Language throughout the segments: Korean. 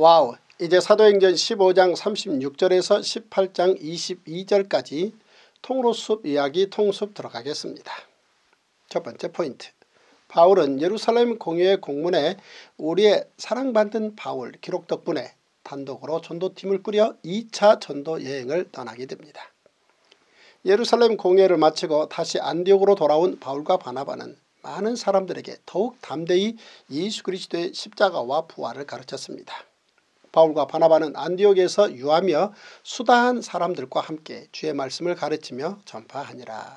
Wow 이제 사도행전 15장 36절에서 18장 22절까지 통으로 숲 이야기 통숲 들어가겠습니다. 첫 번째 포인트 바울은 예루살렘 공회의 공문에 우리의 사랑받는 바울 기록 덕분에 단독으로 전도팀을 꾸려 2차 전도 여행을 떠나게 됩니다. 예루살렘 공회를 마치고 다시 안디옥으로 돌아온 바울과 바나바는 많은 사람들에게 더욱 담대히 예수 그리스도의 십자가와 부활을 가르쳤습니다. 바울과 바나바는 안디옥에서 유하며 수다한 사람들과 함께 주의 말씀을 가르치며 전파하니라.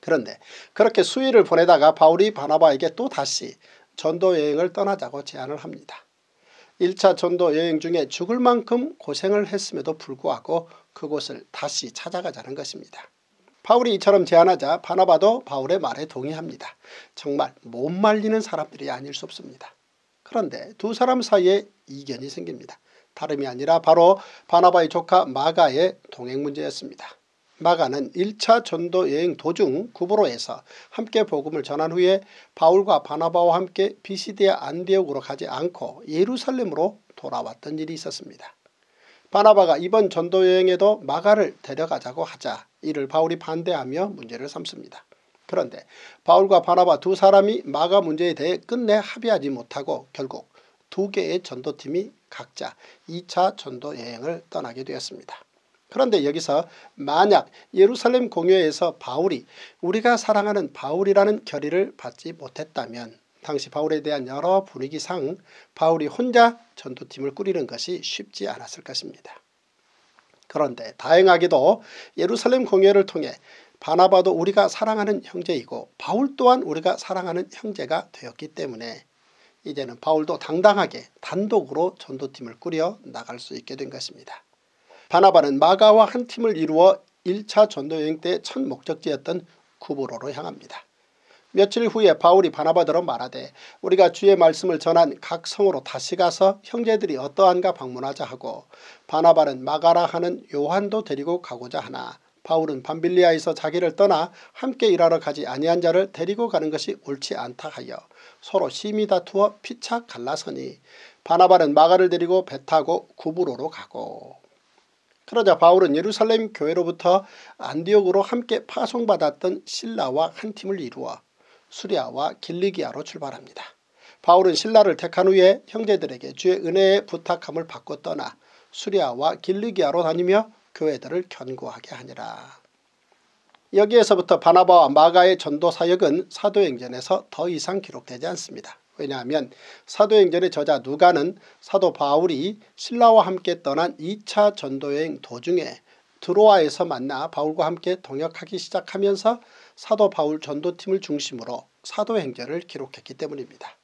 그런데 그렇게 수일을 보내다가 바울이 바나바에게 또 다시 전도 여행을 떠나자고 제안을 합니다. 1차 전도 여행 중에 죽을 만큼 고생을 했음에도 불구하고 그곳을 다시 찾아가자는 것입니다. 바울이 이처럼 제안하자 바나바도 바울의 말에 동의합니다. 정말 못 말리는 사람들이 아닐 수 없습니다. 그런데 두 사람 사이에 이견이 생깁니다. 다름이 아니라 바로 바나바의 조카 마가의 동행 문제였습니다. 마가는 1차 전도 여행 도중 구브로에서 함께 복음을 전한 후에 바울과 바나바와 함께 비시디아 안디옥으로 가지 않고 예루살렘으로 돌아왔던 일이 있었습니다. 바나바가 이번 전도 여행에도 마가를 데려가자고 하자 이를 바울이 반대하며 문제를 삼습니다. 그런데 바울과 바나바 두 사람이 마가 문제에 대해 끝내 합의하지 못하고 결국 두 개의 전도팀이 각자 2차 전도 여행을 떠나게 되었습니다. 그런데 여기서 만약 예루살렘 공회에서 바울이 우리가 사랑하는 바울이라는 결의를 받지 못했다면 당시 바울에 대한 여러 분위기상 바울이 혼자 전도팀을 꾸리는 것이 쉽지 않았을 것입니다. 그런데 다행하게도 예루살렘 공회를 통해 바나바도 우리가 사랑하는 형제이고 바울 또한 우리가 사랑하는 형제가 되었기 때문에 이제는 바울도 당당하게 단독으로 전도팀을 꾸려 나갈 수 있게 된 것입니다. 바나바는 마가와 한 팀을 이루어 1차 전도여행 때 첫 목적지였던 구브로로 향합니다. 며칠 후에 바울이 바나바더러 말하되 우리가 주의 말씀을 전한 각 성으로 다시 가서 형제들이 어떠한가 방문하자 하고 바나바는 마가라 하는 요한도 데리고 가고자 하나 바울은 밤빌리아에서 자기를 떠나 함께 일하러 가지 아니한 자를 데리고 가는 것이 옳지 않다 하여 서로 심히 다투어 피차 갈라서니 바나바는 마가를 데리고 배 타고 구브로로 가고 그러자 바울은 예루살렘 교회로부터 안디옥으로 함께 파송받았던 신라와 한 팀을 이루어 수리아와 길리기아로 출발합니다. 바울은 신라를 택한 후에 형제들에게 주의 은혜의 부탁함을 받고 떠나 수리아와 길리기아로 다니며 교회들을 견고하게 하니라. 여기에서부터 바나바와 마가의 전도 사역은 사도행전에서 더 이상 기록되지 않습니다. 왜냐하면 사도행전의 저자 누가는 사도 바울이 신라와 함께 떠난 2차 전도여행 도중에 드로아에서 만나 바울과 함께 동역하기 시작하면서 사도 바울 전도팀을 중심으로 사도행전을 기록했기 때문입니다.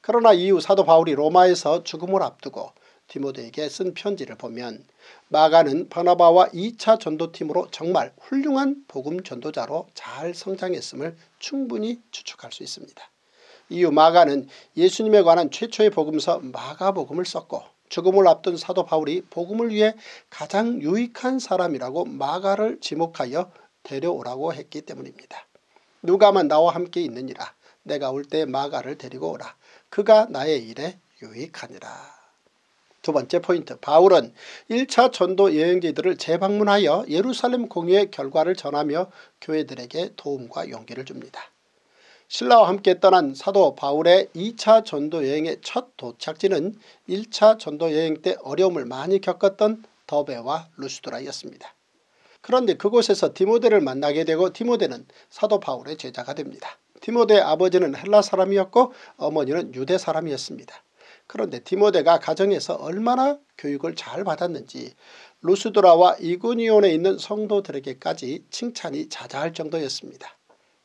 그러나 이후 사도 바울이 로마에서 죽음을 앞두고 디모데에게 쓴 편지를 보면 마가는 바나바와 2차 전도팀으로 정말 훌륭한 복음 전도자로 잘 성장했음을 충분히 추측할 수 있습니다. 이후 마가는 예수님에 관한 최초의 복음서 마가복음을 썼고 죽음을 앞둔 사도 바울이 복음을 위해 가장 유익한 사람이라고 마가를 지목하여 데려오라고 했기 때문입니다. 누가만 나와 함께 있느니라. 내가 올 때 마가를 데리고 오라. 그가 나의 일에 유익하니라. 두 번째 포인트 바울은 1차 전도 여행지들을 재방문하여 예루살렘 공유의 결과를 전하며 교회들에게 도움과 용기를 줍니다. 신라와 함께 떠난 사도 바울의 2차 전도 여행의 첫 도착지는 1차 전도 여행 때 어려움을 많이 겪었던 더베와 루스드라였습니다. 그런데 그곳에서 디모데를 만나게 되고 디모데는 사도 바울의 제자가 됩니다. 디모데의 아버지는 헬라 사람이었고 어머니는 유대 사람이었습니다. 그런데 디모데가 가정에서 얼마나 교육을 잘 받았는지 루스드라와 이구니온에 있는 성도들에게까지 칭찬이 자자할 정도였습니다.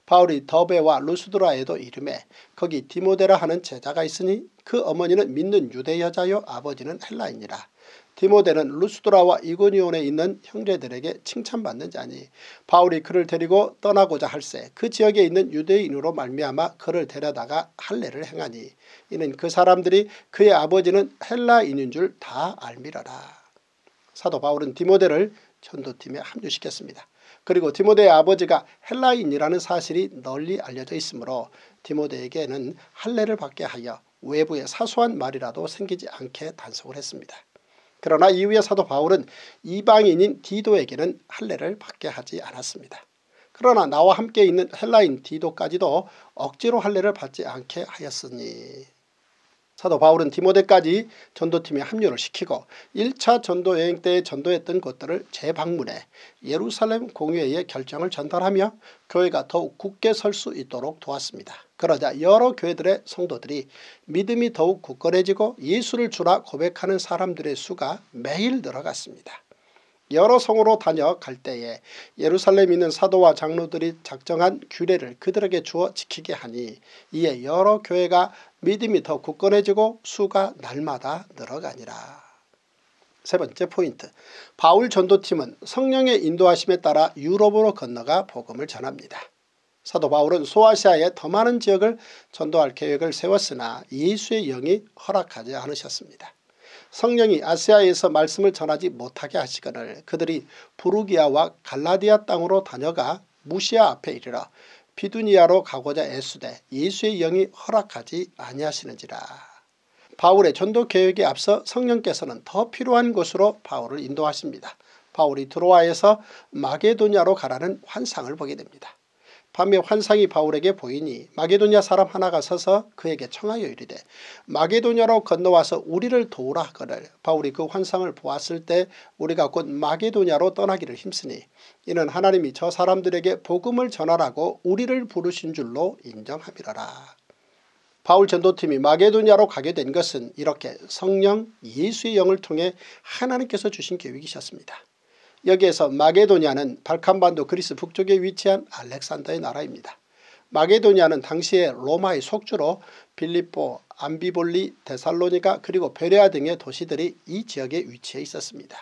바울이 더베와 루스드라에도 이름에 거기 디모데라 하는 제자가 있으니 그 어머니는 믿는 유대 여자요 아버지는 헬라이니라. 디모데는 루스드라와 이고니온에 있는 형제들에게 칭찬받는 자니 바울이 그를 데리고 떠나고자 할세 그 지역에 있는 유대인으로 말미암아 그를 데려다가 할례를 행하니 이는 그 사람들이 그의 아버지는 헬라인인 줄 다 알미러라. 사도 바울은 디모데를 전도팀에 합류시켰습니다. 그리고 디모데의 아버지가 헬라인이라는 사실이 널리 알려져 있으므로 디모데에게는 할례를 받게 하여 외부에 사소한 말이라도 생기지 않게 단속을 했습니다. 그러나 이후에 사도 바울은 이방인인 디도에게는 할례를 받게 하지 않았습니다. 그러나 나와 함께 있는 헬라인 디도까지도 억지로 할례를 받지 않게 하였으니 사도 바울은 디모데까지 전도팀에 합류를 시키고 1차 전도 여행 때 전도했던 곳들을 재방문해 예루살렘 공회의 결정을 전달하며 교회가 더욱 굳게 설 수 있도록 도왔습니다. 그러자 여러 교회들의 성도들이 믿음이 더욱 굳건해지고 예수를 주라 고백하는 사람들의 수가 매일 늘어갔습니다. 여러 성으로 다녀갈 때에 예루살렘에 있는 사도와 장로들이 작정한 규례를 그들에게 주어 지키게 하니 이에 여러 교회가 믿음이 더 굳건해지고 수가 날마다 늘어가니라. 세 번째 포인트 바울 전도팀은 성령의 인도하심에 따라 유럽으로 건너가 복음을 전합니다. 사도 바울은 소아시아의 더 많은 지역을 전도할 계획을 세웠으나 예수의 영이 허락하지 않으셨습니다. 성령이 아시아에서 말씀을 전하지 못하게 하시거늘 그들이 부르기아와 갈라디아 땅으로 다녀가 무시아 앞에 이르러 비두니아로 가고자 애쓰되 예수의 영이 허락하지 아니하시는지라. 바울의 전도 계획에 앞서 성령께서는 더 필요한 곳으로 바울을 인도하십니다. 바울이 드로아에서 마게도냐로 가라는 환상을 보게 됩니다. 밤에 환상이 바울에게 보이니 마게도냐 사람 하나가 서서 그에게 청하여 이르되 마게도냐로 건너와서 우리를 도우라 하거늘 바울이 그 환상을 보았을 때 우리가 곧 마게도냐로 떠나기를 힘쓰니 이는 하나님이 저 사람들에게 복음을 전하라고 우리를 부르신 줄로 인정함이라라. 바울 전도팀이 마게도냐로 가게 된 것은 이렇게 성령 예수의 영을 통해 하나님께서 주신 계획이셨습니다. 여기에서 마게도냐는 발칸반도 그리스 북쪽에 위치한 알렉산더의 나라입니다. 마게도냐는 당시에 로마의 속주로 빌립보, 암비볼리, 데살로니가 그리고 베레아 등의 도시들이 이 지역에 위치해 있었습니다.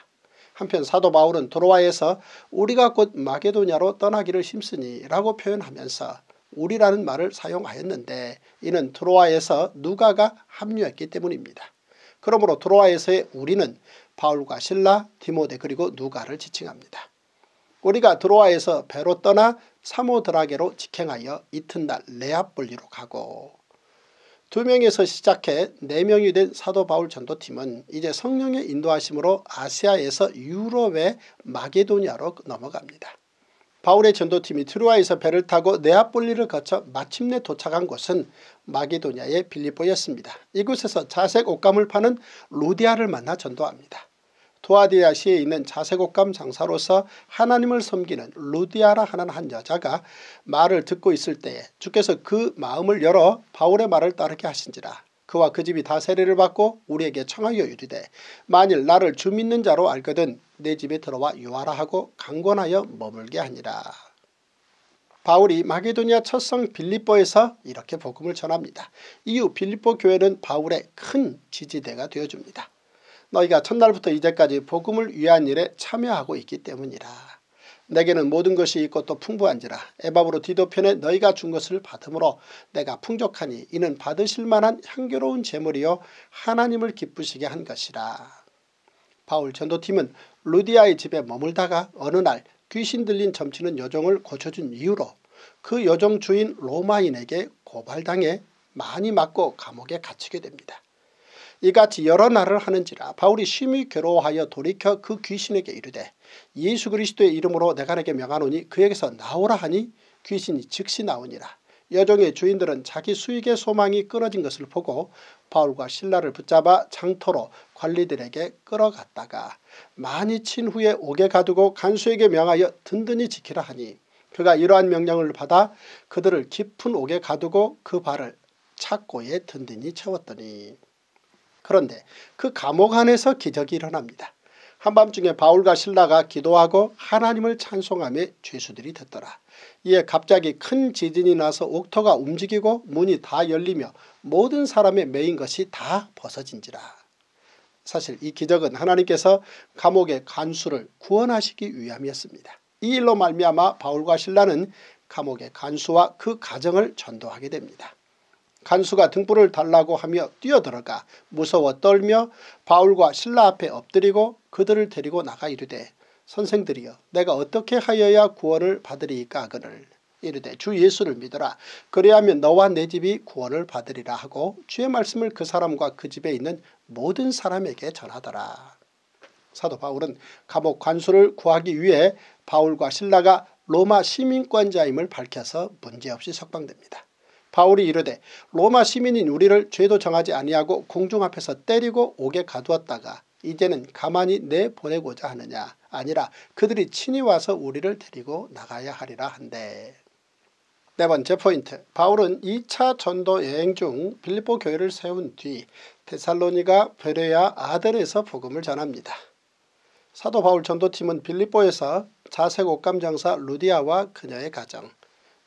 한편 사도 바울은 도로아에서 우리가 곧 마게도냐로 떠나기를 힘쓰니 라고 표현하면서 우리라는 말을 사용하였는데 이는 트로아에서 누가가 합류했기 때문입니다. 그러므로 트로아에서의 우리는 바울과 신라, 디모데 그리고 누가를 지칭합니다. 우리가 드로아에서 배로 떠나 사모드라게로 직행하여 이튿날 레아볼리로 가고 두 명에서 시작해 네 명이 된 사도 바울 전도팀은 이제 성령의 인도하심으로 아시아에서 유럽의 마게도니아로 넘어갑니다. 바울의 전도팀이 트루아에서 배를 타고 네아폴리를 거쳐 마침내 도착한 곳은 마게도냐의 빌리보였습니다. 이곳에서 자색 옷감을 파는 루디아를 만나 전도합니다. 도아디아시에 있는 자색 옷감 장사로서 하나님을 섬기는 루디아라 하는 한 여자가 말을 듣고 있을 때에 주께서 그 마음을 열어 바울의 말을 따르게 하신지라. 그와 그 집이 다 세례를 받고 우리에게 청하여 이르되 만일 나를 주 믿는 자로 알거든 내 집에 들어와 유하라 하고 강권하여 머물게 하니라. 바울이 마게도니아 첫성 빌립보에서 이렇게 복음을 전합니다. 이후 빌립보 교회는 바울의 큰 지지대가 되어줍니다. 너희가 첫날부터 이제까지 복음을 위한 일에 참여하고 있기 때문이라. 내게는 모든 것이 있고 또 풍부한지라 에바브로 디도편에 너희가 준 것을 받음으로 내가 풍족하니 이는 받으실 만한 향교로운 재물이요 하나님을 기쁘시게 한 것이라. 바울 전도팀은 루디아의 집에 머물다가 어느 날 귀신 들린 점치는 여종을 고쳐준 이유로 그 여종 주인 로마인에게 고발당해 많이 맞고 감옥에 갇히게 됩니다. 이같이 여러 날을 하는지라 바울이 심히 괴로워하여 돌이켜 그 귀신에게 이르되 예수 그리스도의 이름으로 내가 내게 명하노니 그에게서 나오라 하니 귀신이 즉시 나오니라. 여종의 주인들은 자기 수익의 소망이 끊어진 것을 보고 바울과 신라를 붙잡아 장터로 관리들에게 끌어갔다가 많이 친 후에 옥에 가두고 간수에게 명하여 든든히 지키라 하니 그가 이러한 명령을 받아 그들을 깊은 옥에 가두고 그 발을 착고에 든든히 채웠더니 그런데 그 감옥 안에서 기적이 일어납니다. 한밤중에 바울과 신라가 기도하고 하나님을 찬송하며 죄수들이 듣더라. 이에 갑자기 큰 지진이 나서 옥토가 움직이고 문이 다 열리며 모든 사람의 메인 것이 다 벗어진지라. 사실 이 기적은 하나님께서 감옥의 간수를 구원하시기 위함이었습니다. 이 일로 말미암아 바울과 신라는 감옥의 간수와 그 가정을 전도하게 됩니다. 간수가 등불을 달라고 하며 뛰어들어가 무서워 떨며 바울과 신라 앞에 엎드리고 그들을 데리고 나가 이르되 선생들이여 내가 어떻게 하여야 구원을 받으리까 하거늘 이르되 주 예수를 믿어라 그리하면 너와 내 집이 구원을 받으리라 하고 주의 말씀을 그 사람과 그 집에 있는 모든 사람에게 전하더라. 사도 바울은 감옥 관수를 구하기 위해 바울과 신라가 로마 시민권자임을 밝혀서 문제없이 석방됩니다. 바울이 이르되 로마 시민인 우리를 죄도 정하지 아니하고 공중 앞에서 때리고 옥에 가두었다가 이제는 가만히 내보내고자 하느냐? 아니라 그들이 친히 와서 우리를 데리고 나가야 하리라 한데 네 번째 포인트. 바울은 2차 전도 여행 중 빌립보 교회를 세운 뒤 테살로니가 베레야 아덴에서 복음을 전합니다. 사도 바울 전도팀은 빌립보에서 자색 옷감 장사 루디아와 그녀의 가정,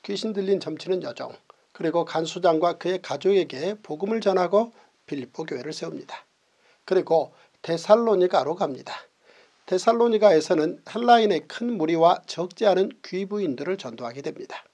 귀신 들린 점치는 여종, 그리고 간수장과 그의 가족에게 복음을 전하고 빌립보 교회를 세웁니다. 그리고 데살로니가로 갑니다. 데살로니가에서는 헬라인의 큰 무리와 적지 않은 귀부인들을 전도하게 됩니다.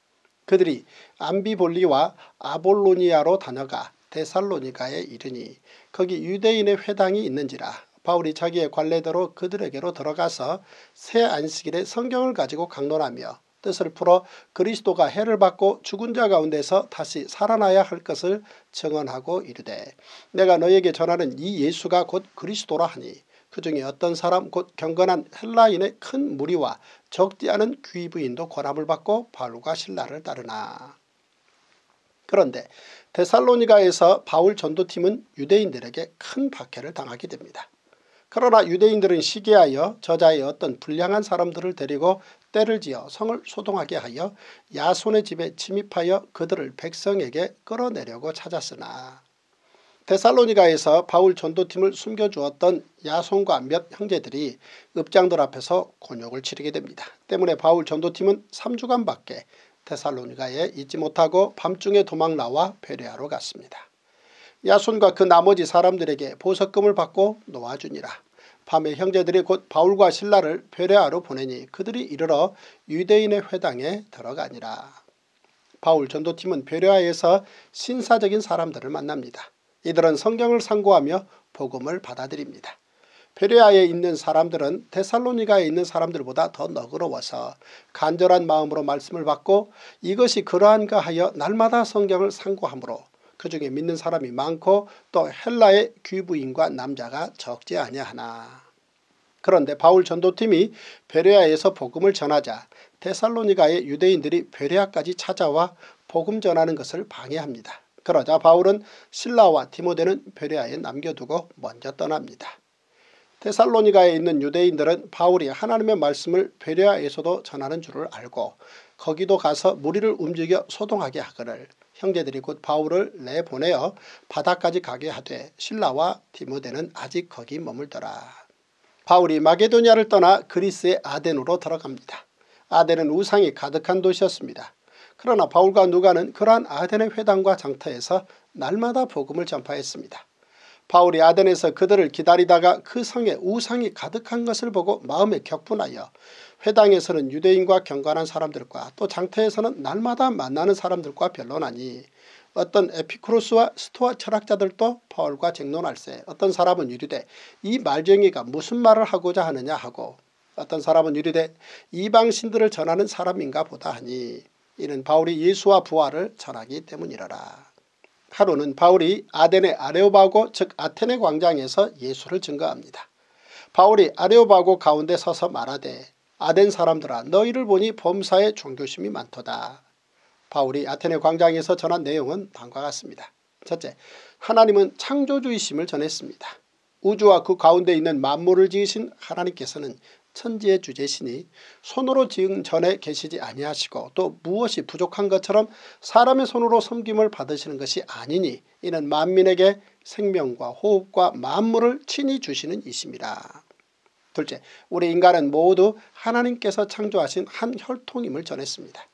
그들이 암비볼리와 아볼로니아로 다녀가 데살로니가에 이르니 거기 유대인의 회당이 있는지라 바울이 자기의 관례대로 그들에게로 들어가서 새 안식일에 성경을 가지고 강론하며 뜻을 풀어 그리스도가 해를 받고 죽은 자 가운데서 다시 살아나야 할 것을 증언하고 이르되 내가 너에게 전하는 이 예수가 곧 그리스도라 하니 그 중에 어떤 사람 곧 경건한 헬라인의 큰 무리와 적지 않은 귀부인도 권함을 받고 바울과 신라를 따르나. 그런데 데살로니가에서 바울 전도팀은 유대인들에게 큰 박해를 당하게 됩니다. 그러나 유대인들은 시기하여 저자의 어떤 불량한 사람들을 데리고 때를 지어 성을 소동하게 하여 야손의 집에 침입하여 그들을 백성에게 끌어내려고 찾았으나 데살로니가에서 바울 전도팀을 숨겨주었던 야손과 몇 형제들이 읍장들 앞에서 곤욕을 치르게 됩니다. 때문에 바울 전도팀은 3주간 밖에 데살로니가에 있지 못하고 밤중에 도망 나와 베레아로 갔습니다. 야손과 그 나머지 사람들에게 보석금을 받고 놓아주니라. 밤에 형제들이 곧 바울과 신라를 베레아로 보내니 그들이 이르러 유대인의 회당에 들어가니라. 바울 전도팀은 베레아에서 신사적인 사람들을 만납니다. 이들은 성경을 상고하며 복음을 받아들입니다. 베레아에 있는 사람들은 데살로니가에 있는 사람들보다 더 너그러워서 간절한 마음으로 말씀을 받고 이것이 그러한가 하여 날마다 성경을 상고하므로 그 중에 믿는 사람이 많고 또 헬라의 귀부인과 남자가 적지 아니하나. 그런데 바울 전도팀이 베레아에서 복음을 전하자 데살로니가의 유대인들이 베레아까지 찾아와 복음 전하는 것을 방해합니다. 그러자 바울은 신라와 디모데는 베레아에 남겨두고 먼저 떠납니다. 데살로니가에 있는 유대인들은 바울이 하나님의 말씀을 베레아에서도 전하는 줄을 알고 거기도 가서 무리를 움직여 소동하게 하거늘 형제들이 곧 바울을 내보내어 바다까지 가게 하되 신라와 디모데는 아직 거기 머물더라. 바울이 마게도니아를 떠나 그리스의 아덴으로 들어갑니다. 아덴은 우상이 가득한 도시였습니다. 그러나 바울과 누가는 그러한 아덴의 회당과 장터에서 날마다 복음을 전파했습니다. 바울이 아덴에서 그들을 기다리다가 그 성에 우상이 가득한 것을 보고 마음에 격분하여 회당에서는 유대인과 경건한 사람들과 또 장터에서는 날마다 만나는 사람들과 변론하니 어떤 에피크로스와 스토아 철학자들도 바울과 쟁론할세 어떤 사람은 이르되 이 말쟁이가 무슨 말을 하고자 하느냐 하고 어떤 사람은 이르되 이방신들을 전하는 사람인가 보다 하니 이는 바울이 예수와 부활을 전하기 때문이라라. 하루는 바울이 아덴의 아레오바고 즉 아테네 광장에서 예수를 증거합니다. 바울이 아레오바고 가운데 서서 말하되 아덴 사람들아 너희를 보니 범사에 종교심이 많도다. 바울이 아테네 광장에서 전한 내용은 다음과 같습니다. 첫째, 하나님은 창조주의심을 전했습니다. 우주와 그 가운데 있는 만물을 지으신 하나님께서는 천지의 주제시니 손으로 지은 전에 계시지 아니하시고 또 무엇이 부족한 것처럼 사람의 손으로 섬김을 받으시는 것이 아니니 이는 만민에게 생명과 호흡과 만물을 친히 주시는 이심이라. 둘째, 우리 인간은 모두 하나님께서 창조하신 한 혈통임을 전했습니다.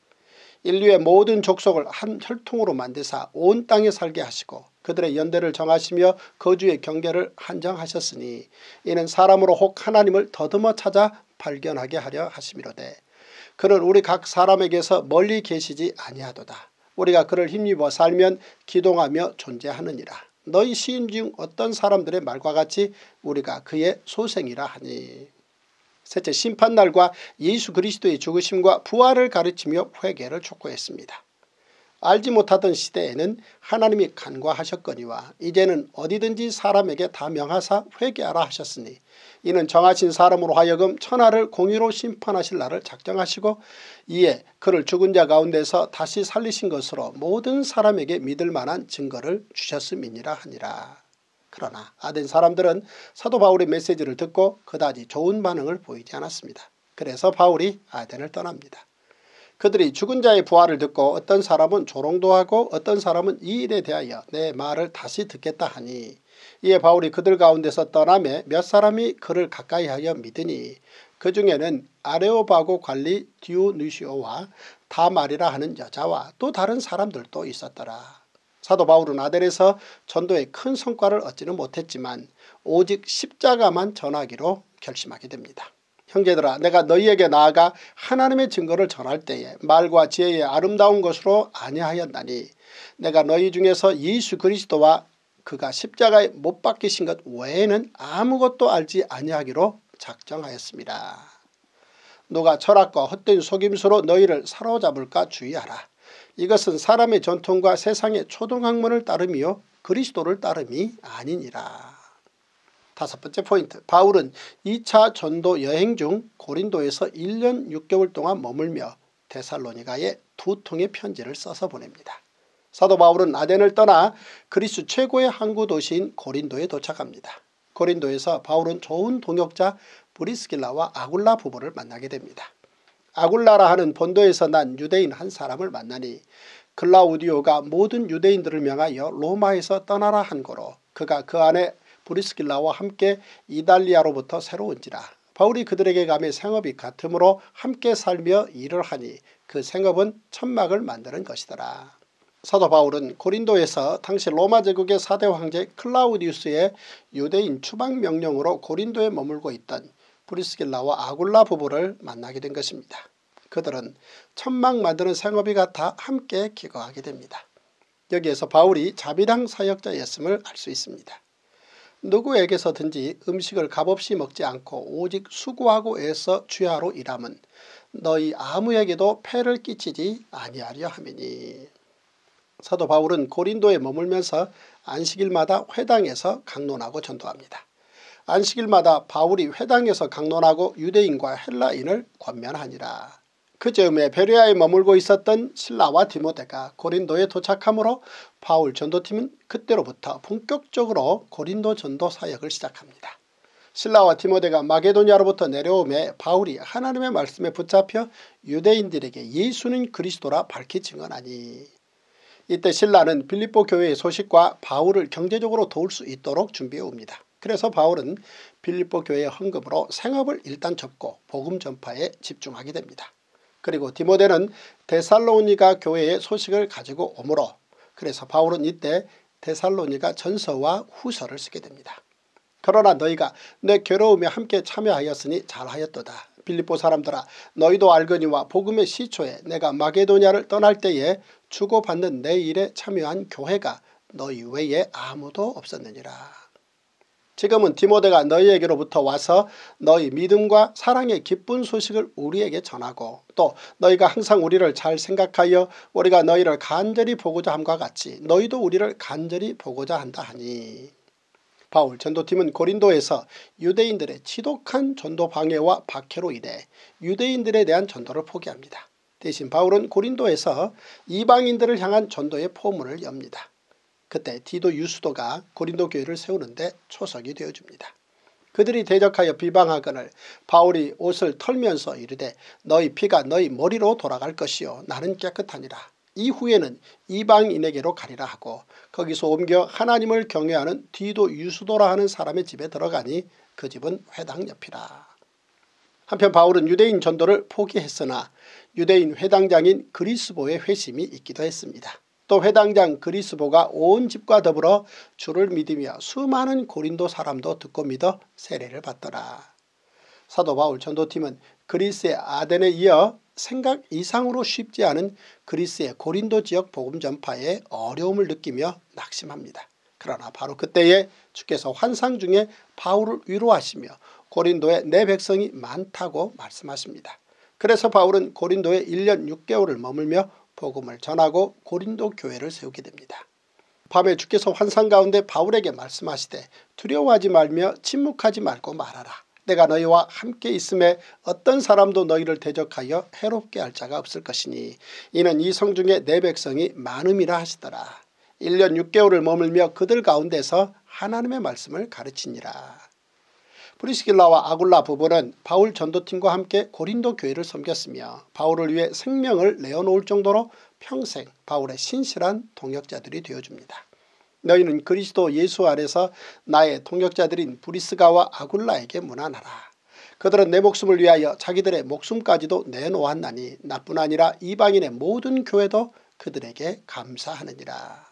인류의 모든 족속을 한 혈통으로 만드사 온 땅에 살게 하시고 그들의 연대를 정하시며 거주의 경계를 한정하셨으니 이는 사람으로 혹 하나님을 더듬어 찾아 발견하게 하려 하심이로되 그는 우리 각 사람에게서 멀리 계시지 아니하도다. 우리가 그를 힘입어 살면 기동하며 존재하느니라. 너희 시인 중 어떤 사람들의 말과 같이 우리가 그의 소생이라 하니 셋째 심판날과 예수 그리스도의 죽으심과 부활을 가르치며 회개를 촉구했습니다. 알지 못하던 시대에는 하나님이 간과하셨거니와 이제는 어디든지 사람에게 다 명하사 회개하라 하셨으니 이는 정하신 사람으로 하여금 천하를 공의로 심판하실 날을 작정하시고 이에 그를 죽은 자 가운데서 다시 살리신 것으로 모든 사람에게 믿을 만한 증거를 주셨음이니라 하니라. 그러나 아덴 사람들은 사도 바울의 메시지를 듣고 그다지 좋은 반응을 보이지 않았습니다. 그래서 바울이 아덴을 떠납니다. 그들이 죽은 자의 부활을 듣고 어떤 사람은 조롱도 하고 어떤 사람은 이 일에 대하여 내 말을 다시 듣겠다 하니 이에 바울이 그들 가운데서 떠나매 몇 사람이 그를 가까이하여 믿으니 그 중에는 아레오바고 관리 디오누시오와 다말이라 하는 여자와 또 다른 사람들도 있었더라. 사도 바울은 아델에서 전도에 큰 성과를 얻지는 못했지만 오직 십자가만 전하기로 결심하게 됩니다. 형제들아 내가 너희에게 나아가 하나님의 증거를 전할 때에 말과 지혜의 아름다운 것으로 아니하였나니 내가 너희 중에서 예수 그리스도와 그가 십자가에 못 박히신 것 외에는 아무것도 알지 아니하기로 작정하였습니다. 누가 철학과 헛된 속임수로 너희를 사로잡을까 주의하라. 이것은 사람의 전통과 세상의 초등학문을 따름이요 그리스도를 따름이 아니니라. 다섯 번째 포인트 바울은 2차 전도 여행 중 고린도에서 1년 6개월 동안 머물며 데살로니가에 두 통의 편지를 써서 보냅니다. 사도 바울은 아덴을 떠나 그리스 최고의 항구 도시인 고린도에 도착합니다. 고린도에서 바울은 좋은 동역자 브리스길라와 아굴라 부부를 만나게 됩니다. 아굴라라 하는 본도에서 난 유대인 한 사람을 만나니 클라우디오가 모든 유대인들을 명하여 로마에서 떠나라 한 거로 그가 그 안에 브리스길라와 함께 이달리아로부터 새로 온지라. 바울이 그들에게 가며 생업이 같으므로 함께 살며 일을 하니 그 생업은 천막을 만드는 것이더라. 사도 바울은 고린도에서 당시 로마 제국의 사대 황제 클라우디우스의 유대인 추방 명령으로 고린도에 머물고 있던 브리스길라와 아굴라 부부를 만나게 된 것입니다. 그들은 천막 만드는 생업이 같아 함께 기거하게 됩니다. 여기에서 바울이 자비당 사역자였음을 알 수 있습니다. 누구에게서든지 음식을 값없이 먹지 않고 오직 수고하고 애써 주야로 일함은 너희 아무에게도 폐를 끼치지 아니하려 함이니. 사도 바울은 고린도에 머물면서 안식일마다 회당에서 강론하고 전도합니다. 안식일마다 바울이 회당에서 강론하고 유대인과 헬라인을 권면하니라. 그 즈음에 베레아에 머물고 있었던 신라와 디모데가 고린도에 도착하므로 바울 전도팀은 그때로부터 본격적으로 고린도 전도 사역을 시작합니다. 신라와 디모데가 마게도니아로부터 내려오매 바울이 하나님의 말씀에 붙잡혀 유대인들에게 예수는 그리스도라 밝히 증언하니 이때 신라는 빌립보 교회의 소식과 바울을 경제적으로 도울 수 있도록 준비해 옵니다. 그래서 바울은 빌립보 교회의 헌금으로 생업을 일단 접고 복음 전파에 집중하게 됩니다. 그리고 디모데는 데살로니가 교회의 소식을 가지고 오므로 그래서 바울은 이때 데살로니가 전서와 후서를 쓰게 됩니다. 그러나 너희가 내 괴로움에 함께 참여하였으니 잘하였도다. 빌립보 사람들아 너희도 알거니와 복음의 시초에 내가 마게도냐를 떠날 때에 주고받는 내 일에 참여한 교회가 너희 외에 아무도 없었느니라. 지금은 디모데가 너희에게로부터 와서 너희 믿음과 사랑의 기쁜 소식을 우리에게 전하고 또 너희가 항상 우리를 잘 생각하여 우리가 너희를 간절히 보고자 함과 같이 너희도 우리를 간절히 보고자 한다 하니 바울 전도팀은 고린도에서 유대인들의 지독한 전도 방해와 박해로 인해 유대인들에 대한 전도를 포기합니다. 대신 바울은 고린도에서 이방인들을 향한 전도의 포문을 엽니다. 그때 디도 유수도가 고린도 교회를 세우는데 초석이 되어줍니다. 그들이 대적하여 비방하거늘 바울이 옷을 털면서 이르되 너희 피가 너희 머리로 돌아갈 것이요 나는 깨끗하니라. 이후에는 이방인에게로 가리라 하고 거기서 옮겨 하나님을 경외하는 디도 유수도라 하는 사람의 집에 들어가니 그 집은 회당 옆이라. 한편 바울은 유대인 전도를 포기했으나 유대인 회당장인 그리스보의 회심이 있기도 했습니다. 또 회당장 그리스보가 온 집과 더불어 주를 믿으며 수많은 고린도 사람도 듣고 믿어 세례를 받더라. 사도 바울 전도팀은 그리스의 아덴에 이어 생각 이상으로 쉽지 않은 그리스의 고린도 지역 복음 전파에 어려움을 느끼며 낙심합니다. 그러나 바로 그때에 주께서 환상 중에 바울을 위로하시며 고린도에 내 백성이 많다고 말씀하십니다. 그래서 바울은 고린도에 1년 6개월을 머물며 복음을 전하고 고린도 교회를 세우게 됩니다. 밤에 주께서 환상 가운데 바울에게 말씀하시되 두려워하지 말며 침묵하지 말고 말하라. 내가 너희와 함께 있음에 어떤 사람도 너희를 대적하여 해롭게 할 자가 없을 것이니 이는 이 성중에 내 백성이 많음이라 하시더라. 1년 6개월을 머물며 그들 가운데서 하나님의 말씀을 가르치니라. 프리스길라와 아굴라 부부는 바울 전도팀과 함께 고린도 교회를 섬겼으며 바울을 위해 생명을 내어놓을 정도로 평생 바울의 신실한 동역자들이 되어줍니다. 너희는 그리스도 예수 안에서 나의 동역자들인 브리스가와 아굴라에게 문안하라. 그들은 내 목숨을 위하여 자기들의 목숨까지도 내놓았나니 나뿐 아니라 이방인의 모든 교회도 그들에게 감사하느니라.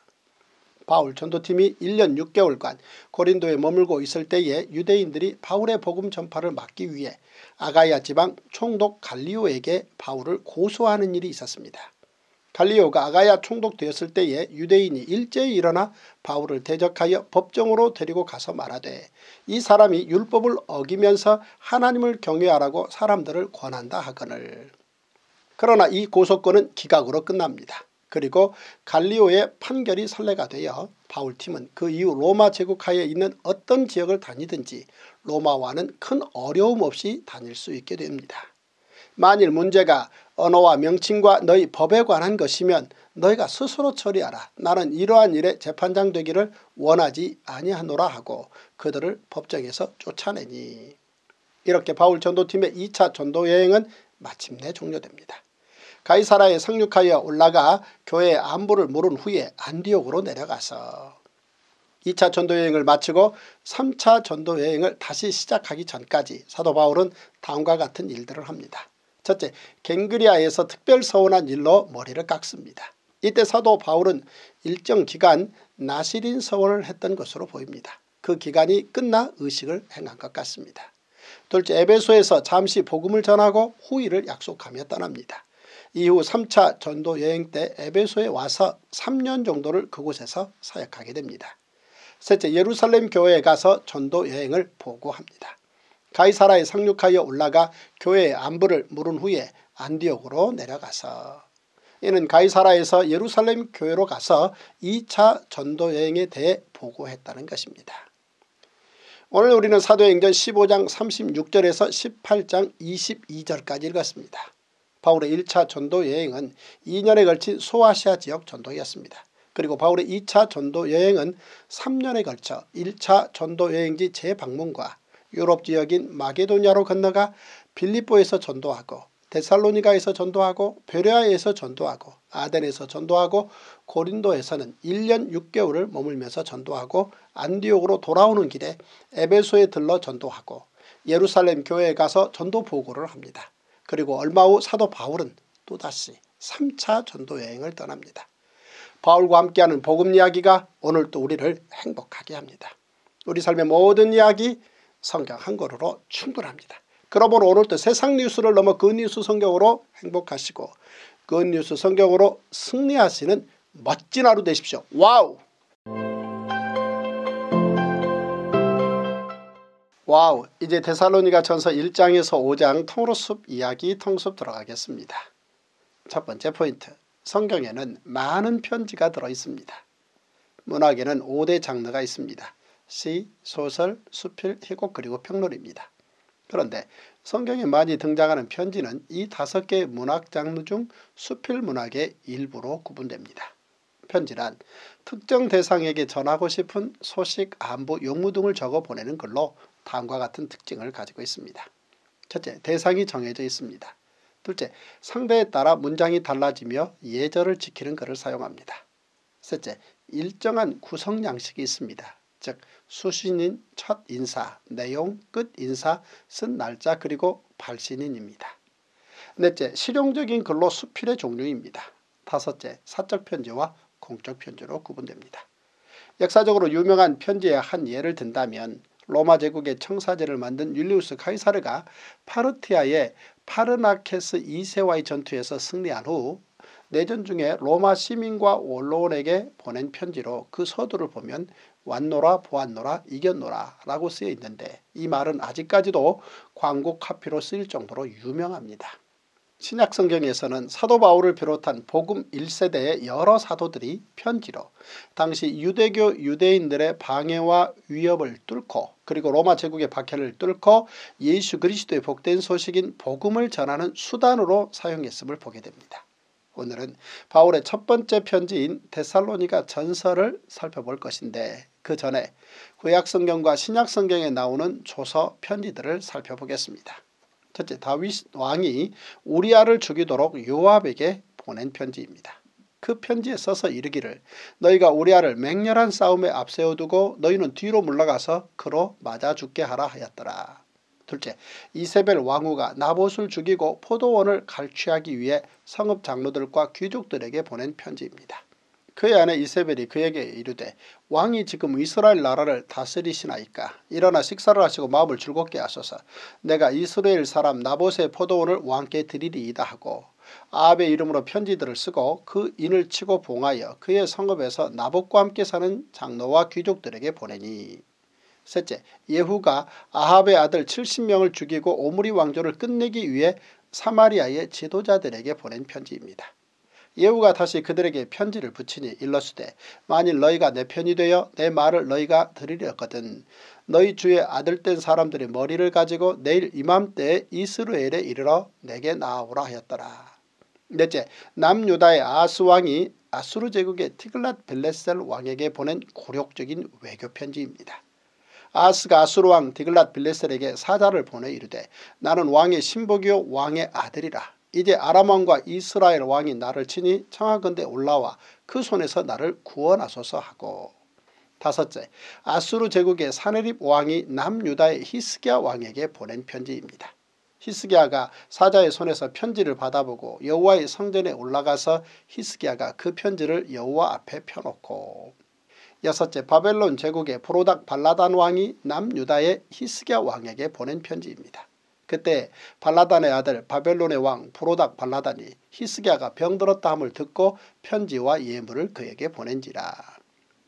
바울 전도팀이 1년 6개월간 고린도에 머물고 있을 때에 유대인들이 바울의 복음 전파를 막기 위해 아가야 지방 총독 갈리오에게 바울을 고소하는 일이 있었습니다. 갈리오가 아가야 총독되었을 때에 유대인이 일제히 일어나 바울을 대적하여 법정으로 데리고 가서 말하되 이 사람이 율법을 어기면서 하나님을 경외하라고 사람들을 권한다 하거늘. 그러나 이 고소권은 기각으로 끝납니다. 그리고 갈리오의 판결이 선례가 되어 바울팀은 그 이후 로마 제국하에 있는 어떤 지역을 다니든지 로마와는 큰 어려움 없이 다닐 수 있게 됩니다. 만일 문제가 언어와 명칭과 너희 법에 관한 것이면 너희가 스스로 처리하라. 나는 이러한 일에 재판장 되기를 원하지 아니하노라 하고 그들을 법정에서 쫓아내니. 이렇게 바울 전도팀의 2차 전도여행은 마침내 종료됩니다. 가이사라에 상륙하여 올라가 교회의 안부를 물은 후에 안디옥으로 내려가서 2차 전도여행을 마치고 3차 전도여행을 다시 시작하기 전까지 사도 바울은 다음과 같은 일들을 합니다. 첫째, 갱그리아에서 특별 서원한 일로 머리를 깎습니다. 이때 사도 바울은 일정 기간 나시린 서원을 했던 것으로 보입니다. 그 기간이 끝나 의식을 행한 것 같습니다. 둘째 에베소에서 잠시 복음을 전하고 후일을 약속하며 떠납니다. 이후 3차 전도 여행 때 에베소에 와서 3년 정도를 그곳에서 사역하게 됩니다. 셋째 예루살렘 교회에 가서 전도 여행을 보고합니다. 가이사라에 상륙하여 올라가 교회의 안부를 물은 후에 안디옥으로 내려가서 이는 가이사라에서 예루살렘 교회로 가서 2차 전도 여행에 대해 보고했다는 것입니다. 오늘 우리는 사도행전 15장 36절에서 18장 22절까지 읽었습니다. 바울의 1차 전도 여행은 2년에 걸친 소아시아 지역 전도였습니다. 그리고 바울의 2차 전도 여행은 3년에 걸쳐 1차 전도 여행지 재방문과 유럽 지역인 마게도냐로 건너가 빌립보에서 전도하고 데살로니가에서 전도하고 베레아에서 전도하고 아덴에서 전도하고 고린도에서는 1년 6개월을 머물면서 전도하고 안디옥으로 돌아오는 길에 에베소에 들러 전도하고 예루살렘 교회에 가서 전도 보고를 합니다. 그리고 얼마 후 사도 바울은 또다시 3차 전도 여행을 떠납니다. 바울과 함께하는 복음 이야기가 오늘 또 우리를 행복하게 합니다. 우리 삶의 모든 이야기 성경 한 권으로 충분합니다. 그러므로 오늘도 세상 뉴스를 넘어 good news 성경으로 행복하시고 good news 성경으로 승리하시는 멋진 하루 되십시오. Wow! Wow 이제 데살로니가 전서 1장에서 5장 통으로 숲 이야기 통숲 들어가겠습니다. 첫 번째 포인트 성경에는 많은 편지가 들어있습니다. 문학에는 5대 장르가 있습니다. 시, 소설, 수필, 희곡 그리고 평론입니다. 그런데 성경에 많이 등장하는 편지는 이 다섯 개의 문학 장르 중 수필 문학의 일부로 구분됩니다. 편지란 특정 대상에게 전하고 싶은 소식, 안부, 용무 등을 적어 보내는 글로 다음과 같은 특징을 가지고 있습니다. 첫째, 대상이 정해져 있습니다. 둘째, 상대에 따라 문장이 달라지며 예절을 지키는 글을 사용합니다. 셋째, 일정한 구성 양식이 있습니다. 즉 수신인 첫 인사, 내용, 끝 인사, 쓴 날짜 그리고 발신인입니다. 넷째, 실용적인 글로 수필의 종류입니다. 다섯째, 사적 편지와 공적 편지로 구분됩니다. 역사적으로 유명한 편지의 한 예를 든다면 로마 제국의 청사제를 만든 율리우스 카이사르가 파르티아의 파르나케스 2세와의 전투에서 승리한 후 내전 중에 로마 시민과 원로원에게 보낸 편지로 그 서두를 보면 왔노라 보았노라 이겼노라 라고 쓰여 있는데 이 말은 아직까지도 광고 카피로 쓰일 정도로 유명합니다. 신약 성경에서는 사도 바울을 비롯한 복음 1세대의 여러 사도들이 편지로 당시 유대교 유대인들의 방해와 위협을 뚫고 그리고 로마 제국의 박해를 뚫고 예수 그리스도의 복된 소식인 복음을 전하는 수단으로 사용했음을 보게 됩니다. 오늘은 바울의 첫 번째 편지인 데살로니가 전설을 살펴볼 것인데 그 전에 구약성경과 신약성경에 나오는 조서 편지들을 살펴보겠습니다. 첫째 다윗 왕이 우리아를 죽이도록 요압에게 보낸 편지입니다. 그 편지에 써서 이르기를 너희가 우리아를 맹렬한 싸움에 앞세워두고 너희는 뒤로 물러가서 그로 맞아 죽게 하라 하였더라. 둘째 이세벨 왕후가 나봇을 죽이고 포도원을 갈취하기 위해 성읍 장로들과 귀족들에게 보낸 편지입니다. 그의 아내 이세벨이 그에게 이르되 왕이 지금 이스라엘 나라를 다스리시나이까? 일어나 식사를 하시고 마음을 즐겁게 하소서. 내가 이스라엘 사람 나봇의 포도원을 왕께 드리리이다 하고 아합의 이름으로 편지들을 쓰고 그 인을 치고 봉하여 그의 성읍에서 나봇과 함께 사는 장로와 귀족들에게 보내니. 셋째 예후가 아합의 아들 70명을 죽이고 오므리 왕조를 끝내기 위해 사마리아의 지도자들에게 보낸 편지입니다. 예후가 다시 그들에게 편지를 붙이니 일러스되 만일 너희가 내 편이 되어 내 말을 너희가 들으려거든 너희 주의 아들 된 사람들의 머리를 가지고 내일 이맘때에 이스루엘에 이르러 내게 나오라 하였더라. 넷째 남유다의 아스 왕이 아수르 제국의 티글랏 빌레셀 왕에게 보낸 굴욕적인 외교 편지입니다. 아스가 아수르 왕 디글랏 빌레셀에게 사자를 보내 이르되 나는 왕의 신복이요 왕의 아들이라 이제 아람 왕과 이스라엘 왕이 나를 치니 청하건대 올라와 그 손에서 나를 구원하소서 하고 다섯째 아수르 제국의 사네립 왕이 남유다의 히스기야 왕에게 보낸 편지입니다. 히스기야가 사자의 손에서 편지를 받아보고 여호와의 성전에 올라가서 히스기야가 그 편지를 여호와 앞에 펴놓고 여섯째 바벨론 제국의 프로닥 발라단 왕이 남유다의 히스기야 왕에게 보낸 편지입니다. 그때 발라단의 아들 바벨론의 왕 프로닥 발라단이 히스기야가 병들었다 함을 듣고 편지와 예물을 그에게 보낸지라.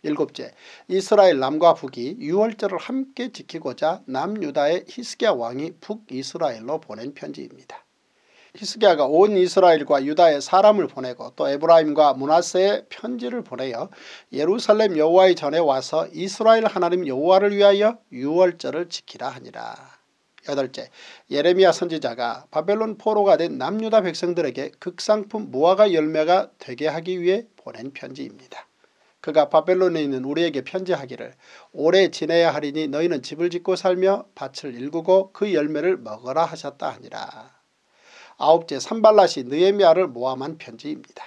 일곱째 이스라엘 남과 북이 유월절을 함께 지키고자 남유다의 히스기야 왕이 북이스라엘로 보낸 편지입니다. 히스기야가 온 이스라엘과 유다의 사람을 보내고 또 에브라임과 문하세에 편지를 보내어 예루살렘 여호와의 전에 와서 이스라엘 하나님 여호와를 위하여 유월절을 지키라 하니라. 여덟째 예레미야 선지자가 바벨론 포로가 된 남유다 백성들에게 극상품 무화과 열매가 되게 하기 위해 보낸 편지입니다. 그가 바벨론에 있는 우리에게 편지하기를 오래 지내야 하리니 너희는 집을 짓고 살며 밭을 일구고 그 열매를 먹어라 하셨다 하니라. 아홉째 산발랏이 느에미아를 모함한 편지입니다.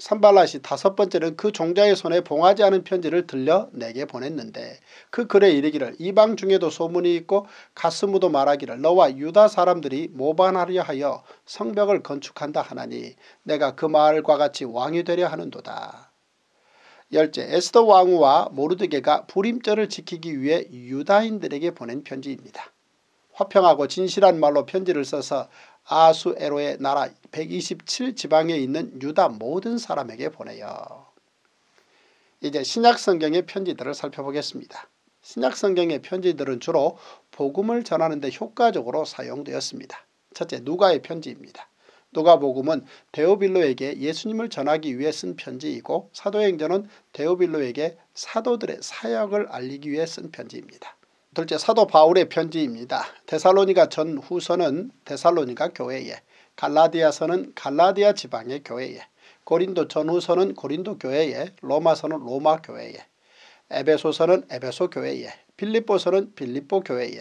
산발랏이 다섯 번째는 그 종자의 손에 봉하지 않은 편지를 들려 내게 보냈는데 그 글에 이르기를 이방 중에도 소문이 있고 가스무도 말하기를 너와 유다 사람들이 모반하려 하여 성벽을 건축한다 하나니 내가 그 말과 같이 왕이 되려 하는도다. 열째 에스더 왕후와 모르드게가 불임절을 지키기 위해 유다인들에게 보낸 편지입니다. 화평하고 진실한 말로 편지를 써서 아수에로의 나라 127지방에 있는 유다 모든 사람에게 보내요. 이제 신약성경의 편지들을 살펴보겠습니다. 신약성경의 편지들은 주로 복음을 전하는 데 효과적으로 사용되었습니다. 첫째 누가의 편지입니다. 누가복음은 데오빌로에게 예수님을 전하기 위해 쓴 편지이고 사도행전은 데오빌로에게 사도들의 사역을 알리기 위해 쓴 편지입니다. 둘째 사도 바울의 편지입니다. 데살로니가 전 후서는 데살로니가 교회에 갈라디아서는 갈라디아 지방의 교회에 고린도 전후서는 고린도 교회에 로마서는 로마 교회에 에베소서는 에베소 교회에 빌립보서는 빌립보 교회에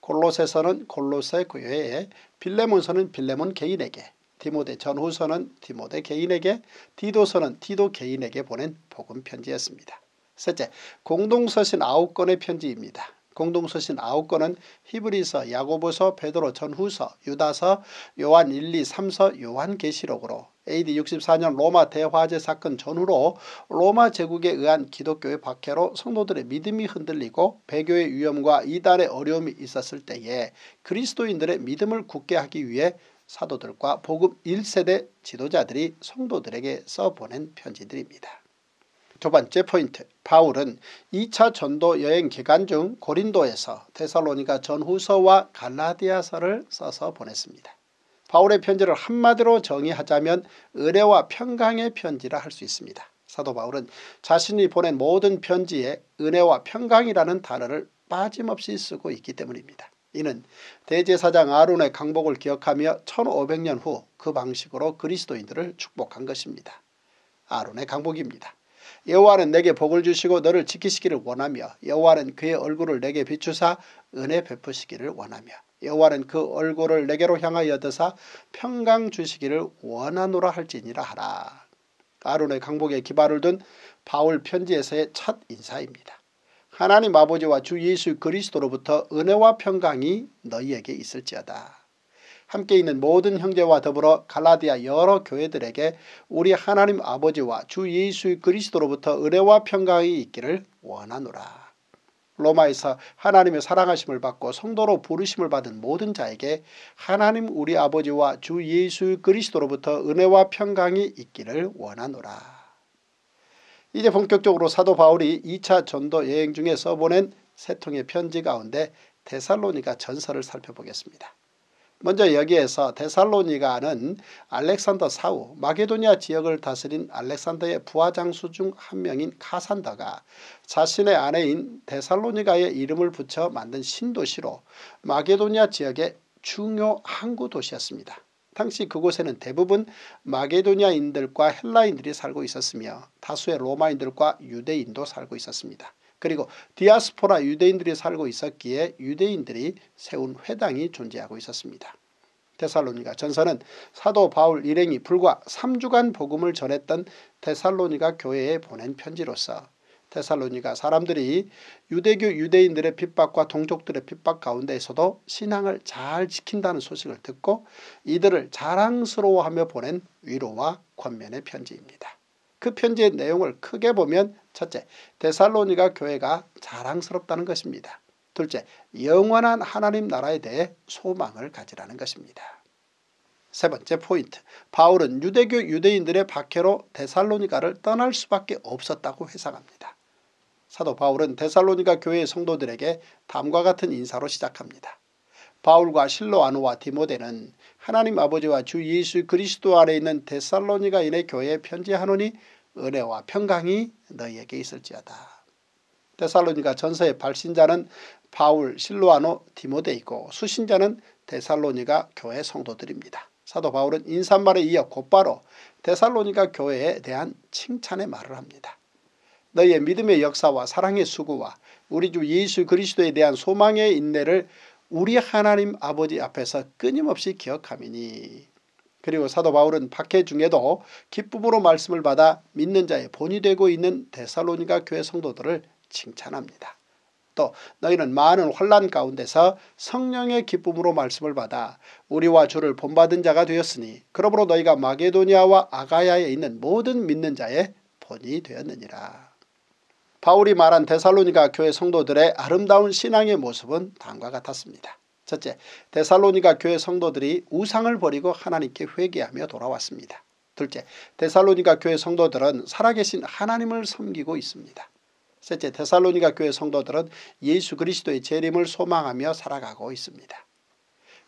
골로새서는 골로새 교회에 빌레몬서는 빌레몬 개인에게 디모데 전후서는 디모데 개인에게 디도서는 디도 개인에게 보낸 복음 편지였습니다. 셋째 공동서신 9건의 편지입니다. 공동서신 9건은 히브리서, 야고보서, 베드로 전후서, 유다서, 요한 1, 2, 3서, 요한계시록으로 AD 64년 로마 대화제 사건 전후로 로마 제국에 의한 기독교의 박해로 성도들의 믿음이 흔들리고 배교의 위험과 이단의 어려움이 있었을 때에 그리스도인들의 믿음을 굳게 하기 위해 사도들과 복음 1세대 지도자들이 성도들에게 써보낸 편지들입니다. 두 번째 포인트 바울은 2차 전도 여행 기간 중 고린도에서 테살로니가 전후서와 갈라디아서를 써서 보냈습니다. 바울의 편지를 한마디로 정의하자면 은혜와 평강의 편지라 할 수 있습니다. 사도 바울은 자신이 보낸 모든 편지에 은혜와 평강이라는 단어를 빠짐없이 쓰고 있기 때문입니다. 이는 대제사장 아론의 강복을 기억하며 1500년 후 그 방식으로 그리스도인들을 축복한 것입니다. 아론의 강복입니다. 여호와는 내게 복을 주시고 너를 지키시기를 원하며 여호와는 그의 얼굴을 내게 비추사 은혜 베푸시기를 원하며 여호와는 그 얼굴을 내게로 향하여 드사 평강 주시기를 원하노라 할지니라 하라. 아론의 강복에 기반을 둔 바울 편지에서의 첫 인사입니다. 하나님 아버지와 주 예수 그리스도로부터 은혜와 평강이 너희에게 있을지어다. 함께 있는 모든 형제와 더불어 갈라디아 여러 교회들에게 우리 하나님 아버지와 주 예수 그리스도로부터 은혜와 평강이 있기를 원하노라. 로마에서 하나님의 사랑하심을 받고 성도로 부르심을 받은 모든 자에게 하나님 우리 아버지와 주 예수 그리스도로부터 은혜와 평강이 있기를 원하노라. 이제 본격적으로 사도 바울이 2차 전도 여행 중에 써보낸 세 통의 편지 가운데 데살로니가 전설을 살펴보겠습니다. 먼저 여기에서 데살로니가는 알렉산더 사후 마게도니아 지역을 다스린 알렉산더의 부하장수 중 한 명인 카산더가 자신의 아내인 데살로니가의 이름을 붙여 만든 신도시로 마게도니아 지역의 중요 항구 도시였습니다. 당시 그곳에는 대부분 마게도니아인들과 헬라인들이 살고 있었으며 다수의 로마인들과 유대인도 살고 있었습니다. 그리고 디아스포라 유대인들이 살고 있었기에 유대인들이 세운 회당이 존재하고 있었습니다. 테살로니가 전서는 사도 바울 일행이 불과 3주간 복음을 전했던 테살로니가 교회에 보낸 편지로서 테살로니가 사람들이 유대교 유대인들의 핍박과 동족들의 핍박 가운데에서도 신앙을 잘 지킨다는 소식을 듣고 이들을 자랑스러워하며 보낸 위로와 권면의 편지입니다. 그 편지의 내용을 크게 보면 첫째, 데살로니가 교회가 자랑스럽다는 것입니다. 둘째, 영원한 하나님 나라에 대해 소망을 가지라는 것입니다. 세 번째 포인트, 바울은 유대교 유대인들의 박해로 데살로니가를 떠날 수밖에 없었다고 회상합니다. 사도 바울은 데살로니가 교회의 성도들에게 다음과 같은 인사로 시작합니다. 바울과 실로아노와 디모데는 하나님 아버지와 주 예수 그리스도 아래 있는 데살로니가인의 교회에 편지하노니 은혜와 평강이 너희에게 있을지어다. 데살로니가 전서의 발신자는 바울, 실로아노, 디모데이고 수신자는 데살로니가 교회 성도들입니다. 사도 바울은 인사말에 이어 곧바로 데살로니가 교회에 대한 칭찬의 말을 합니다. 너희의 믿음의 역사와 사랑의 수고와 우리 주 예수 그리스도에 대한 소망의 인내를 우리 하나님 아버지 앞에서 끊임없이 기억하미니 그리고 사도 바울은 박해 중에도 기쁨으로 말씀을 받아 믿는 자의 본이 되고 있는 데살로니가 교회 성도들을 칭찬합니다. 또 너희는 많은 환란 가운데서 성령의 기쁨으로 말씀을 받아 우리와 주를 본받은 자가 되었으니 그러므로 너희가 마게도니아와 아가야에 있는 모든 믿는 자의 본이 되었느니라. 바울이 말한 데살로니가 교회 성도들의 아름다운 신앙의 모습은 다음과 같았습니다. 첫째, 데살로니가 교회 성도들이 우상을 버리고 하나님께 회개하며 돌아왔습니다. 둘째, 데살로니가 교회 성도들은 살아계신 하나님을 섬기고 있습니다. 셋째, 데살로니가 교회 성도들은 예수 그리스도의 재림을 소망하며 살아가고 있습니다.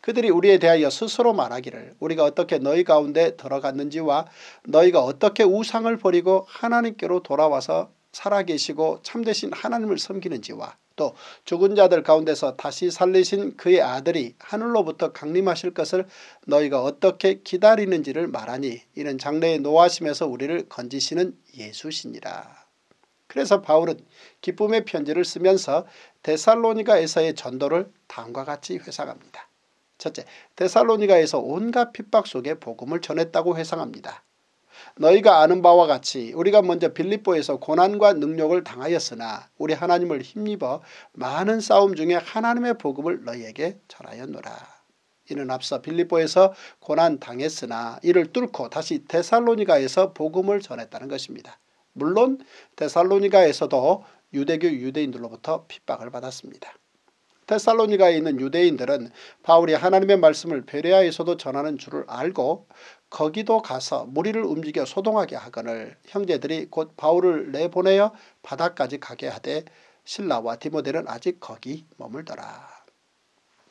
그들이 우리에 대하여 스스로 말하기를 우리가 어떻게 너희 가운데 들어갔는지와 너희가 어떻게 우상을 버리고 하나님께로 돌아와서 살아계시고 참되신 하나님을 섬기는지와 또 죽은 자들 가운데서 다시 살리신 그의 아들이 하늘로부터 강림하실 것을 너희가 어떻게 기다리는지를 말하니 이는 장래의 노하심에서 우리를 건지시는 예수시니라. 그래서 바울은 기쁨의 편지를 쓰면서 데살로니가에서의 전도를 다음과 같이 회상합니다. 첫째, 데살로니가에서 온갖 핍박 속에 복음을 전했다고 회상합니다. 너희가 아는 바와 같이 우리가 먼저 빌립보에서 고난과 능력을 당하였으나 우리 하나님을 힘입어 많은 싸움 중에 하나님의 복음을 너희에게 전하였노라. 이는 앞서 빌립보에서 고난 당했으나 이를 뚫고 다시 데살로니가에서 복음을 전했다는 것입니다. 물론 데살로니가에서도 유대교 유대인들로부터 핍박을 받았습니다. 테살로니가에 있는 유대인들은 바울이 하나님의 말씀을 베레아에서도 전하는 줄을 알고 거기도 가서 무리를 움직여 소동하게 하거늘 형제들이 곧 바울을 내보내어 바다까지 가게 하되 신라와 디모데는 아직 거기 머물더라.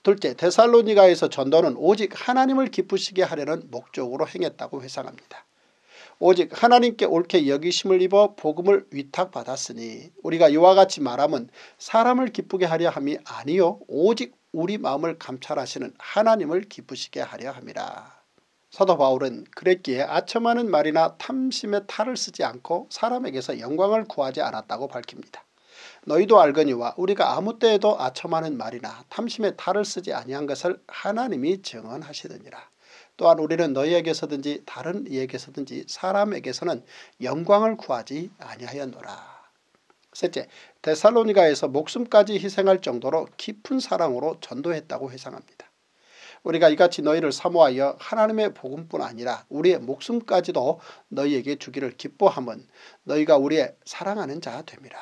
둘째 데살로니가에서 전도는 오직 하나님을 기쁘시게 하려는 목적으로 행했다고 회상합니다. 오직 하나님께 옳게 여기심을 입어 복음을 위탁받았으니 우리가 이와 같이 말하면 사람을 기쁘게 하려 함이 아니요 오직 우리 마음을 감찰하시는 하나님을 기쁘시게 하려 함이라. 사도 바울은 그랬기에 아첨하는 말이나 탐심의 탈을 쓰지 않고 사람에게서 영광을 구하지 않았다고 밝힙니다. 너희도 알거니와 우리가 아무 때에도 아첨하는 말이나 탐심의 탈을 쓰지 아니한 것을 하나님이 증언하시느니라. 또한 우리는 너희에게서든지 다른 이에게서든지 사람에게서는 영광을 구하지 아니하였노라. 셋째, 데살로니가에서 목숨까지 희생할 정도로 깊은 사랑으로 전도했다고 회상합니다. 우리가 이같이 너희를 사모하여 하나님의 복음뿐 아니라 우리의 목숨까지도 너희에게 주기를 기뻐함은 너희가 우리의 사랑하는 자 됨이라.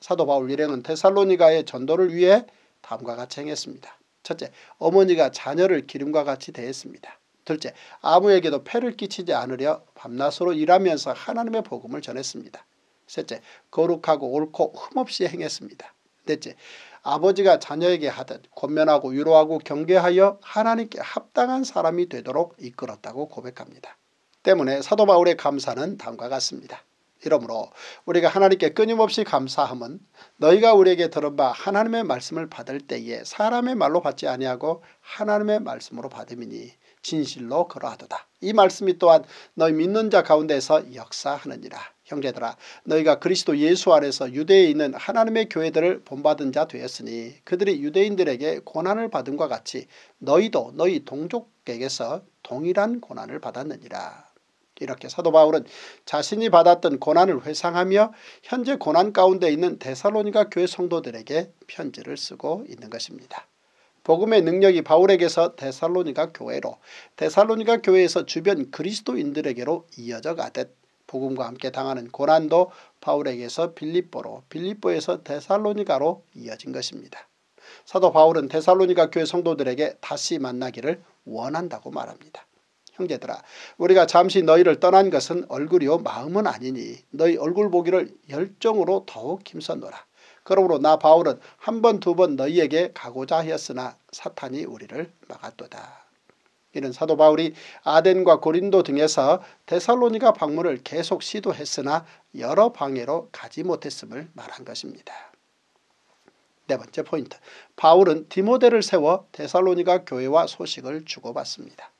사도 바울 일행은 데살로니가의 전도를 위해 다음과 같이 행했습니다. 첫째, 어머니가 자녀를 기름과 같이 대했습니다. 둘째, 아무에게도 폐를 끼치지 않으려 밤낮으로 일하면서 하나님의 복음을 전했습니다. 셋째, 거룩하고 옳고 흠없이 행했습니다. 넷째, 아버지가 자녀에게 하듯 권면하고 위로하고 경계하여 하나님께 합당한 사람이 되도록 이끌었다고 고백합니다. 때문에 사도 바울의 감사는 다음과 같습니다. 이러므로 우리가 하나님께 끊임없이 감사함은 너희가 우리에게 들은 바 하나님의 말씀을 받을 때에 사람의 말로 받지 아니하고 하나님의 말씀으로 받음이니 진실로 그러하도다. 이 말씀이 또한 너희 믿는 자 가운데서 역사하느니라. 형제들아 너희가 그리스도 예수 안에서 유대에 있는 하나님의 교회들을 본받은 자 되었으니 그들이 유대인들에게 고난을 받은과 같이 너희도 너희 동족에게서 동일한 고난을 받았느니라. 이렇게 사도 바울은 자신이 받았던 고난을 회상하며 현재 고난 가운데 있는 데살로니가 교회 성도들에게 편지를 쓰고 있는 것입니다. 복음의 능력이 바울에게서 데살로니가 교회로 데살로니가 교회에서 주변 그리스도인들에게로 이어져 가듯 복음과 함께 당하는 고난도 바울에게서 빌립보로 빌립보에서 데살로니가로 이어진 것입니다. 사도 바울은 데살로니가 교회 성도들에게 다시 만나기를 원한다고 말합니다. 형제들아 우리가 잠시 너희를 떠난 것은 얼굴이요 마음은 아니니 너희 얼굴 보기를 열정으로 더욱 힘썼노라. 그러므로 나 바울은 한 번 두 번 너희에게 가고자 하였으나 사탄이 우리를 막았도다. 이는 사도 바울이 아덴과 고린도 등에서 데살로니가 방문을 계속 시도했으나 여러 방해로 가지 못했음을 말한 것입니다. 네 번째 포인트 바울은 디모데를 세워 데살로니가 교회와 소식을 주고받습니다.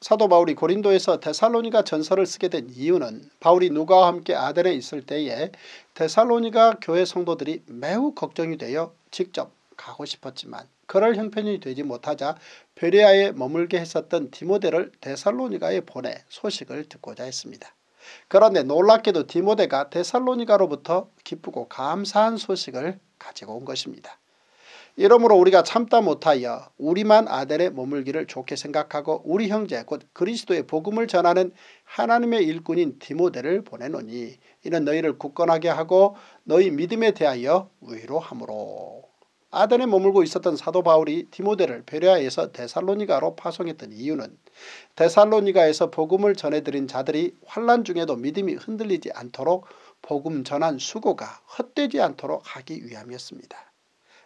사도 바울이 고린도에서 데살로니가 전서를 쓰게 된 이유는 바울이 누가와 함께 아덴에 있을 때에 데살로니가 교회 성도들이 매우 걱정이 되어 직접 가고 싶었지만 그럴 형편이 되지 못하자 베레아에 머물게 했었던 디모데를 데살로니가에 보내 소식을 듣고자 했습니다. 그런데 놀랍게도 디모데가 데살로니가로부터 기쁘고 감사한 소식을 가지고 온 것입니다. 이러므로 우리가 참다 못하여 우리만 아델에 머물기를 좋게 생각하고 우리 형제 곧 그리스도의 복음을 전하는 하나님의 일꾼인 디모데를 보내노니 이는 너희를 굳건하게 하고 너희 믿음에 대하여 위로하므로 아덴에 머물고 있었던 사도 바울이 디모데를 베레아에서 데살로니가로 파송했던 이유는 데살로니가에서 복음을 전해드린 자들이 환란 중에도 믿음이 흔들리지 않도록 복음 전한 수고가 헛되지 않도록 하기 위함이었습니다.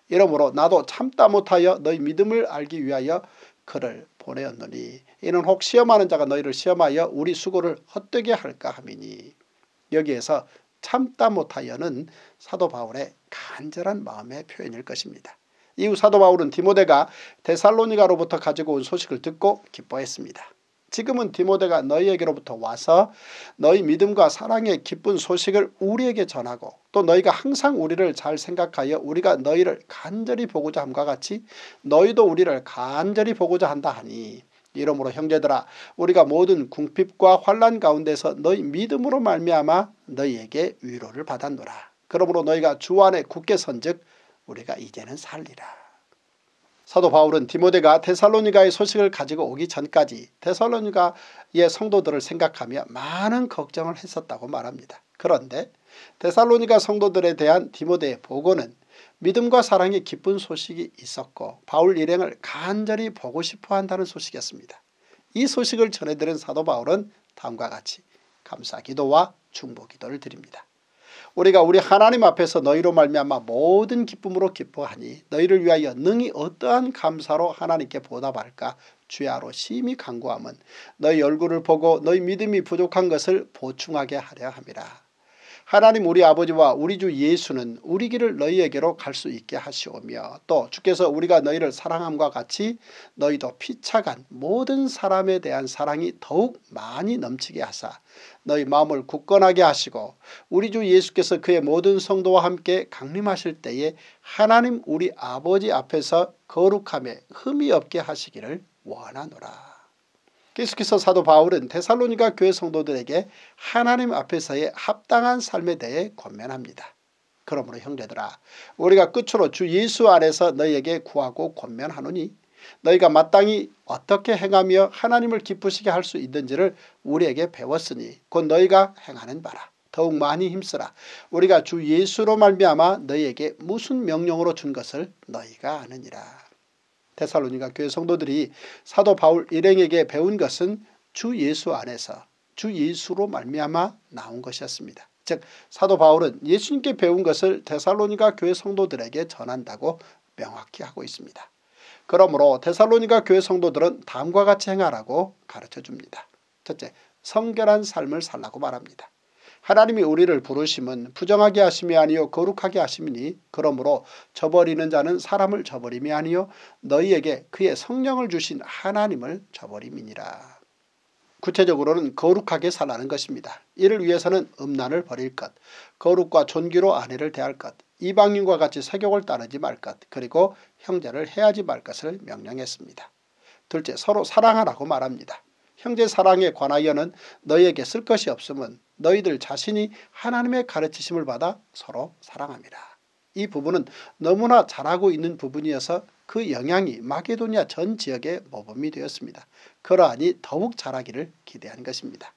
이러므로 나도 참다 못하여 너희 믿음을 알기 위하여 그를 보내었노니 이는 혹 시험하는 자가 너희를 시험하여 우리 수고를 헛되게 할까 함이니 여기에서 참다 못하여는 사도 바울의 간절한 마음의 표현일 것입니다. 이후 사도 바울은 디모데가 데살로니가로부터 가지고 온 소식을 듣고 기뻐했습니다. 지금은 디모데가 너희에게로부터 와서 너희 믿음과 사랑의 기쁜 소식을 우리에게 전하고 또 너희가 항상 우리를 잘 생각하여 우리가 너희를 간절히 보고자 함과 같이 너희도 우리를 간절히 보고자 한다 하니 이러므로 형제들아 우리가 모든 궁핍과 환란 가운데서 너희 믿음으로 말미암아 너희에게 위로를 받았노라. 그러므로 너희가 주 안에 굳게 선즉 우리가 이제는 살리라. 사도 바울은 디모데가 데살로니가의 소식을 가지고 오기 전까지 데살로니가의 성도들을 생각하며 많은 걱정을 했었다고 말합니다. 그런데 데살로니가 성도들에 대한 디모데의 보고는 믿음과 사랑의 기쁜 소식이 있었고 바울 일행을 간절히 보고 싶어 한다는 소식이었습니다. 이 소식을 전해들은 사도 바울은 다음과 같이 감사 기도와 중보 기도를 드립니다. 우리가 우리 하나님 앞에서 너희로 말미암아 모든 기쁨으로 기뻐하니 너희를 위하여 능히 어떠한 감사로 하나님께 보답할까 주야로 심히 간구함은 너희 얼굴을 보고 너희 믿음이 부족한 것을 보충하게 하려 함이라. 하나님 우리 아버지와 우리 주 예수는 우리 길을 너희에게로 갈 수 있게 하시오며 또 주께서 우리가 너희를 사랑함과 같이 너희도 피차간 모든 사람에 대한 사랑이 더욱 많이 넘치게 하사 너희 마음을 굳건하게 하시고 우리 주 예수께서 그의 모든 성도와 함께 강림하실 때에 하나님 우리 아버지 앞에서 거룩함에 흠이 없게 하시기를 원하노라. 계속해서 사도 바울은 데살로니가 교회 성도들에게 하나님 앞에서의 합당한 삶에 대해 권면합니다. 그러므로 형제들아 우리가 끝으로 주 예수 안에서 너희에게 구하고 권면하노니 너희가 마땅히 어떻게 행하며 하나님을 기쁘시게 할 수 있는지를 우리에게 배웠으니 곧 너희가 행하는 바라. 더욱 많이 힘쓰라. 우리가 주 예수로 말미암아 너희에게 무슨 명령으로 준 것을 너희가 아느니라. 테살로니가 교회 성도들이 사도 바울 일행에게 배운 것은 주 예수 안에서 주 예수로 말미암아 나온 것이었습니다. 즉 사도 바울은 예수님께 배운 것을 데살로니가 교회 성도들에게 전한다고 명확히 하고 있습니다. 그러므로 데살로니가 교회 성도들은 다음과 같이 행하라고 가르쳐줍니다. 첫째, 성결한 삶을 살라고 말합니다. 하나님이 우리를 부르심은 부정하게 하심이 아니요 거룩하게 하심이니 그러므로 저버리는 자는 사람을 저버림이 아니요 너희에게 그의 성령을 주신 하나님을 저버림이니라. 구체적으로는 거룩하게 살라는 것입니다. 이를 위해서는 음란을 버릴 것, 거룩과 존귀로 아내를 대할 것, 이방인과 같이 세격을 따르지 말 것, 그리고 형제를 해하지 말 것을 명령했습니다. 둘째, 서로 사랑하라고 말합니다. 형제 사랑에 관하여는 너희에게 쓸 것이 없음은 너희들 자신이 하나님의 가르치심을 받아 서로 사랑합니다. 이 부분은 너무나 잘하고 있는 부분이어서 그 영향이 마게도니아 전 지역에 모범이 되었습니다. 그러하니 더욱 잘하기를 기대한 것입니다.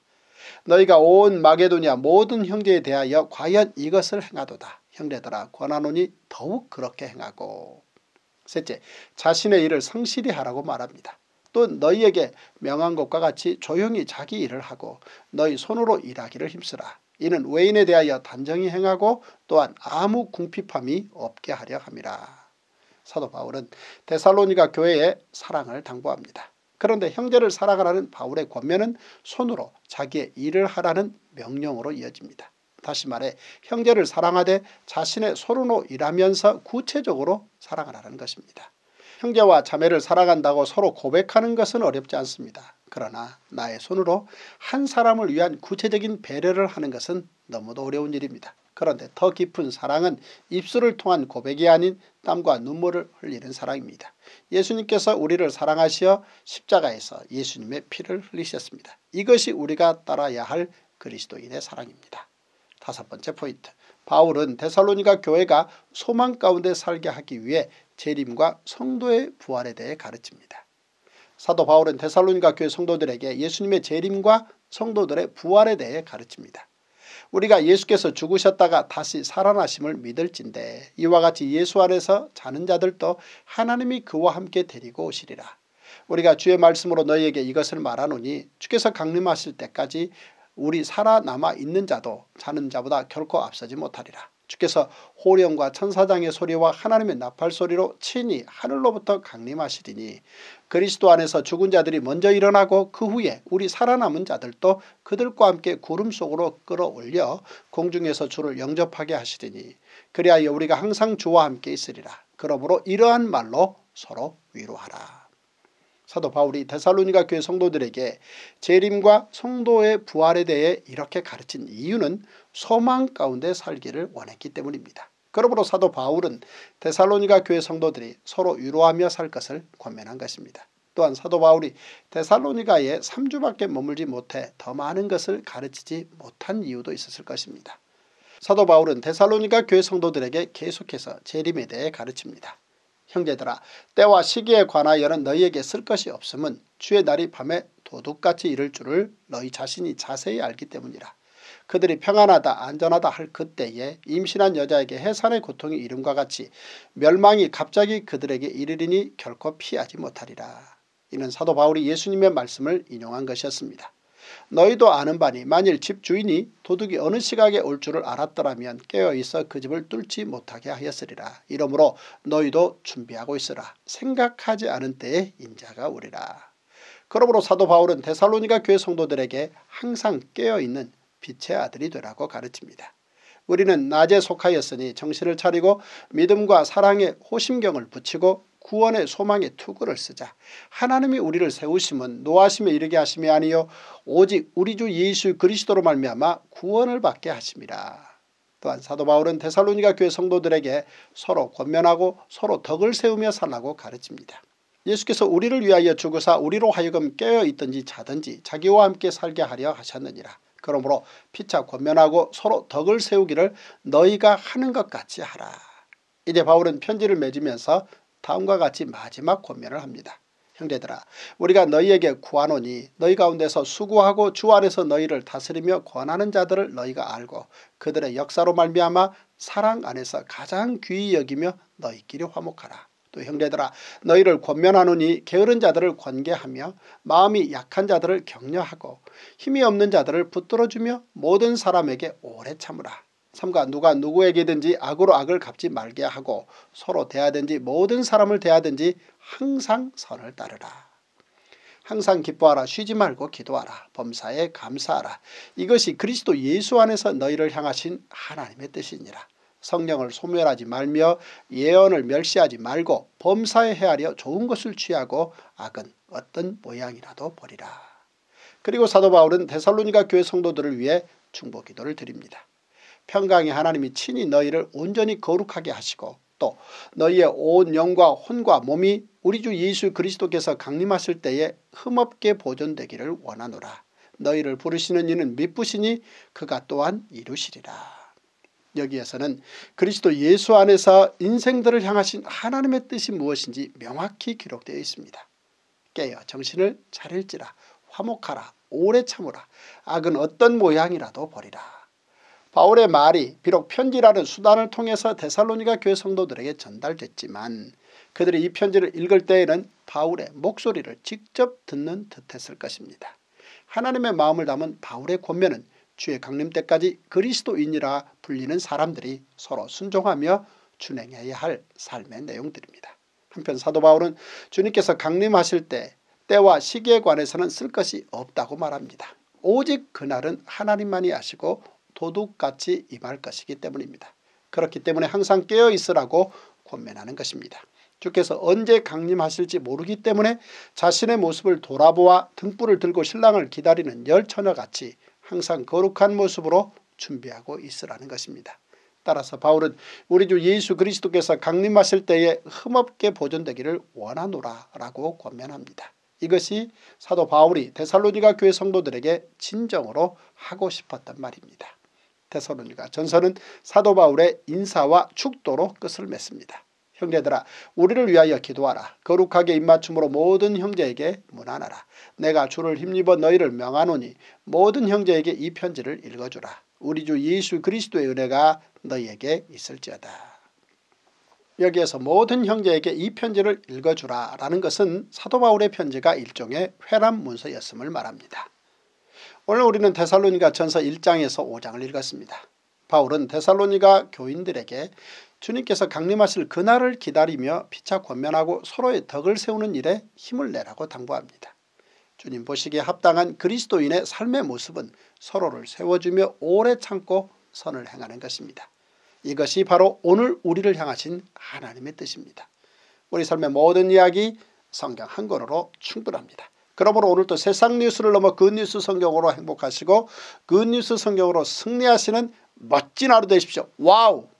너희가 온 마게도니아 모든 형제에 대하여 과연 이것을 행하도다. 형제들아 권하노니 더욱 그렇게 행하고 셋째 자신의 일을 성실히 하라고 말합니다. 또 너희에게 명한 것과 같이 조용히 자기 일을 하고 너희 손으로 일하기를 힘쓰라. 이는 외인에 대하여 단정히 행하고 또한 아무 궁핍함이 없게 하려 함이라. 사도 바울은 데살로니가 교회에 사랑을 당부합니다. 그런데 형제를 사랑하라는 바울의 권면은 손으로 자기의 일을 하라는 명령으로 이어집니다. 다시 말해 형제를 사랑하되 자신의 손으로 일하면서 구체적으로 사랑하라는 것입니다. 형제와 자매를 살아간다고 서로 고백하는 것은 어렵지 않습니다. 그러나 나의 손으로 한 사람을 위한 구체적인 배려를 하는 것은 너무도 어려운 일입니다. 그런데 더 깊은 사랑은 입술을 통한 고백이 아닌 땀과 눈물을 흘리는 사랑입니다. 예수님께서 우리를 사랑하시어 십자가에서 예수님의 피를 흘리셨습니다. 이것이 우리가 따라야 할 그리스도인의 사랑입니다. 다섯 번째 포인트. 바울은 데살로니가 교회가 소망 가운데 살게 하기 위해 재림과 성도의 부활에 대해 가르칩니다. 사도 바울은 데살로니가 교회 성도들에게 예수님의 재림과 성도들의 부활에 대해 가르칩니다. 우리가 예수께서 죽으셨다가 다시 살아나심을 믿을진데 이와 같이 예수 안에서 자는 자들도 하나님이 그와 함께 데리고 오시리라. 우리가 주의 말씀으로 너희에게 이것을 말하노니 주께서 강림하실 때까지 우리 살아남아 있는 자도 자는 자보다 결코 앞서지 못하리라. 주께서 호령과 천사장의 소리와 하나님의 나팔 소리로 친히 하늘로부터 강림하시리니 그리스도 안에서 죽은 자들이 먼저 일어나고 그 후에 우리 살아남은 자들도 그들과 함께 구름 속으로 끌어올려 공중에서 주를 영접하게 하시리니 그리하여 우리가 항상 주와 함께 있으리라. 그러므로 이러한 말로 서로 위로하라. 사도 바울이 데살로니가 교회 성도들에게 재림과 성도의 부활에 대해 이렇게 가르친 이유는 소망 가운데 살기를 원했기 때문입니다. 그러므로 사도 바울은 데살로니가 교회 성도들이 서로 위로하며 살 것을 권면한 것입니다. 또한 사도 바울이 데살로니가에 3주밖에 머물지 못해 더 많은 것을 가르치지 못한 이유도 있었을 것입니다. 사도 바울은 데살로니가 교회 성도들에게 계속해서 재림에 대해 가르칩니다. 형제들아 때와 시기에 관하여는 너희에게 쓸 것이 없음은 주의 날이 밤에 도둑같이 이를 줄을 너희 자신이 자세히 알기 때문이라. 그들이 평안하다 안전하다 할 그때에 임신한 여자에게 해산의 고통이 이름과 같이 멸망이 갑자기 그들에게 이르리니 결코 피하지 못하리라. 이는 사도 바울이 예수님의 말씀을 인용한 것이었습니다. 너희도 아는 바니 만일 집 주인이 도둑이 어느 시각에 올 줄을 알았더라면 깨어있어 그 집을 뚫지 못하게 하였으리라. 이러므로 너희도 준비하고 있으라. 생각하지 않은 때에 인자가 오리라. 그러므로 사도 바울은 데살로니가 교회 성도들에게 항상 깨어있는 빛의 아들이 되라고 가르칩니다. 우리는 낮에 속하였으니 정신을 차리고 믿음과 사랑에 호심경을 붙이고 구원의 소망의 투구를 쓰자. 하나님이 우리를 세우심은 노하심에 이르게 하심이 아니요 오직 우리 주 예수 그리스도로 말미암아 구원을 받게 하심이라. 또한 사도 바울은 데살로니가 교회 성도들에게 서로 권면하고 서로 덕을 세우며 살라고 가르칩니다. 예수께서 우리를 위하여 죽으사 우리로 하여금 깨어있든지 자든지 자기와 함께 살게 하려 하셨느니라. 그러므로 피차 권면하고 서로 덕을 세우기를 너희가 하는 것 같이 하라. 이제 바울은 편지를 맺으면서 다음과 같이 마지막 권면을 합니다. 형제들아 우리가 너희에게 구하노니 너희 가운데서 수고하고 주 안에서 너희를 다스리며 권하는 자들을 너희가 알고 그들의 역사로 말미암아 사랑 안에서 가장 귀히 여기며 너희끼리 화목하라. 또 형제들아 너희를 권면하노니 게으른 자들을 권계하며 마음이 약한 자들을 격려하고 힘이 없는 자들을 붙들어주며 모든 사람에게 오래 참으라. 삼가 누가 누구에게든지 악으로 악을 갚지 말게 하고 서로 대하든지 모든 사람을 대하든지 항상 선을 따르라. 항상 기뻐하라 쉬지 말고 기도하라 범사에 감사하라 이것이 그리스도 예수 안에서 너희를 향하신 하나님의 뜻이니라. 성령을 소멸하지 말며 예언을 멸시하지 말고 범사에 헤아려 좋은 것을 취하고 악은 어떤 모양이라도 버리라. 그리고 사도 바울은 데살로니가 교회 성도들을 위해 중보 기도를 드립니다. 평강의 하나님이 친히 너희를 온전히 거룩하게 하시고 또 너희의 온 영과 혼과 몸이 우리 주 예수 그리스도께서 강림하실 때에 흠없게 보존되기를 원하노라. 너희를 부르시는 이는 미쁘시니 그가 또한 이루시리라. 여기에서는 그리스도 예수 안에서 인생들을 향하신 하나님의 뜻이 무엇인지 명확히 기록되어 있습니다. 깨어 정신을 차릴지라 화목하라 오래 참으라 악은 어떤 모양이라도 버리라. 바울의 말이 비록 편지라는 수단을 통해서 데살로니가 교회 성도들에게 전달됐지만 그들이 이 편지를 읽을 때에는 바울의 목소리를 직접 듣는 듯했을 것입니다. 하나님의 마음을 담은 바울의 권면은 주의 강림 때까지 그리스도인이라 불리는 사람들이 서로 순종하며 준행해야 할 삶의 내용들입니다. 한편 사도 바울은 주님께서 강림하실 때 때와 시기에 관해서는 쓸 것이 없다고 말합니다. 오직 그날은 하나님만이 아시고 도둑같이 임할 것이기 때문입니다. 그렇기 때문에 항상 깨어있으라고 권면하는 것입니다. 주께서 언제 강림하실지 모르기 때문에 자신의 모습을 돌아보아 등불을 들고 신랑을 기다리는 열처녀같이 항상 거룩한 모습으로 준비하고 있으라는 것입니다. 따라서 바울은 우리 주 예수 그리스도께서 강림하실 때에 흠없게 보존되기를 원하노라 라고 권면합니다. 이것이 사도 바울이 데살로니가 교회 성도들에게 진정으로 하고 싶었던 말입니다. 테서로니가 전서는 사도 바울의 인사와 축도로 끝을 맺습니다. 형제들아 우리를 위하여 기도하라. 거룩하게 입맞춤으로 모든 형제에게 문안하라. 내가 주를 힘입어 너희를 명하노니 모든 형제에게 이 편지를 읽어주라. 우리 주 예수 그리스도의 은혜가 너희에게 있을지어다. 여기에서 모든 형제에게 이 편지를 읽어주라 라는 것은 사도 바울의 편지가 일종의 회람 문서였음을 말합니다. 오늘 우리는 데살로니가 전서 1장에서 5장을 읽었습니다. 바울은 데살로니가 교인들에게 주님께서 강림하실 그날을 기다리며 피차 권면하고 서로의 덕을 세우는 일에 힘을 내라고 당부합니다. 주님 보시기에 합당한 그리스도인의 삶의 모습은 서로를 세워주며 오래 참고 선을 행하는 것입니다. 이것이 바로 오늘 우리를 향하신 하나님의 뜻입니다. 우리 삶의 모든 이야기 성경 한 권으로 충분합니다. 그러므로 오늘도 세상 뉴스를 넘어 good news 성경으로 행복하시고 good news 성경으로 승리하시는 멋진 하루 되십시오. Wow!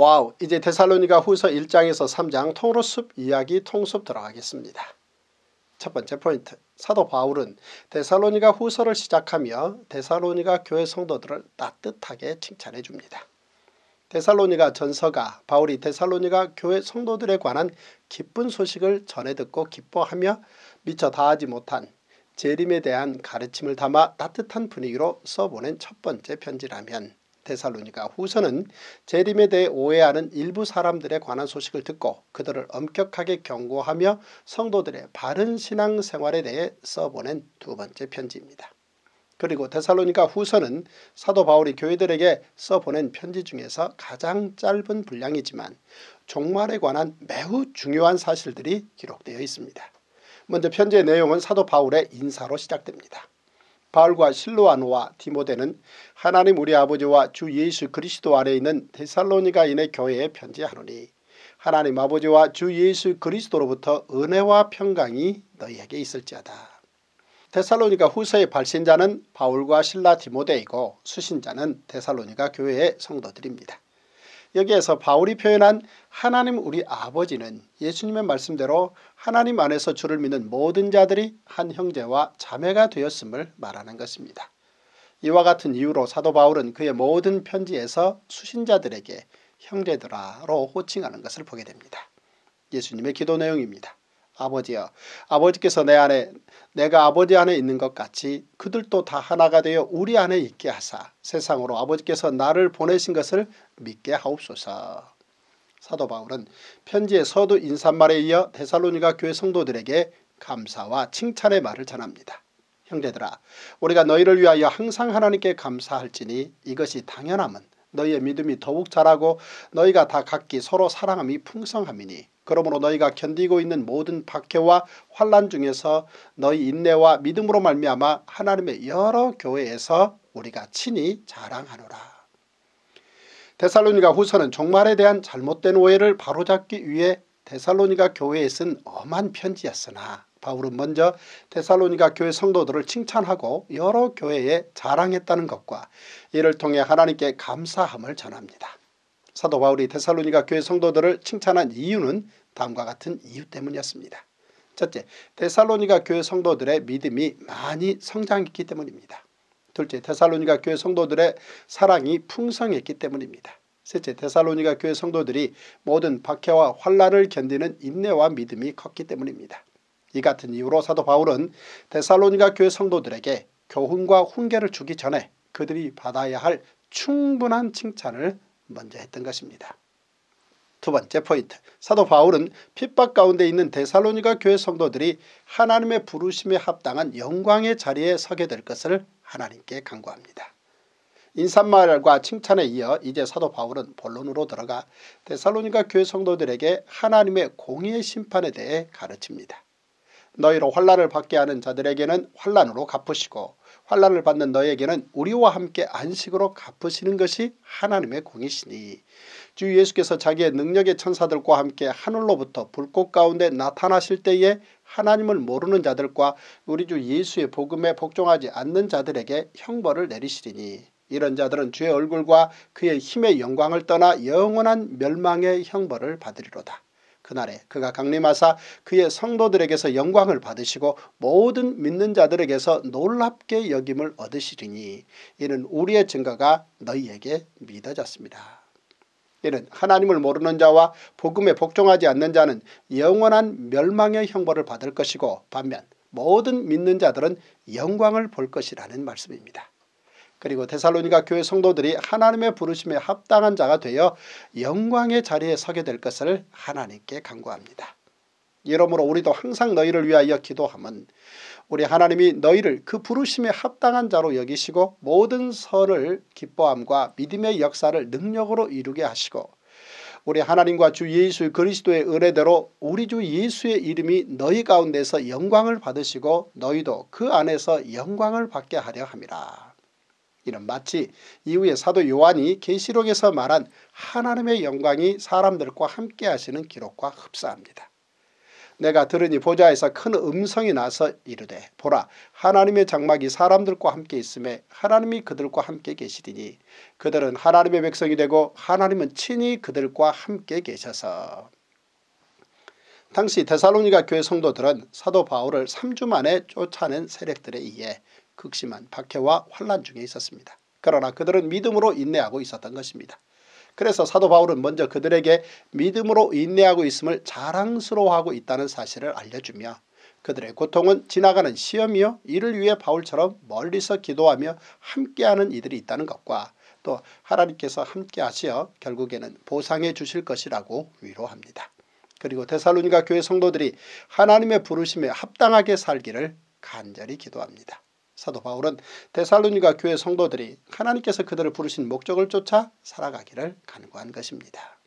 Wow 이제 데살로니가 후서 1장에서 3장 통으로 숲 이야기 통숲 들어가겠습니다. 첫 번째 포인트 사도 바울은 데살로니가 후서를 시작하며 데살로니가 교회 성도들을 따뜻하게 칭찬해 줍니다. 데살로니가 전서가 바울이 데살로니가 교회 성도들에 관한 기쁜 소식을 전해 듣고 기뻐하며 미처 다하지 못한 재림에 대한 가르침을 담아 따뜻한 분위기로 써보낸 첫 번째 편지라면 데살로니가 후서는 재림에 대해 오해하는 일부 사람들에 관한 소식을 듣고 그들을 엄격하게 경고하며 성도들의 바른 신앙생활에 대해 써보낸 두 번째 편지입니다. 그리고 데살로니가 후서는 사도 바울이 교회들에게 써보낸 편지 중에서 가장 짧은 분량이지만 종말에 관한 매우 중요한 사실들이 기록되어 있습니다. 먼저 편지의 내용은 사도 바울의 인사로 시작됩니다. 바울과 실로아노와 디모데는 하나님 우리 아버지와 주 예수 그리스도 아래 있는 데살로니가인의 교회에 편지하노니 하나님 아버지와 주 예수 그리스도로부터 은혜와 평강이 너희에게 있을지어다. 데살로니가 후서의 발신자는 바울과 신라 디모데이고 수신자는 데살로니가 교회의 성도들입니다. 여기에서 바울이 표현한 하나님 우리 아버지는 예수님의 말씀대로 하나님 안에서 주를 믿는 모든 자들이 한 형제와 자매가 되었음을 말하는 것입니다. 이와 같은 이유로 사도 바울은 그의 모든 편지에서 수신자들에게 형제들아로 호칭하는 것을 보게 됩니다. 예수님의 기도 내용입니다. 아버지여 아버지께서 내 안에 내가 아버지 안에 있는 것 같이 그들도 다 하나가 되어 우리 안에 있게 하사 세상으로 아버지께서 나를 보내신 것을 믿게 하옵소서. 사도 바울은 편지의 서두 인사말에 이어 데살로니가 교회 성도들에게 감사와 칭찬의 말을 전합니다. 형제들아 우리가 너희를 위하여 항상 하나님께 감사할지니 이것이 당연함은 너희의 믿음이 더욱 자라고 너희가 다 각기 서로 사랑함이 풍성함이니 그러므로 너희가 견디고 있는 모든 박해와 환란 중에서 너희 인내와 믿음으로 말미암아 하나님의 여러 교회에서 우리가 친히 자랑하노라. 데살로니가 후서는 종말에 대한 잘못된 오해를 바로잡기 위해 데살로니가 교회에 쓴 엄한 편지였으나 바울은 먼저 데살로니가 교회 성도들을 칭찬하고 여러 교회에 자랑했다는 것과 이를 통해 하나님께 감사함을 전합니다. 사도 바울이 데살로니가 교회 성도들을 칭찬한 이유는 다음과 같은 이유 때문이었습니다. 첫째, 데살로니가 교회 성도들의 믿음이 많이 성장했기 때문입니다. 둘째, 데살로니가 교회 성도들의 사랑이 풍성했기 때문입니다. 셋째, 데살로니가 교회 성도들이 모든 박해와 환란을 견디는 인내와 믿음이 컸기 때문입니다. 이 같은 이유로 사도 바울은 데살로니가 교회 성도들에게 교훈과 훈계를 주기 전에 그들이 받아야 할 충분한 칭찬을 먼저 했던 것입니다. 두 번째 포인트 사도 바울은 핍박 가운데 있는 데살로니가 교회 성도들이 하나님의 부르심에 합당한 영광의 자리에 서게 될 것을 하나님께 간구합니다. 인사말과 칭찬에 이어 이제 사도 바울은 본론으로 들어가 데살로니가 교회 성도들에게 하나님의 공의의 심판에 대해 가르칩니다. 너희로 환란을 받게 하는 자들에게는 환란으로 갚으시고 환란을 받는 너에게는 우리와 함께 안식으로 갚으시는 것이 하나님의 공이시니 주 예수께서 자기의 능력의 천사들과 함께 하늘로부터 불꽃 가운데 나타나실 때에 하나님을 모르는 자들과 우리 주 예수의 복음에 복종하지 않는 자들에게 형벌을 내리시리니 이런 자들은 주의 얼굴과 그의 힘의 영광을 떠나 영원한 멸망의 형벌을 받으리로다. 그날에 그가 강림하사 그의 성도들에게서 영광을 받으시고 모든 믿는 자들에게서 놀랍게 여김을 얻으시리니 이는 우리의 증거가 너희에게 믿어졌습니다. 이는 하나님을 모르는 자와 복음에 복종하지 않는 자는 영원한 멸망의 형벌을 받을 것이고 반면 모든 믿는 자들은 영광을 볼 것이라는 말씀입니다. 그리고 데살로니가 교회 성도들이 하나님의 부르심에 합당한 자가 되어 영광의 자리에 서게 될 것을 하나님께 간구합니다. 이러므로 우리도 항상 너희를 위하여 기도함은 우리 하나님이 너희를 그 부르심에 합당한 자로 여기시고 모든 선을 기뻐함과 믿음의 역사를 능력으로 이루게 하시고 우리 하나님과 주 예수 그리스도의 은혜대로 우리 주 예수의 이름이 너희 가운데서 영광을 받으시고 너희도 그 안에서 영광을 받게 하려 함이라. 이는 마치 이후에 사도 요한이 계시록에서 말한 하나님의 영광이 사람들과 함께 하시는 기록과 흡사합니다. 내가 들으니 보좌에서 큰 음성이 나서 이르되 보라 하나님의 장막이 사람들과 함께 있음에 하나님이 그들과 함께 계시리니 그들은 하나님의 백성이 되고 하나님은 친히 그들과 함께 계셔서 당시 데살로니가 교회 성도들은 사도 바울을 3주 만에 쫓아낸 세력들에 의해 극심한 박해와 환란 중에 있었습니다. 그러나 그들은 믿음으로 인내하고 있었던 것입니다. 그래서 사도 바울은 먼저 그들에게 믿음으로 인내하고 있음을 자랑스러워하고 있다는 사실을 알려주며 그들의 고통은 지나가는 시험이요 이를 위해 바울처럼 멀리서 기도하며 함께하는 이들이 있다는 것과 또 하나님께서 함께하시어 결국에는 보상해 주실 것이라고 위로합니다. 그리고 데살로니가 교회 성도들이 하나님의 부르심에 합당하게 살기를 간절히 기도합니다. 사도 바울은 데살로니가 교회 성도들이 하나님께서 그들을 부르신 목적을 쫓아 살아가기를 간구한 것입니다.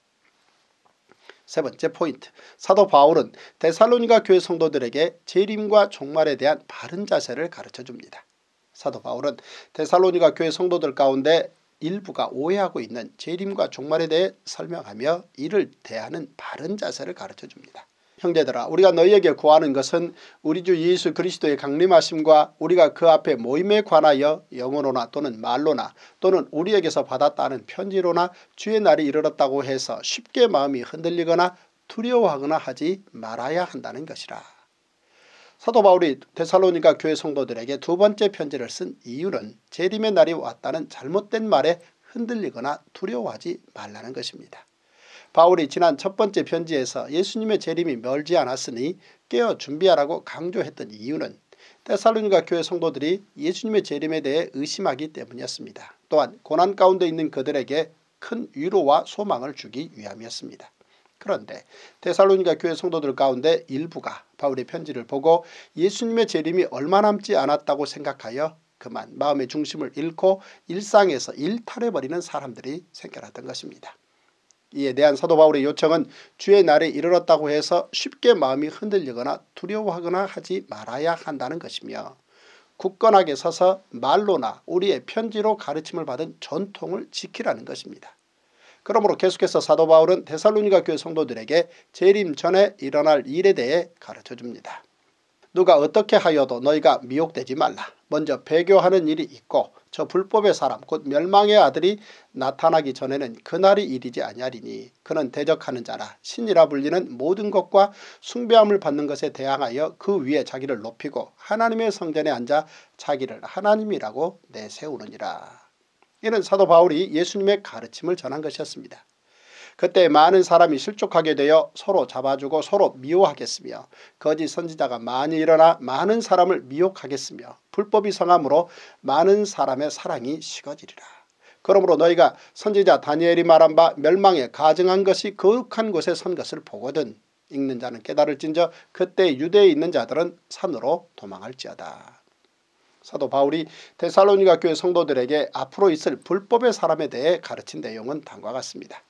세 번째 포인트 사도 바울은 데살로니가 교회 성도들에게 재림과 종말에 대한 바른 자세를 가르쳐줍니다. 사도 바울은 데살로니가 교회 성도들 가운데 일부가 오해하고 있는 재림과 종말에 대해 설명하며 이를 대하는 바른 자세를 가르쳐줍니다. 형제들아 우리가 너희에게 구하는 것은 우리 주 예수 그리스도의 강림하심과 우리가 그 앞에 모임에 관하여 영어로나 또는 말로나 또는 우리에게서 받았다는 편지로나 주의 날이 이르렀다고 해서 쉽게 마음이 흔들리거나 두려워하거나 하지 말아야 한다는 것이라. 사도 바울이 데살로니가 교회 성도들에게 두 번째 편지를 쓴 이유는 재림의 날이 왔다는 잘못된 말에 흔들리거나 두려워하지 말라는 것입니다. 바울이 지난 첫 번째 편지에서 예수님의 재림이 멀지 않았으니 깨어 준비하라고 강조했던 이유는 테살로니가 교회 성도들이 예수님의 재림에 대해 의심하기 때문이었습니다. 또한 고난 가운데 있는 그들에게 큰 위로와 소망을 주기 위함이었습니다. 그런데 테살로니가 교회 성도들 가운데 일부가 바울의 편지를 보고 예수님의 재림이 얼마 남지 않았다고 생각하여 그만 마음의 중심을 잃고 일상에서 일탈해버리는 사람들이 생겨났던 것입니다. 이에 대한 사도 바울의 요청은 주의 날에 이르렀다고 해서 쉽게 마음이 흔들리거나 두려워하거나 하지 말아야 한다는 것이며 굳건하게 서서 말로나 우리의 편지로 가르침을 받은 전통을 지키라는 것입니다. 그러므로 계속해서 사도 바울은 데살로니가 교회 성도들에게 재림 전에 일어날 일에 대해 가르쳐줍니다. 누가 어떻게 하여도 너희가 미혹되지 말라. 먼저 배교하는 일이 있고 저 불법의 사람 곧 멸망의 아들이 나타나기 전에는 그날이 일이지 아니하리니 그는 대적하는 자라 신이라 불리는 모든 것과 숭배함을 받는 것에 대항하여 그 위에 자기를 높이고 하나님의 성전에 앉아 자기를 하나님이라고 내세우느니라. 이는 사도 바울이 예수님의 가르침을 전한 것이었습니다. 그때 많은 사람이 실족하게 되어 서로 잡아주고 서로 미워하겠으며 거짓 선지자가 많이 일어나 많은 사람을 미혹하겠으며 불법이 성함으로 많은 사람의 사랑이 식어지리라. 그러므로 너희가 선지자 다니엘이 말한 바 멸망에 가증한 것이 거룩한 곳에 선 것을 보거든 읽는 자는 깨달을진저 그때 유대에 있는 자들은 산으로 도망할지어다. 사도 바울이 데살로니가 교회 성도들에게 앞으로 있을 불법의 사람에 대해 가르친 내용은 다음과 같습니다.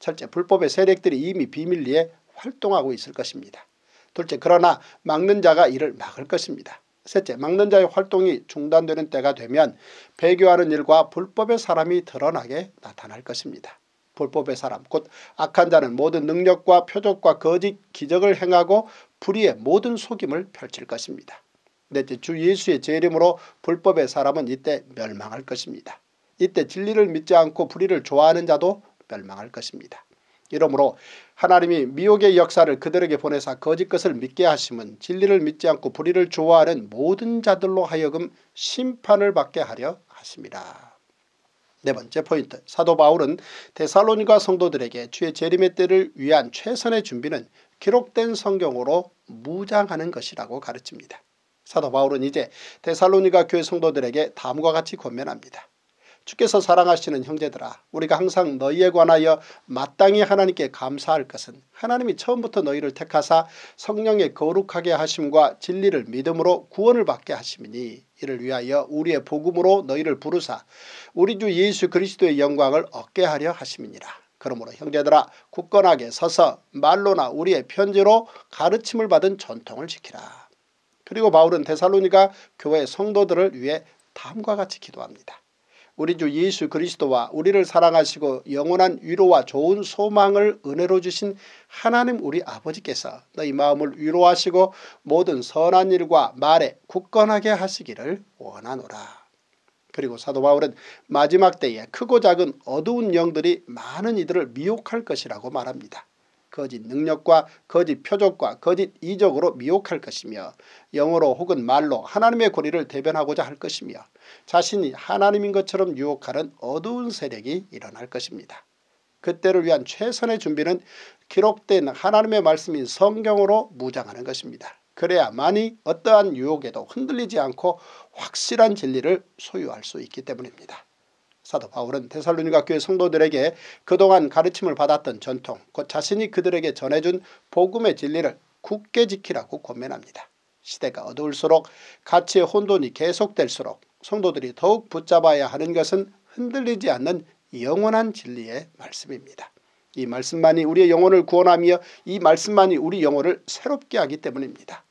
첫째 불법의 세력들이 이미 비밀리에 활동하고 있을 것입니다. 둘째 그러나 막는 자가 이를 막을 것입니다. 셋째 막는 자의 활동이 중단되는 때가 되면 배교하는 일과 불법의 사람이 드러나게 나타날 것입니다. 불법의 사람 곧 악한 자는 모든 능력과 표적과 거짓 기적을 행하고 불의의 모든 속임을 펼칠 것입니다. 넷째 주 예수의 재림으로 불법의 사람은 이때 멸망할 것입니다. 이때 진리를 믿지 않고 불의를 좋아하는 자도 멸망할 것입니다. 이러므로 하나님이 미혹의 역사를 그들에게 보내사 거짓 것을 믿게 하심은 진리를 믿지 않고 불의를 좋아하는 모든 자들로 하여금 심판을 받게 하려 하십니다. 네 번째 포인트 사도 바울은 데살로니가 성도들에게 주의 재림의 때를 위한 최선의 준비는 기록된 성경으로 무장하는 것이라고 가르칩니다. 사도 바울은 이제 데살로니가 교회 성도들에게 다음과 같이 권면합니다. 주께서 사랑하시는 형제들아 우리가 항상 너희에 관하여 마땅히 하나님께 감사할 것은 하나님이 처음부터 너희를 택하사 성령의 거룩하게 하심과 진리를 믿음으로 구원을 받게 하심이니 이를 위하여 우리의 복음으로 너희를 부르사 우리 주 예수 그리스도의 영광을 얻게 하려 하심이니라. 그러므로 형제들아 굳건하게 서서 말로나 우리의 편지로 가르침을 받은 전통을 지키라. 그리고 바울은 데살로니가 교회 성도들을 위해 다음과 같이 기도합니다. 우리 주 예수 그리스도와 우리를 사랑하시고 영원한 위로와 좋은 소망을 은혜로 주신 하나님 우리 아버지께서 너희 마음을 위로하시고 모든 선한 일과 말에 굳건하게 하시기를 원하노라. 그리고 사도 바울은 마지막 때에 크고 작은 어두운 영들이 많은 이들을 미혹할 것이라고 말합니다. 거짓 능력과 거짓 표적과 거짓 이적으로 미혹할 것이며 영어로 혹은 말로 하나님의 권위를 대변하고자 할 것이며 자신이 하나님인 것처럼 유혹하는 어두운 세력이 일어날 것입니다. 그때를 위한 최선의 준비는 기록된 하나님의 말씀인 성경으로 무장하는 것입니다. 그래야만이 어떠한 유혹에도 흔들리지 않고 확실한 진리를 소유할 수 있기 때문입니다. 사도 바울은 데살로니가 교회 성도들에게 그동안 가르침을 받았던 전통 곧 자신이 그들에게 전해준 복음의 진리를 굳게 지키라고 권면합니다. 시대가 어두울수록 가치의 혼돈이 계속될수록 성도들이 더욱 붙잡아야 하는 것은 흔들리지 않는 영원한 진리의 말씀입니다. 이 말씀만이 우리의 영혼을 구원하며 이 말씀만이 우리 영혼을 새롭게 하기 때문입니다.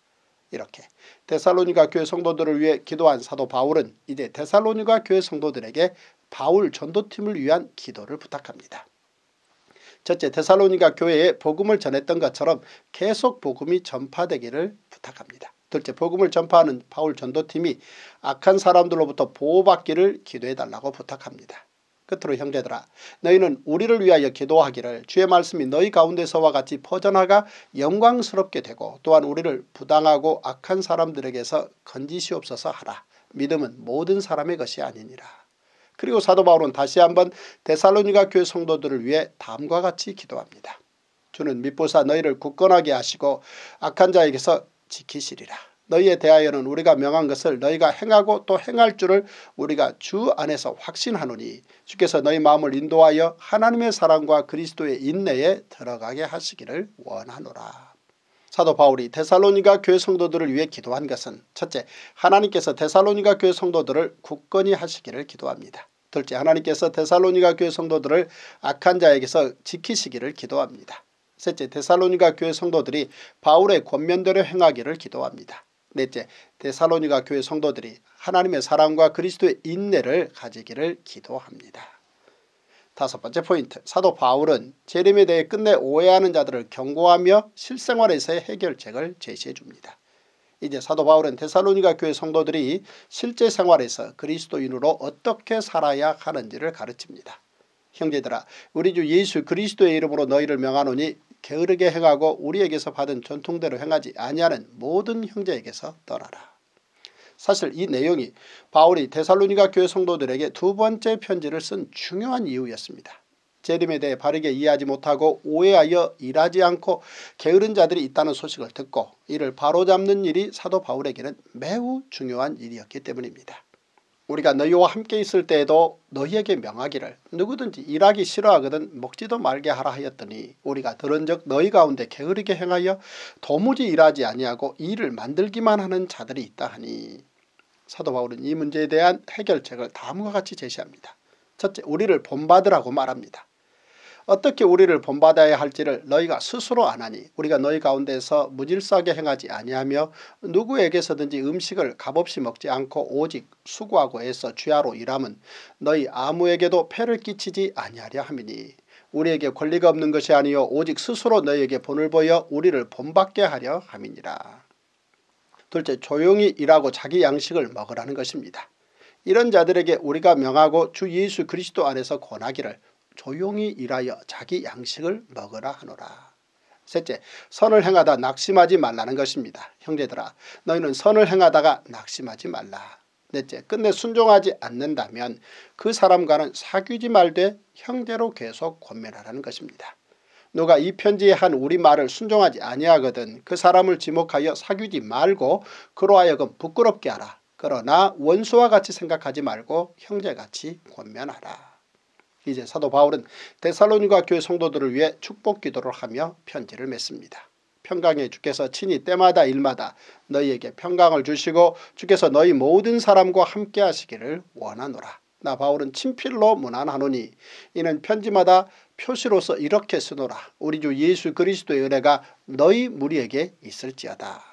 이렇게 데살로니가 교회 성도들을 위해 기도한 사도 바울은 이제 데살로니가 교회 성도들에게 바울 전도팀을 위한 기도를 부탁합니다. 첫째 데살로니가 교회에 복음을 전했던 것처럼 계속 복음이 전파되기를 부탁합니다. 둘째 복음을 전파하는 바울 전도팀이 악한 사람들로부터 보호받기를 기도해달라고 부탁합니다. 끝으로 형제들아 너희는 우리를 위하여 기도하기를 주의 말씀이 너희 가운데서와 같이 퍼져나가 영광스럽게 되고 또한 우리를 부당하고 악한 사람들에게서 건지시옵소서 하라. 믿음은 모든 사람의 것이 아니니라. 그리고 사도 바울은 다시 한번 데살로니가 교회 성도들을 위해 다음과 같이 기도합니다. 주는 믿보사 너희를 굳건하게 하시고 악한 자에게서 지키시리라. 너희에 대하여는 우리가 명한 것을 너희가 행하고 또 행할 줄을 우리가 주 안에서 확신하노니 주께서 너희 마음을 인도하여 하나님의 사랑과 그리스도의 인내에 들어가게 하시기를 원하노라. 사도 바울이 데살로니가 교회 성도들을 위해 기도한 것은 첫째 하나님께서 데살로니가 교회 성도들을 굳건히 하시기를 기도합니다. 둘째 하나님께서 데살로니가 교회 성도들을 악한 자에게서 지키시기를 기도합니다. 셋째 데살로니가 교회 성도들이 바울의 권면대로 행하기를 기도합니다. 넷째 데살로니가 교회 성도들이 하나님의 사랑과 그리스도의 인내를 가지기를 기도합니다. 다섯 번째 포인트 사도 바울은 재림에 대해 끝내 오해하는 자들을 경고하며 실생활에서의 해결책을 제시해 줍니다. 이제 사도 바울은 데살로니가 교회 성도들이 실제 생활에서 그리스도인으로 어떻게 살아야 하는지를 가르칩니다. 형제들아 우리 주 예수 그리스도의 이름으로 너희를 명하노니 게으르게 행하고 우리에게서 받은 전통대로 행하지 아니하는 모든 형제에게서 떠나라. 사실 이 내용이 바울이 데살로니가 교회 성도들에게 두 번째 편지를 쓴 중요한 이유였습니다. 재림에 대해 바르게 이해하지 못하고 오해하여 일하지 않고 게으른 자들이 있다는 소식을 듣고 이를 바로잡는 일이 사도 바울에게는 매우 중요한 일이었기 때문입니다. 우리가 너희와 함께 있을 때에도 너희에게 명하기를 누구든지 일하기 싫어하거든 먹지도 말게 하라 하였더니 우리가 들은즉 너희 가운데 게으르게 행하여 도무지 일하지 아니하고 일을 만들기만 하는 자들이 있다 하니 사도 바울은 이 문제에 대한 해결책을 다음과 같이 제시합니다. 첫째 우리를 본받으라고 말합니다. 어떻게 우리를 본받아야 할지를 너희가 스스로 안하니 우리가 너희 가운데서 무질서하게 행하지 아니하며 누구에게서든지 음식을 값없이 먹지 않고 오직 수고하고 애써 주야로 일함은 너희 아무에게도 폐를 끼치지 아니하려 함이니 우리에게 권리가 없는 것이 아니요 오직 스스로 너희에게 본을 보여 우리를 본받게 하려 함이니라. 둘째 조용히 일하고 자기 양식을 먹으라는 것입니다. 이런 자들에게 우리가 명하고 주 예수 그리스도 안에서 권하기를 조용히 일하여 자기 양식을 먹으라 하노라. 셋째, 선을 행하다 낙심하지 말라는 것입니다. 형제들아 너희는 선을 행하다가 낙심하지 말라. 넷째, 끝내 순종하지 않는다면 그 사람과는 사귀지 말되 형제로 계속 권면하라는 것입니다. 누가 이 편지에 한 우리 말을 순종하지 아니하거든 그 사람을 지목하여 사귀지 말고 그로 하여금 부끄럽게 하라. 그러나 원수와 같이 생각하지 말고 형제같이 권면하라. 이제 사도 바울은 데살로니가 교회 성도들을 위해 축복 기도를 하며 편지를 맺습니다. 평강의 주께서 친히 때마다 일마다 너희에게 평강을 주시고 주께서 너희 모든 사람과 함께 하시기를 원하노라. 나 바울은 친필로 문안하노니 이는 편지마다 표시로서 이렇게 쓰노라. 우리 주 예수 그리스도의 은혜가 너희 무리에게 있을지어다.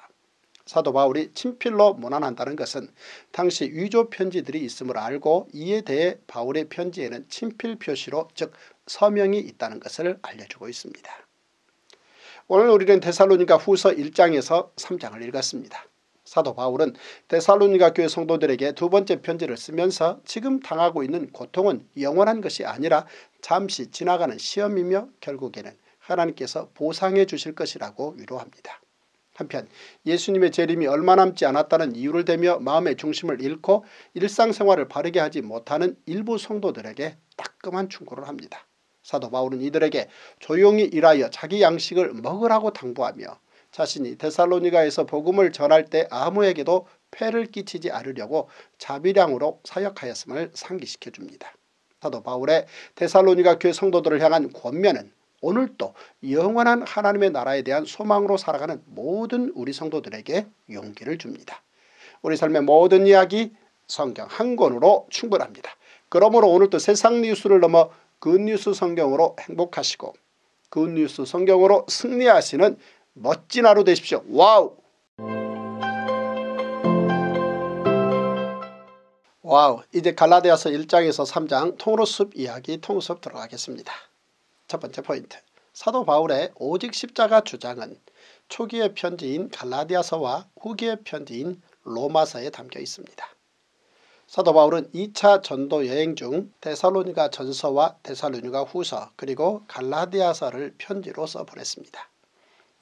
사도 바울이 친필로 문안한다는 것은 당시 위조 편지들이 있음을 알고 이에 대해 바울의 편지에는 친필 표시로 즉 서명이 있다는 것을 알려주고 있습니다. 오늘 우리는 데살로니가 후서 1장에서 3장을 읽었습니다. 사도 바울은 데살로니가 교회 성도들에게 두 번째 편지를 쓰면서 지금 당하고 있는 고통은 영원한 것이 아니라 잠시 지나가는 시험이며 결국에는 하나님께서 보상해 주실 것이라고 위로합니다. 한편 예수님의 재림이 얼마 남지 않았다는 이유를 대며 마음의 중심을 잃고 일상생활을 바르게 하지 못하는 일부 성도들에게 따끔한 충고를 합니다. 사도 바울은 이들에게 조용히 일하여 자기 양식을 먹으라고 당부하며 자신이 데살로니가에서 복음을 전할 때 아무에게도 폐를 끼치지 않으려고 자비량으로 사역하였음을 상기시켜 줍니다. 사도 바울의 데살로니가 교회 성도들을 향한 권면은 오늘도 영원한 하나님의 나라에 대한 소망으로 살아가는 모든 우리 성도들에게 용기를 줍니다. 우리 삶의 모든 이야기 성경 한 권으로 충분합니다. 그러므로 오늘도 세상 뉴스를 넘어 good news 성경으로 행복하시고 good news 성경으로 승리하시는 멋진 하루 되십시오. Wow! Wow 이제 갈라디아서 1장에서 3장 통으로 숲 이야기 통숲 들어가겠습니다. 첫 번째 포인트 사도 바울의 오직 십자가 주장은 초기의 편지인 갈라디아서와 후기의 편지인 로마서에 담겨 있습니다. 사도 바울은 2차 전도 여행 중 데살로니가 전서와 데살로니가 후서 그리고 갈라디아서를 편지로 써보냈습니다.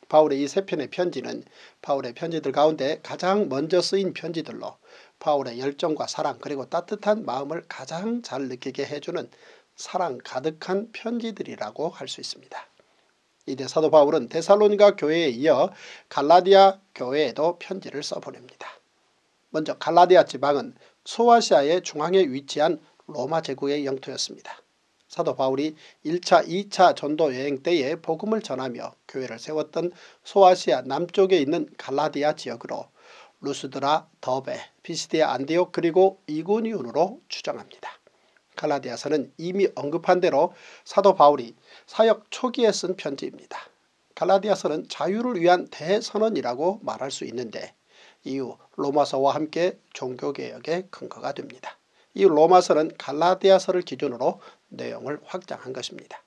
바울의 이 세 편의 편지는 바울의 편지들 가운데 가장 먼저 쓰인 편지들로 바울의 열정과 사랑 그리고 따뜻한 마음을 가장 잘 느끼게 해주는 사랑 가득한 편지들이라고 할 수 있습니다. 이제 사도 바울은 데살로니가 교회에 이어 갈라디아 교회에도 편지를 써보냅니다. 먼저 갈라디아 지방은 소아시아의 중앙에 위치한 로마 제국의 영토였습니다. 사도 바울이 1차 2차 전도 여행 때에 복음을 전하며 교회를 세웠던 소아시아 남쪽에 있는 갈라디아 지역으로 루스드라, 더베, 비시디아 안디옥 그리고 이고니온으로 추정합니다. 갈라디아서는 이미 언급한 대로 사도 바울이 사역 초기에 쓴 편지입니다. 갈라디아서는 자유를 위한 대선언이라고 말할 수 있는데 이후 로마서와 함께 종교개혁의 근거가 됩니다. 이 로마서는 갈라디아서를 기준으로 내용을 확장한 것입니다.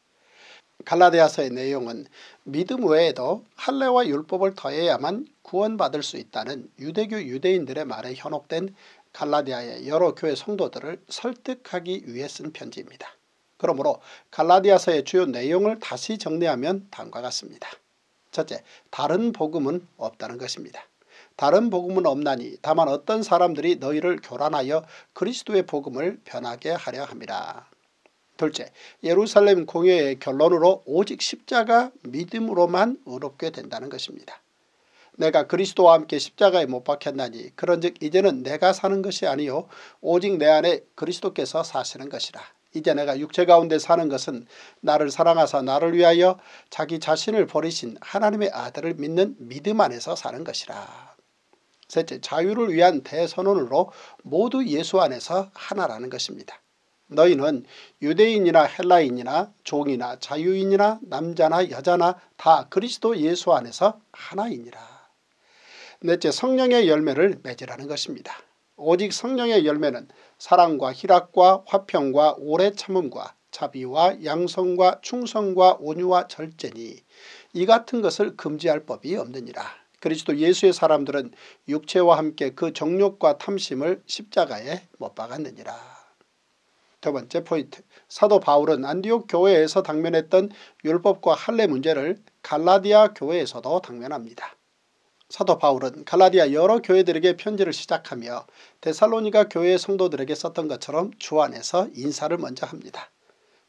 갈라디아서의 내용은 믿음 외에도 할례와 율법을 더해야만 구원받을 수 있다는 유대교 유대인들의 말에 현혹된 갈라디아의 여러 교회 성도들을 설득하기 위해 쓴 편지입니다. 그러므로 갈라디아서의 주요 내용을 다시 정리하면 다음과 같습니다. 첫째, 다른 복음은 없다는 것입니다. 다른 복음은 없나니 다만 어떤 사람들이 너희를 교란하여 그리스도의 복음을 변하게 하려 함이라. 둘째, 예루살렘 공회의 결론으로 오직 십자가 믿음으로만 의롭게 된다는 것입니다. 내가 그리스도와 함께 십자가에 못 박혔나니 그런즉 이제는 내가 사는 것이 아니요 오직 내 안에 그리스도께서 사시는 것이라. 이제 내가 육체 가운데 사는 것은 나를 사랑하사 나를 위하여 자기 자신을 버리신 하나님의 아들을 믿는 믿음 안에서 사는 것이라. 셋째 자유를 위한 대선언으로 모두 예수 안에서 하나라는 것입니다. 너희는 유대인이나 헬라인이나 종이나 자유인이나 남자나 여자나 다 그리스도 예수 안에서 하나이니라. 넷째 성령의 열매를 맺으라는 것입니다. 오직 성령의 열매는 사랑과 희락과 화평과 오래 참음과 자비와 양성과 충성과 온유와 절제니 이 같은 것을 금지할 법이 없느니라. 그리스도 예수의 사람들은 육체와 함께 그 정욕과 탐심을 십자가에 못 박았느니라. 두 번째 포인트 사도 바울은 안디옥 교회에서 당면했던 율법과 할례 문제를 갈라디아 교회에서도 당면합니다. 사도 바울은 갈라디아 여러 교회들에게 편지를 시작하며 데살로니가 교회 성도들에게 썼던 것처럼 주 안에서 인사를 먼저 합니다.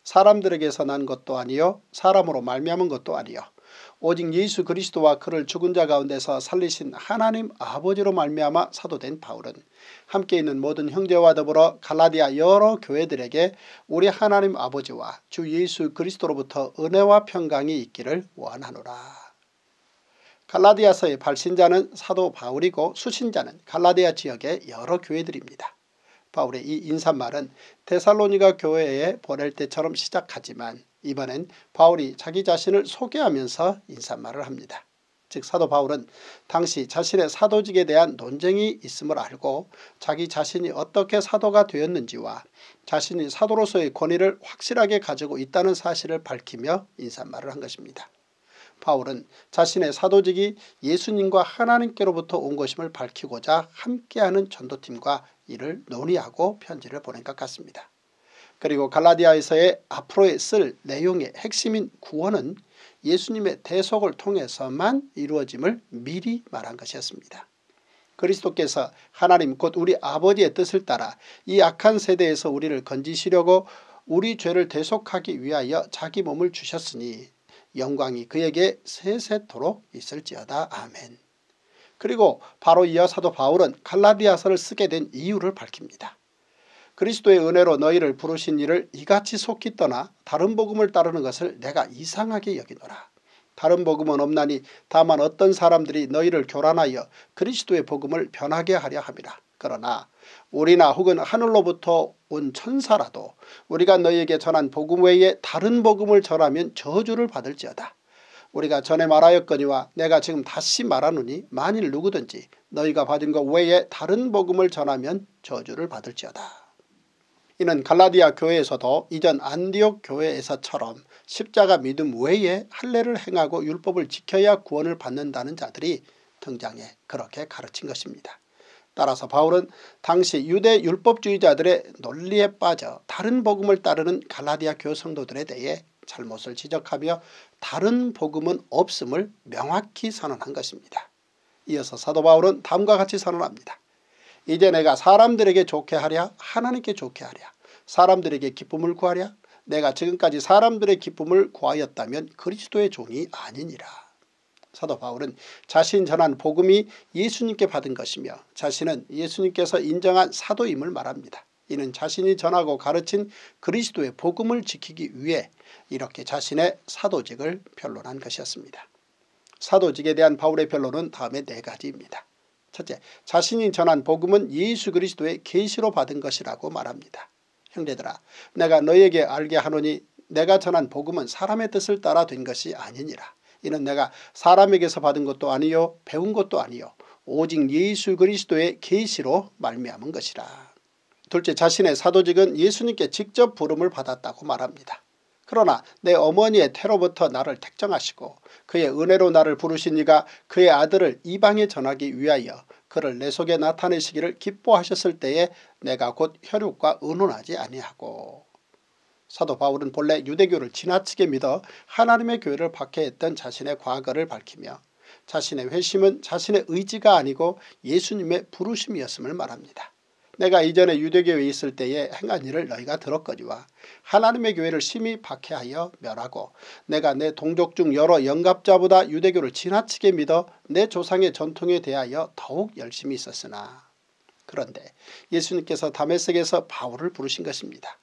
사람들에게서 난 것도 아니요 사람으로 말미암은 것도 아니요 오직 예수 그리스도와 그를 죽은 자 가운데서 살리신 하나님 아버지로 말미암아 사도된 바울은 함께 있는 모든 형제와 더불어 갈라디아 여러 교회들에게 우리 하나님 아버지와 주 예수 그리스도로부터 은혜와 평강이 있기를 원하노라. 갈라디아서의 발신자는 사도 바울이고 수신자는 갈라디아 지역의 여러 교회들입니다. 바울의 이 인사말은 데살로니가 교회에 보낼 때처럼 시작하지만 이번엔 바울이 자기 자신을 소개하면서 인사말을 합니다. 즉 사도 바울은 당시 자신의 사도직에 대한 논쟁이 있음을 알고 자기 자신이 어떻게 사도가 되었는지와 자신이 사도로서의 권위를 확실하게 가지고 있다는 사실을 밝히며 인사말을 한 것입니다. 바울은 자신의 사도직이 예수님과 하나님께로부터 온 것임을 밝히고자 함께하는 전도팀과 이를 논의하고 편지를 보낸 것 같습니다. 그리고 갈라디아에서의 앞으로의 쓸 내용의 핵심인 구원은 예수님의 대속을 통해서만 이루어짐을 미리 말한 것이었습니다. 그리스도께서 하나님 곧 우리 아버지의 뜻을 따라 이 악한 세대에서 우리를 건지시려고 우리 죄를 대속하기 위하여 자기 몸을 주셨으니 영광이 그에게 세세토록 있을지어다. 아멘. 그리고 바로 이어 사도 바울은 갈라디아서를 쓰게 된 이유를 밝힙니다. 그리스도의 은혜로 너희를 부르신 이를 이같이 속히 떠나 다른 복음을 따르는 것을 내가 이상하게 여기노라. 다른 복음은 없나니 다만 어떤 사람들이 너희를 교란하여 그리스도의 복음을 변하게 하려 함이라. 그러나 우리나 혹은 하늘로부터 온 천사라도 우리가 너희에게 전한 복음 외에 다른 복음을 전하면 저주를 받을지어다. 우리가 전에 말하였거니와 내가 지금 다시 말하노니 만일 누구든지 너희가 받은 것 외에 다른 복음을 전하면 저주를 받을지어다. 이는 갈라디아 교회에서도 이전 안디옥 교회에서처럼 십자가 믿음 외에 할례를 행하고 율법을 지켜야 구원을 받는다는 자들이 등장해 그렇게 가르친 것입니다. 따라서 바울은 당시 유대 율법주의자들의 논리에 빠져 다른 복음을 따르는 갈라디아 교회 성도들에 대해 잘못을 지적하며 다른 복음은 없음을 명확히 선언한 것입니다. 이어서 사도 바울은 다음과 같이 선언합니다. 이제 내가 사람들에게 좋게 하랴 하나님께 좋게 하랴 사람들에게 기쁨을 구하랴 내가 지금까지 사람들의 기쁨을 구하였다면 그리스도의 종이 아니니라. 사도 바울은 자신 전한 복음이 예수님께 받은 것이며 자신은 예수님께서 인정한 사도임을 말합니다. 이는 자신이 전하고 가르친 그리스도의 복음을 지키기 위해 이렇게 자신의 사도직을 변론한 것이었습니다. 사도직에 대한 바울의 변론은 다음에 네 가지입니다. 첫째, 자신이 전한 복음은 예수 그리스도의 계시로 받은 것이라고 말합니다. 형제들아 내가 너에게 알게 하노니 내가 전한 복음은 사람의 뜻을 따라 된 것이 아니니라. 이는 내가 사람에게서 받은 것도 아니요 배운 것도 아니요 오직 예수 그리스도의 계시로 말미암은 것이라. 둘째 자신의 사도직은 예수님께 직접 부름을 받았다고 말합니다. 그러나 내 어머니의 태로부터 나를 택정하시고 그의 은혜로 나를 부르신 이가 그의 아들을 이방에 전하기 위하여 그를 내 속에 나타내시기를 기뻐하셨을 때에 내가 곧 혈육과 의논하지 아니하고 사도 바울은 본래 유대교를 지나치게 믿어 하나님의 교회를 박해했던 자신의 과거를 밝히며 자신의 회심은 자신의 의지가 아니고 예수님의 부르심이었음을 말합니다. 내가 이전에 유대교에 있을 때에 행한 일을 너희가 들었거니와 하나님의 교회를 심히 박해하여 멸하고 내가 내 동족 중 여러 영갑자보다 유대교를 지나치게 믿어 내 조상의 전통에 대하여 더욱 열심히 있었으나 그런데 예수님께서 다메섹에서 바울을 부르신 것입니다.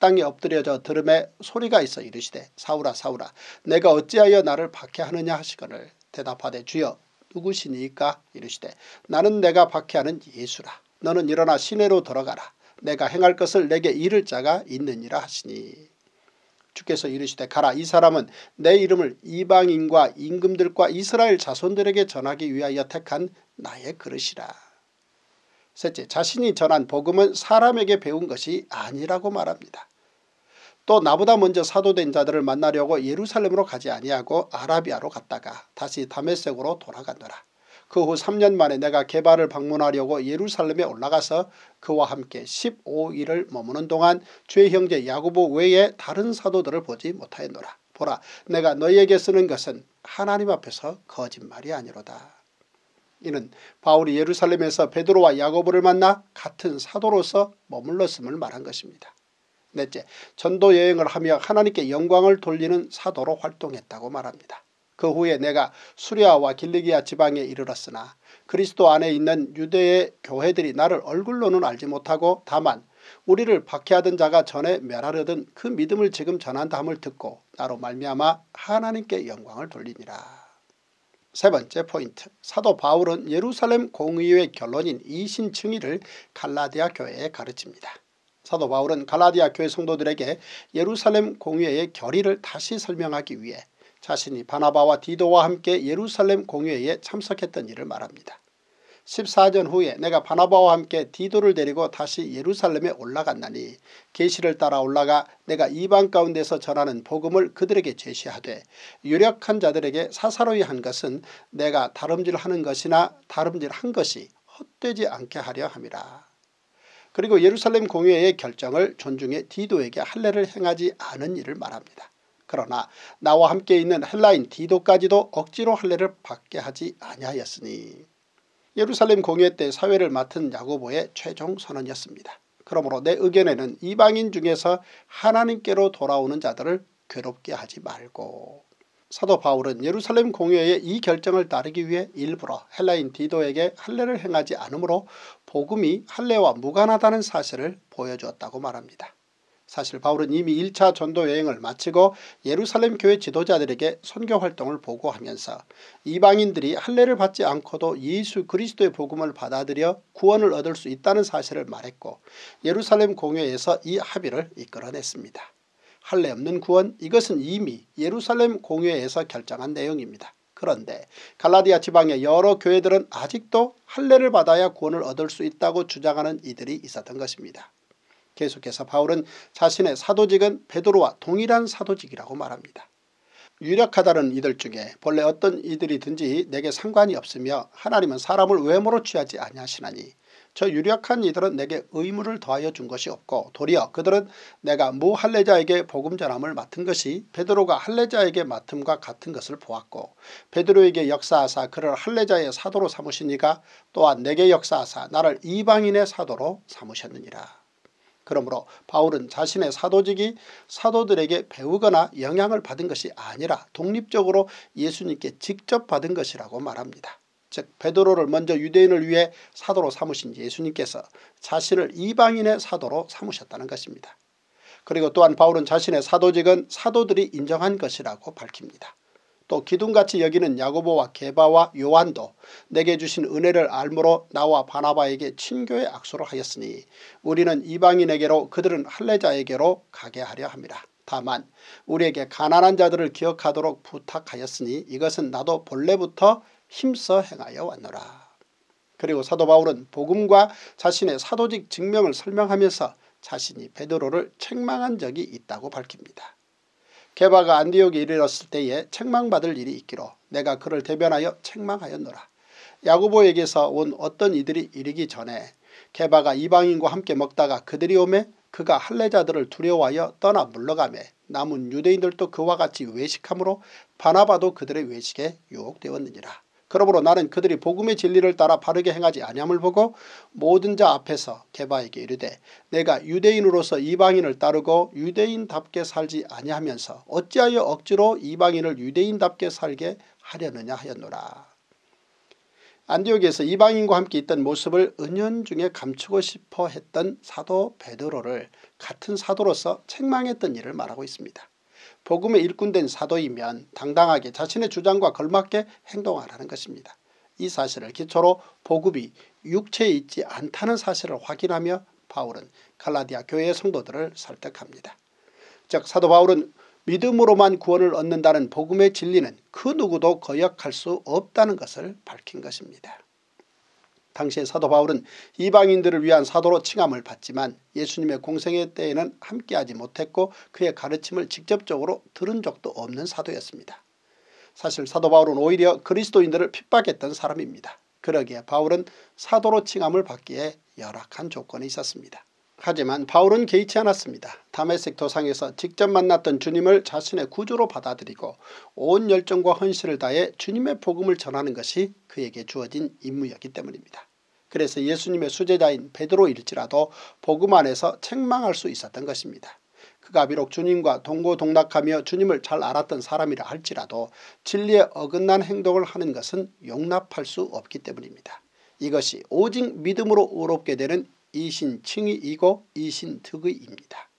땅에 엎드려져 들음에 소리가 있어 이르시되 사울아 사울아 내가 어찌하여 나를 박해하느냐 하시거늘 대답하되 주여 누구시니까 이르시되 나는 내가 박해하는 예수라 너는 일어나 시내로 들어가라. 내가 행할 것을 내게 이를 자가 있느니라 하시니 주께서 이르시되 가라 이 사람은 내 이름을 이방인과 임금들과 이스라엘 자손들에게 전하기 위하여 택한 나의 그릇이라. 셋째 자신이 전한 복음은 사람에게 배운 것이 아니라고 말합니다. 또 나보다 먼저 사도된 자들을 만나려고 예루살렘으로 가지 아니하고 아라비아로 갔다가 다시 다메섹으로 돌아간노라. 그 후 3년 만에 내가 개발을 방문하려고 예루살렘에 올라가서 그와 함께 15일을 머무는 동안 죄 형제 야고보 외에 다른 사도들을 보지 못하였노라. 보라 내가 너희에게 쓰는 것은 하나님 앞에서 거짓말이 아니로다. 이는 바울이 예루살렘에서 베드로와 야고보를 만나 같은 사도로서 머물렀음을 말한 것입니다. 넷째 전도 여행을 하며 하나님께 영광을 돌리는 사도로 활동했다고 말합니다. 그 후에 내가 수리아와 길리기아 지방에 이르렀으나 그리스도 안에 있는 유대의 교회들이 나를 얼굴로는 알지 못하고 다만 우리를 박해하던 자가 전에 멸하려던 그 믿음을 지금 전한다함을 듣고 나로 말미암아 하나님께 영광을 돌리니라. 세 번째 포인트 사도 바울은 예루살렘 공의회 결론인 이신층의를 갈라디아 교회에 가르칩니다. 사도 바울은 갈라디아 교회 성도들에게 예루살렘 공의회의 결의를 다시 설명하기 위해 자신이 바나바와 디도와 함께 예루살렘 공회에 참석했던 일을 말합니다. 14년 후에 내가 바나바와 함께 디도를 데리고 다시 예루살렘에 올라갔나니 계시를 따라 올라가 내가 이방 가운데서 전하는 복음을 그들에게 제시하되 유력한 자들에게 사사로이 한 것은 내가 다름질하는 것이나 다름질한 것이 헛되지 않게 하려 함이라. 그리고 예루살렘 공회의 결정을 존중해 디도에게 할례를 행하지 않은 일을 말합니다. 그러나 나와 함께 있는 헬라인 디도까지도 억지로 할례를 받게 하지 아니하였으니 예루살렘 공회 때 사회를 맡은 야고보의 최종 선언이었습니다. 그러므로 내 의견에는 이방인 중에서 하나님께로 돌아오는 자들을 괴롭게 하지 말고 사도 바울은 예루살렘 공회의 이 결정을 따르기 위해 일부러 헬라인 디도에게 할례를 행하지 않으므로 복음이 할례와 무관하다는 사실을 보여주었다고 말합니다. 사실 바울은 이미 1차 전도 여행을 마치고 예루살렘 교회 지도자들에게 선교 활동을 보고하면서 이방인들이 할례를 받지 않고도 예수 그리스도의 복음을 받아들여 구원을 얻을 수 있다는 사실을 말했고 예루살렘 공회에서 이 합의를 이끌어냈습니다. 할례 없는 구원 이것은 이미 예루살렘 공회에서 결정한 내용입니다. 그런데 갈라디아 지방의 여러 교회들은 아직도 할례를 받아야 구원을 얻을 수 있다고 주장하는 이들이 있었던 것입니다. 계속해서 바울은 자신의 사도직은 베드로와 동일한 사도직이라고 말합니다. 유력하다는 이들 중에 본래 어떤 이들이든지 내게 상관이 없으며 하나님은 사람을 외모로 취하지 아니하시나니 저 유력한 이들은 내게 의무를 더하여 준 것이 없고 도리어 그들은 내가 무할례자에게 복음 전함을 맡은 것이 베드로가 할례자에게 맡음과 같은 것을 보았고 베드로에게 역사하사 그를 할례자의 사도로 삼으시니가 또한 내게 역사하사 나를 이방인의 사도로 삼으셨느니라. 그러므로 바울은 자신의 사도직이 사도들에게 배우거나 영향을 받은 것이 아니라 독립적으로 예수님께 직접 받은 것이라고 말합니다. 즉 베드로를 먼저 유대인을 위해 사도로 삼으신 예수님께서 자신을 이방인의 사도로 삼으셨다는 것입니다. 그리고 또한 바울은 자신의 사도직은 사도들이 인정한 것이라고 밝힙니다. 또 기둥같이 여기는 야고보와 게바와 요한도 내게 주신 은혜를 알므로 나와 바나바에게 친교의 악수를 하였으니 우리는 이방인에게로 그들은 할례자에게로 가게 하려 합니다. 다만 우리에게 가난한 자들을 기억하도록 부탁하였으니 이것은 나도 본래부터 힘써 행하여 왔노라. 그리고 사도 바울은 복음과 자신의 사도직 증명을 설명하면서 자신이 베드로를 책망한 적이 있다고 밝힙니다. 게바가 안디옥에 이르렀을 때에 책망받을 일이 있기로 내가 그를 대변하여 책망하였노라. 야고보에게서 온 어떤 이들이 이르기 전에 게바가 이방인과 함께 먹다가 그들이 오매 그가 할례자들을 두려워하여 떠나 물러가매 남은 유대인들도 그와 같이 외식함으로 바나바도 그들의 외식에 유혹되었느니라. 그러므로 나는 그들이 복음의 진리를 따라 바르게 행하지 아니함을 보고 모든 자 앞에서 개바에게 이르되 내가 유대인으로서 이방인을 따르고 유대인답게 살지 아니하면서 어찌하여 억지로 이방인을 유대인답게 살게 하려느냐 하였노라. 안디옥에서 이방인과 함께 있던 모습을 은연중에 감추고 싶어 했던 사도 베드로를 같은 사도로서 책망했던 일을 말하고 있습니다. 복음의 일꾼된 사도이면 당당하게 자신의 주장과 걸맞게 행동하라는 것입니다. 이 사실을 기초로 복음이 육체에 있지 않다는 사실을 확인하며 바울은 갈라디아 교회의 성도들을 설득합니다. 즉 사도 바울은 믿음으로만 구원을 얻는다는 복음의 진리는 그 누구도 거역할 수 없다는 것을 밝힌 것입니다. 당시에 사도 바울은 이방인들을 위한 사도로 칭함을 받지만 예수님의 공생의 때에는 함께하지 못했고 그의 가르침을 직접적으로 들은 적도 없는 사도였습니다. 사실 사도 바울은 오히려 그리스도인들을 핍박했던 사람입니다. 그러기에 바울은 사도로 칭함을 받기에 열악한 조건이 있었습니다. 하지만 바울은 개의치 않았습니다. 다메섹 도상에서 직접 만났던 주님을 자신의 구주로 받아들이고 온 열정과 헌신을 다해 주님의 복음을 전하는 것이 그에게 주어진 임무였기 때문입니다. 그래서 예수님의 수제자인 베드로일지라도 복음 안에서 책망할 수 있었던 것입니다. 그가 비록 주님과 동고동락하며 주님을 잘 알았던 사람이라 할지라도 진리에 어긋난 행동을 하는 것은 용납할 수 없기 때문입니다. 이것이 오직 믿음으로 의롭게 되는 이신칭의이고 이신득의입니다.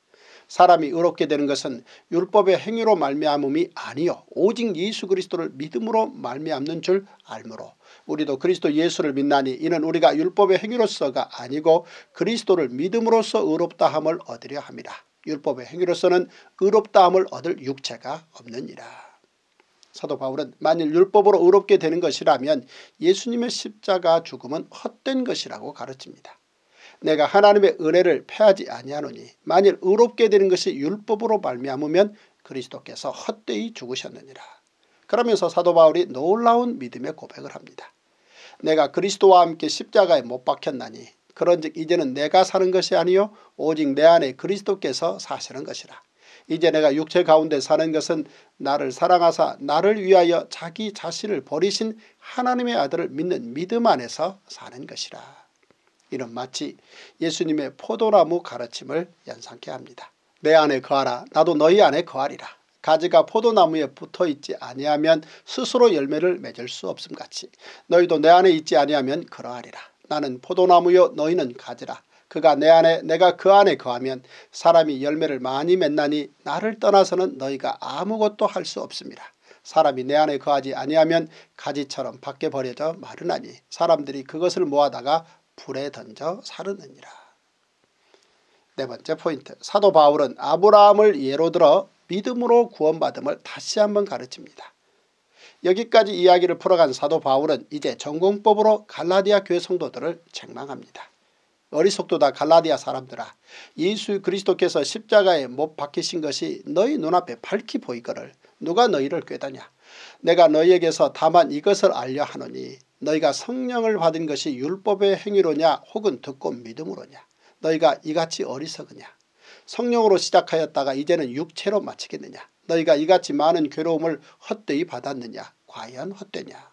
사람이 의롭게 되는 것은 율법의 행위로 말미암음이 아니요 오직 예수 그리스도를 믿음으로 말미암는 줄 알므로 우리도 그리스도 예수를 믿나니 이는 우리가 율법의 행위로서가 아니고 그리스도를 믿음으로써 의롭다함을 얻으려 함이라. 율법의 행위로서는 의롭다함을 얻을 육체가 없느니라. 사도 바울은 만일 율법으로 의롭게 되는 것이라면 예수님의 십자가 죽음은 헛된 것이라고 가르칩니다. 내가 하나님의 은혜를 패하지 아니하노니 만일 의롭게 되는 것이 율법으로 말미암으면 그리스도께서 헛되이 죽으셨느니라. 그러면서 사도 바울이 놀라운 믿음의 고백을 합니다. 내가 그리스도와 함께 십자가에 못 박혔나니 그런즉 이제는 내가 사는 것이 아니요 오직 내 안에 그리스도께서 사시는 것이라. 이제 내가 육체 가운데 사는 것은 나를 사랑하사 나를 위하여 자기 자신을 버리신 하나님의 아들을 믿는 믿음 안에서 사는 것이라. 이는 마치 예수님의 포도나무 가르침을 연상케 합니다. 내 안에 거하라 나도 너희 안에 거하리라. 가지가 포도나무에 붙어있지 아니하면 스스로 열매를 맺을 수 없음같이 너희도 내 안에 있지 아니하면 그러하리라. 나는 포도나무요 너희는 가지라. 그가 내 안에 내가 그 안에 거하면 사람이 열매를 많이 맺나니 나를 떠나서는 너희가 아무것도 할 수 없습니다. 사람이 내 안에 거하지 아니하면 가지처럼 밖에 버려져 마르나니 사람들이 그것을 모아다가 불에 던져 사르느니라. 네 번째 포인트 사도 바울은 아브라함을 예로 들어 믿음으로 구원받음을 다시 한번 가르칩니다. 여기까지 이야기를 풀어간 사도 바울은 이제 전공법으로 갈라디아 교회 성도들을 책망합니다. 어리석도다 갈라디아 사람들아 예수 그리스도께서 십자가에 못 박히신 것이 너희 눈앞에 밝히 보이거를 누가 너희를 꾀다냐 내가 너희에게서 다만 이것을 알려 하노니 너희가 성령을 받은 것이 율법의 행위로냐 혹은 듣고 믿음으로냐? 너희가 이같이 어리석으냐? 성령으로 시작하였다가 이제는 육체로 마치겠느냐? 너희가 이같이 많은 괴로움을 헛되이 받았느냐? 과연 헛되냐?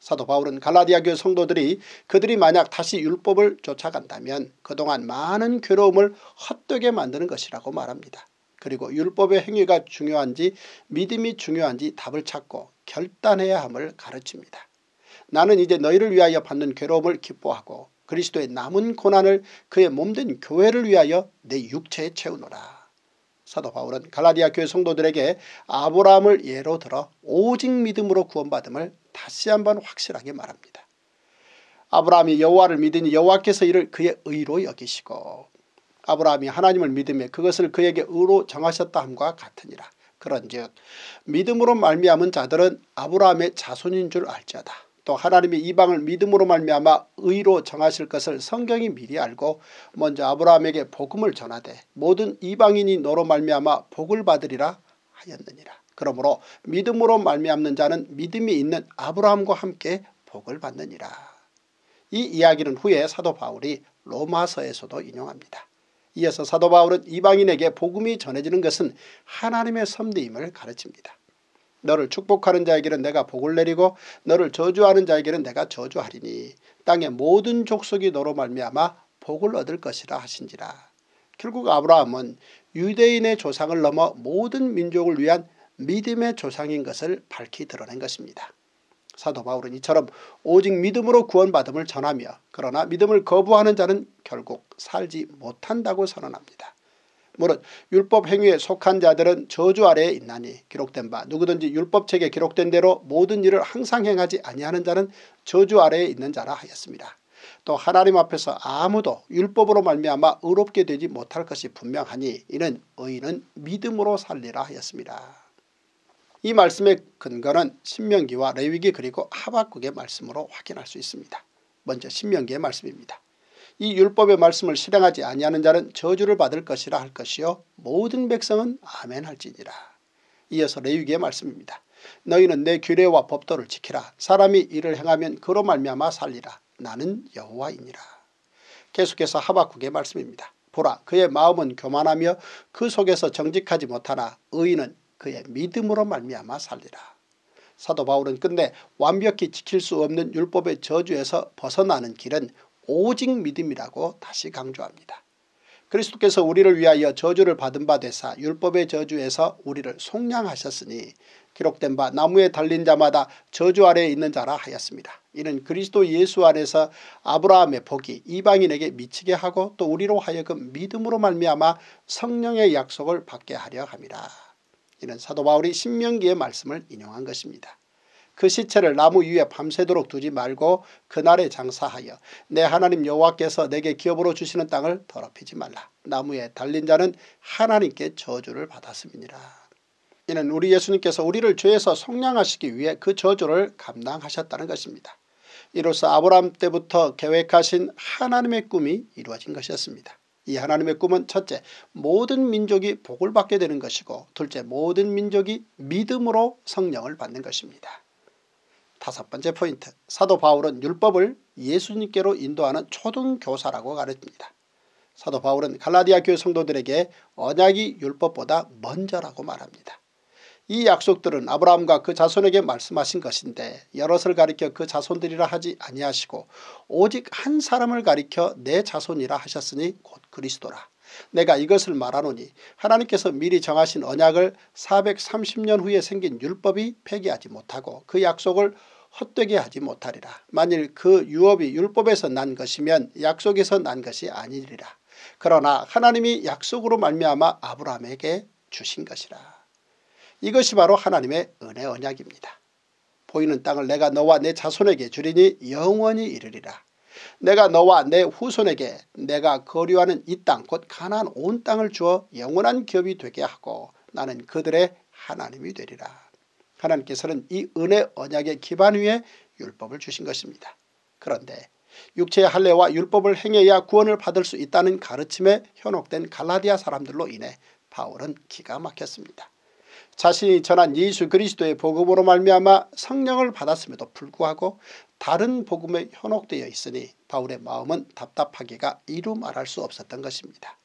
사도 바울은 갈라디아 교 성도들이 그들이 만약 다시 율법을 쫓아간다면 그동안 많은 괴로움을 헛되게 만드는 것이라고 말합니다. 그리고 율법의 행위가 중요한지 믿음이 중요한지 답을 찾고 결단해야 함을 가르칩니다. 나는 이제 너희를 위하여 받는 괴로움을 기뻐하고 그리스도의 남은 고난을 그의 몸된 교회를 위하여 내 육체에 채우노라. 사도 바울은 갈라디아 교회 성도들에게 아브라함을 예로 들어 오직 믿음으로 구원받음을 다시 한번 확실하게 말합니다. 아브라함이 여호와를 믿으니 여호와께서 이를 그의 의로 여기시고 아브라함이 하나님을 믿음에 그것을 그에게 의로 정하셨다 함과 같으니라. 그런즉 믿음으로 말미암은 자들은 아브라함의 자손인 줄 알지어다. 또 하나님이 이방을 믿음으로 말미암아 의로 정하실 것을 성경이 미리 알고 먼저 아브라함에게 복음을 전하되 모든 이방인이 너로 말미암아 복을 받으리라 하였느니라. 그러므로 믿음으로 말미암는 자는 믿음이 있는 아브라함과 함께 복을 받느니라. 이 이야기는 후에 사도 바울이 로마서에서도 인용합니다. 이어서 사도 바울은 이방인에게 복음이 전해지는 것은 하나님의 섭리임을 가르칩니다. 너를 축복하는 자에게는 내가 복을 내리고 너를 저주하는 자에게는 내가 저주하리니 땅의 모든 족속이 너로 말미암아 복을 얻을 것이라 하신지라. 결국 아브라함은 유대인의 조상을 넘어 모든 민족을 위한 믿음의 조상인 것을 밝히 드러낸 것입니다. 사도 바울은 이처럼 오직 믿음으로 구원받음을 전하며 그러나 믿음을 거부하는 자는 결국 살지 못한다고 선언합니다. 무릇 율법 행위에 속한 자들은 저주 아래에 있나니 기록된 바 누구든지 율법책에 기록된 대로 모든 일을 항상 행하지 아니하는 자는 저주 아래에 있는 자라 하였습니다. 또 하나님 앞에서 아무도 율법으로 말미암아 의롭게 되지 못할 것이 분명하니 이는 의인은 믿음으로 살리라 하였습니다. 이 말씀의 근거는 신명기와 레위기 그리고 하박국의 말씀으로 확인할 수 있습니다. 먼저 신명기의 말씀입니다. 이 율법의 말씀을 실행하지 아니하는 자는 저주를 받을 것이라 할 것이요 모든 백성은 아멘 할지니라. 이어서 레위기의 말씀입니다. 너희는 내 규례와 법도를 지키라. 사람이 이를 행하면 그로 말미암아 살리라. 나는 여호와이니라. 계속해서 하박국의 말씀입니다. 보라 그의 마음은 교만하며 그 속에서 정직하지 못하나 의인은 그의 믿음으로 말미암아 살리라. 사도 바울은 끝내 완벽히 지킬 수 없는 율법의 저주에서 벗어나는 길은 오직 믿음이라고 다시 강조합니다. 그리스도께서 우리를 위하여 저주를 받은 바 되사 율법의 저주에서 우리를 속량하셨으니 기록된 바 나무에 달린 자마다 저주 아래에 있는 자라 하였습니다. 이는 그리스도 예수 안에서 아브라함의 복이 이방인에게 미치게 하고 또 우리로 하여금 믿음으로 말미암아 성령의 약속을 받게 하려 함이라. 이는 사도 바울이 신명기의 말씀을 인용한 것입니다. 그 시체를 나무 위에 밤새도록 두지 말고 그날에 장사하여 내 하나님 여호와께서 내게 기업으로 주시는 땅을 더럽히지 말라. 나무에 달린 자는 하나님께 저주를 받았음이니라. 이는 우리 예수님께서 우리를 죄에서 속량하시기 위해 그 저주를 감당하셨다는 것입니다. 이로써 아브라함 때부터 계획하신 하나님의 꿈이 이루어진 것이었습니다. 이 하나님의 꿈은 첫째 모든 민족이 복을 받게 되는 것이고 둘째 모든 민족이 믿음으로 성령을 받는 것입니다. 다섯 번째 포인트 사도 바울은 율법을 예수님께로 인도하는 초등교사라고 가르칩니다. 사도 바울은 갈라디아 교회 성도들에게 언약이 율법보다 먼저라고 말합니다. 이 약속들은 아브라함과 그 자손에게 말씀하신 것인데 여럿을 가리켜 그 자손들이라 하지 아니하시고 오직 한 사람을 가리켜 내 자손이라 하셨으니 곧 그리스도라. 내가 이것을 말하노니 하나님께서 미리 정하신 언약을 430년 후에 생긴 율법이 폐기하지 못하고 그 약속을 헛되게 하지 못하리라. 만일 그 유업이 율법에서 난 것이면 약속에서 난 것이 아니리라. 그러나 하나님이 약속으로 말미암아 아브라함에게 주신 것이라. 이것이 바로 하나님의 은혜 언약입니다. 보이는 땅을 내가 너와 내 자손에게 주리니 영원히 이르리라. 내가 너와 내 후손에게 내가 거류하는 이 땅 곧 가나안 온 땅을 주어 영원한 기업이 되게 하고 나는 그들의 하나님이 되리라. 하나님께서는 이 은혜 언약의 기반 위에 율법을 주신 것입니다. 그런데 육체의 할례와 율법을 행해야 구원을 받을 수 있다는 가르침에 현혹된 갈라디아 사람들로 인해 바울은 기가 막혔습니다. 자신이 전한 예수 그리스도의 복음으로 말미암아 성령을 받았음에도 불구하고 다른 복음에 현혹되어 있으니 바울의 마음은 답답하기가 이루 말할 수 없었던 것입니다.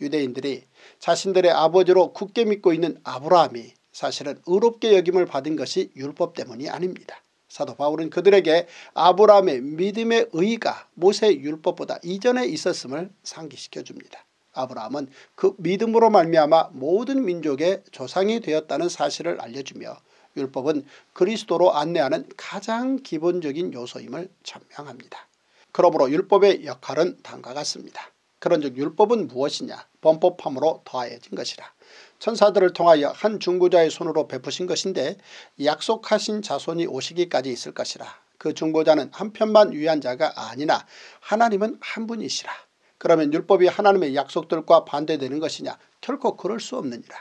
유대인들이 자신들의 아버지로 굳게 믿고 있는 아브라함이 사실은 의롭게 여김을 받은 것이 율법 때문이 아닙니다. 사도 바울은 그들에게 아브라함의 믿음의 의가 모세 율법보다 이전에 있었음을 상기시켜 줍니다. 아브라함은 그 믿음으로 말미암아 모든 민족의 조상이 되었다는 사실을 알려주며 율법은 그리스도로 안내하는 가장 기본적인 요소임을 천명합니다. 그러므로 율법의 역할은 다음과 같습니다. 그런즉 율법은 무엇이냐 범법함으로 더하여진 것이라. 천사들을 통하여 한 중보자의 손으로 베푸신 것인데 약속하신 자손이 오시기까지 있을 것이라. 그 중보자는 한편만 위한 자가 아니나 하나님은 한 분이시라. 그러면 율법이 하나님의 약속들과 반대되는 것이냐 결코 그럴 수 없느니라.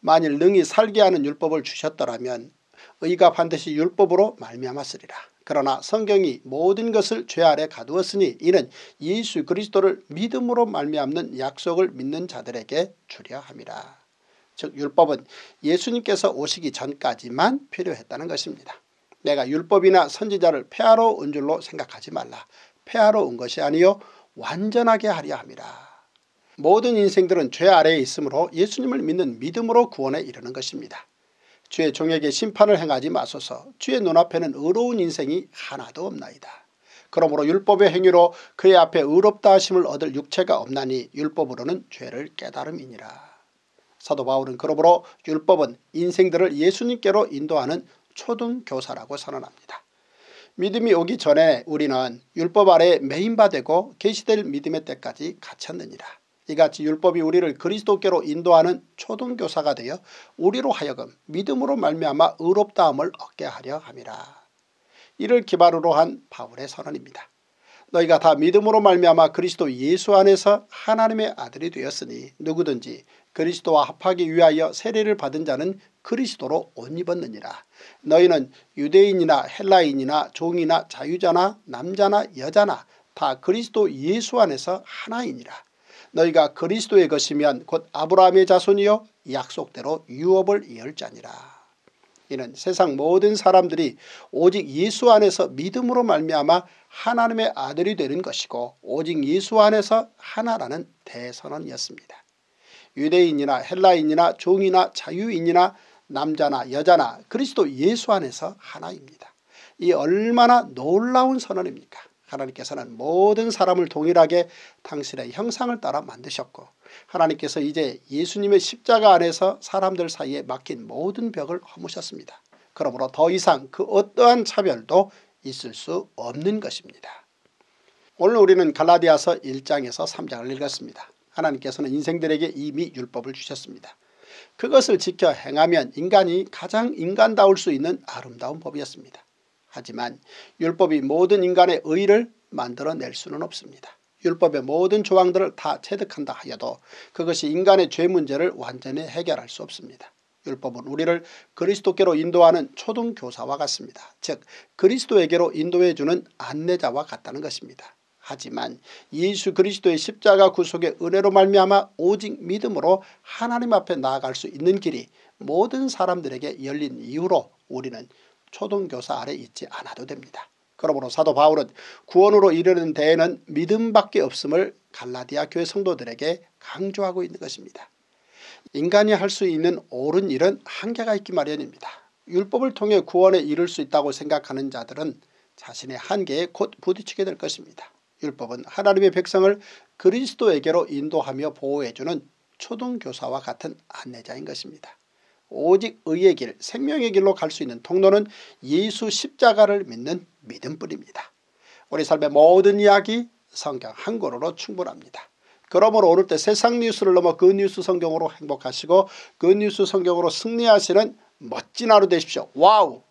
만일 능히 살게 하는 율법을 주셨더라면 의가 반드시 율법으로 말미암았으리라. 그러나 성경이 모든 것을 죄 아래 가두었으니 이는 예수 그리스도를 믿음으로 말미암는 약속을 믿는 자들에게 주려 함이라. 즉 율법은 예수님께서 오시기 전까지만 필요했다는 것입니다. 내가 율법이나 선지자를 폐하러 온 줄로 생각하지 말라. 폐하러 온 것이 아니요 완전하게 하려 함이라. 모든 인생들은 죄 아래에 있으므로 예수님을 믿는 믿음으로 구원에 이르는 것입니다. 주의 종에게 심판을 행하지 마소서 주의 눈앞에는 의로운 인생이 하나도 없나이다. 그러므로 율법의 행위로 그의 앞에 의롭다 하심을 얻을 육체가 없나니 율법으로는 죄를 깨달음이니라. 사도 바울은 그러므로 율법은 인생들을 예수님께로 인도하는 초등교사라고 선언합니다. 믿음이 오기 전에 우리는 율법 아래 메인바되고 계시될 믿음의 때까지 갇혔느니라. 이같이 율법이 우리를 그리스도께로 인도하는 초등교사가 되어 우리로 하여금 믿음으로 말미암아 의롭다함을 얻게 하려 함이라. 이를 기반으로 한 바울의 선언입니다. 너희가 다 믿음으로 말미암아 그리스도 예수 안에서 하나님의 아들이 되었으니 누구든지 그리스도와 합하기 위하여 세례를 받은 자는 그리스도로 옷 입었느니라. 너희는 유대인이나 헬라인이나 종이나 자유자나 남자나 여자나 다 그리스도 예수 안에서 하나이니라. 너희가 그리스도의 것이면 곧 아브라함의 자손이요 약속대로 유업을 이을 자니라. 이는 세상 모든 사람들이 오직 예수 안에서 믿음으로 말미암아 하나님의 아들이 되는 것이고 오직 예수 안에서 하나라는 대선언이었습니다. 유대인이나 헬라인이나 종이나 자유인이나 남자나 여자나 그리스도 예수 안에서 하나입니다. 이 얼마나 놀라운 선언입니까? 하나님께서는 모든 사람을 동일하게 당신의 형상을 따라 만드셨고 하나님께서 이제 예수님의 십자가 안에서 사람들 사이에 막힌 모든 벽을 허무셨습니다. 그러므로 더 이상 그 어떠한 차별도 있을 수 없는 것입니다. 오늘 우리는 갈라디아서 1장에서 3장을 읽었습니다. 하나님께서는 인생들에게 이미 율법을 주셨습니다. 그것을 지켜 행하면 인간이 가장 인간다울 수 있는 아름다운 법이었습니다. 하지만 율법이 모든 인간의 의를 만들어낼 수는 없습니다. 율법의 모든 조항들을 다 체득한다 하여도 그것이 인간의 죄 문제를 완전히 해결할 수 없습니다. 율법은 우리를 그리스도께로 인도하는 초등교사와 같습니다. 즉 그리스도에게로 인도해주는 안내자와 같다는 것입니다. 하지만 예수 그리스도의 십자가 구속의 은혜로 말미암아 오직 믿음으로 하나님 앞에 나아갈 수 있는 길이 모든 사람들에게 열린 이후로 우리는 초등교사 아래 있지 않아도 됩니다. 그러므로 사도 바울은 구원으로 이르는 데에는 믿음밖에 없음을 갈라디아 교회 성도들에게 강조하고 있는 것입니다. 인간이 할 수 있는 옳은 일은 한계가 있기 마련입니다. 율법을 통해 구원에 이를 수 있다고 생각하는 자들은 자신의 한계에 곧 부딪히게 될 것입니다. 율법은 하나님의 백성을 그리스도에게로 인도하며 보호해주는 초등교사와 같은 안내자인 것입니다. 오직 의의 길 생명의 길로 갈 수 있는 통로는 예수 십자가를 믿는 믿음뿐입니다. 우리 삶의 모든 이야기 성경 한 권으로 충분합니다. 그러므로 오늘도 세상 뉴스를 넘어 good news 성경으로 행복하시고 good news 성경으로 승리하시는 멋진 하루 되십시오. Wow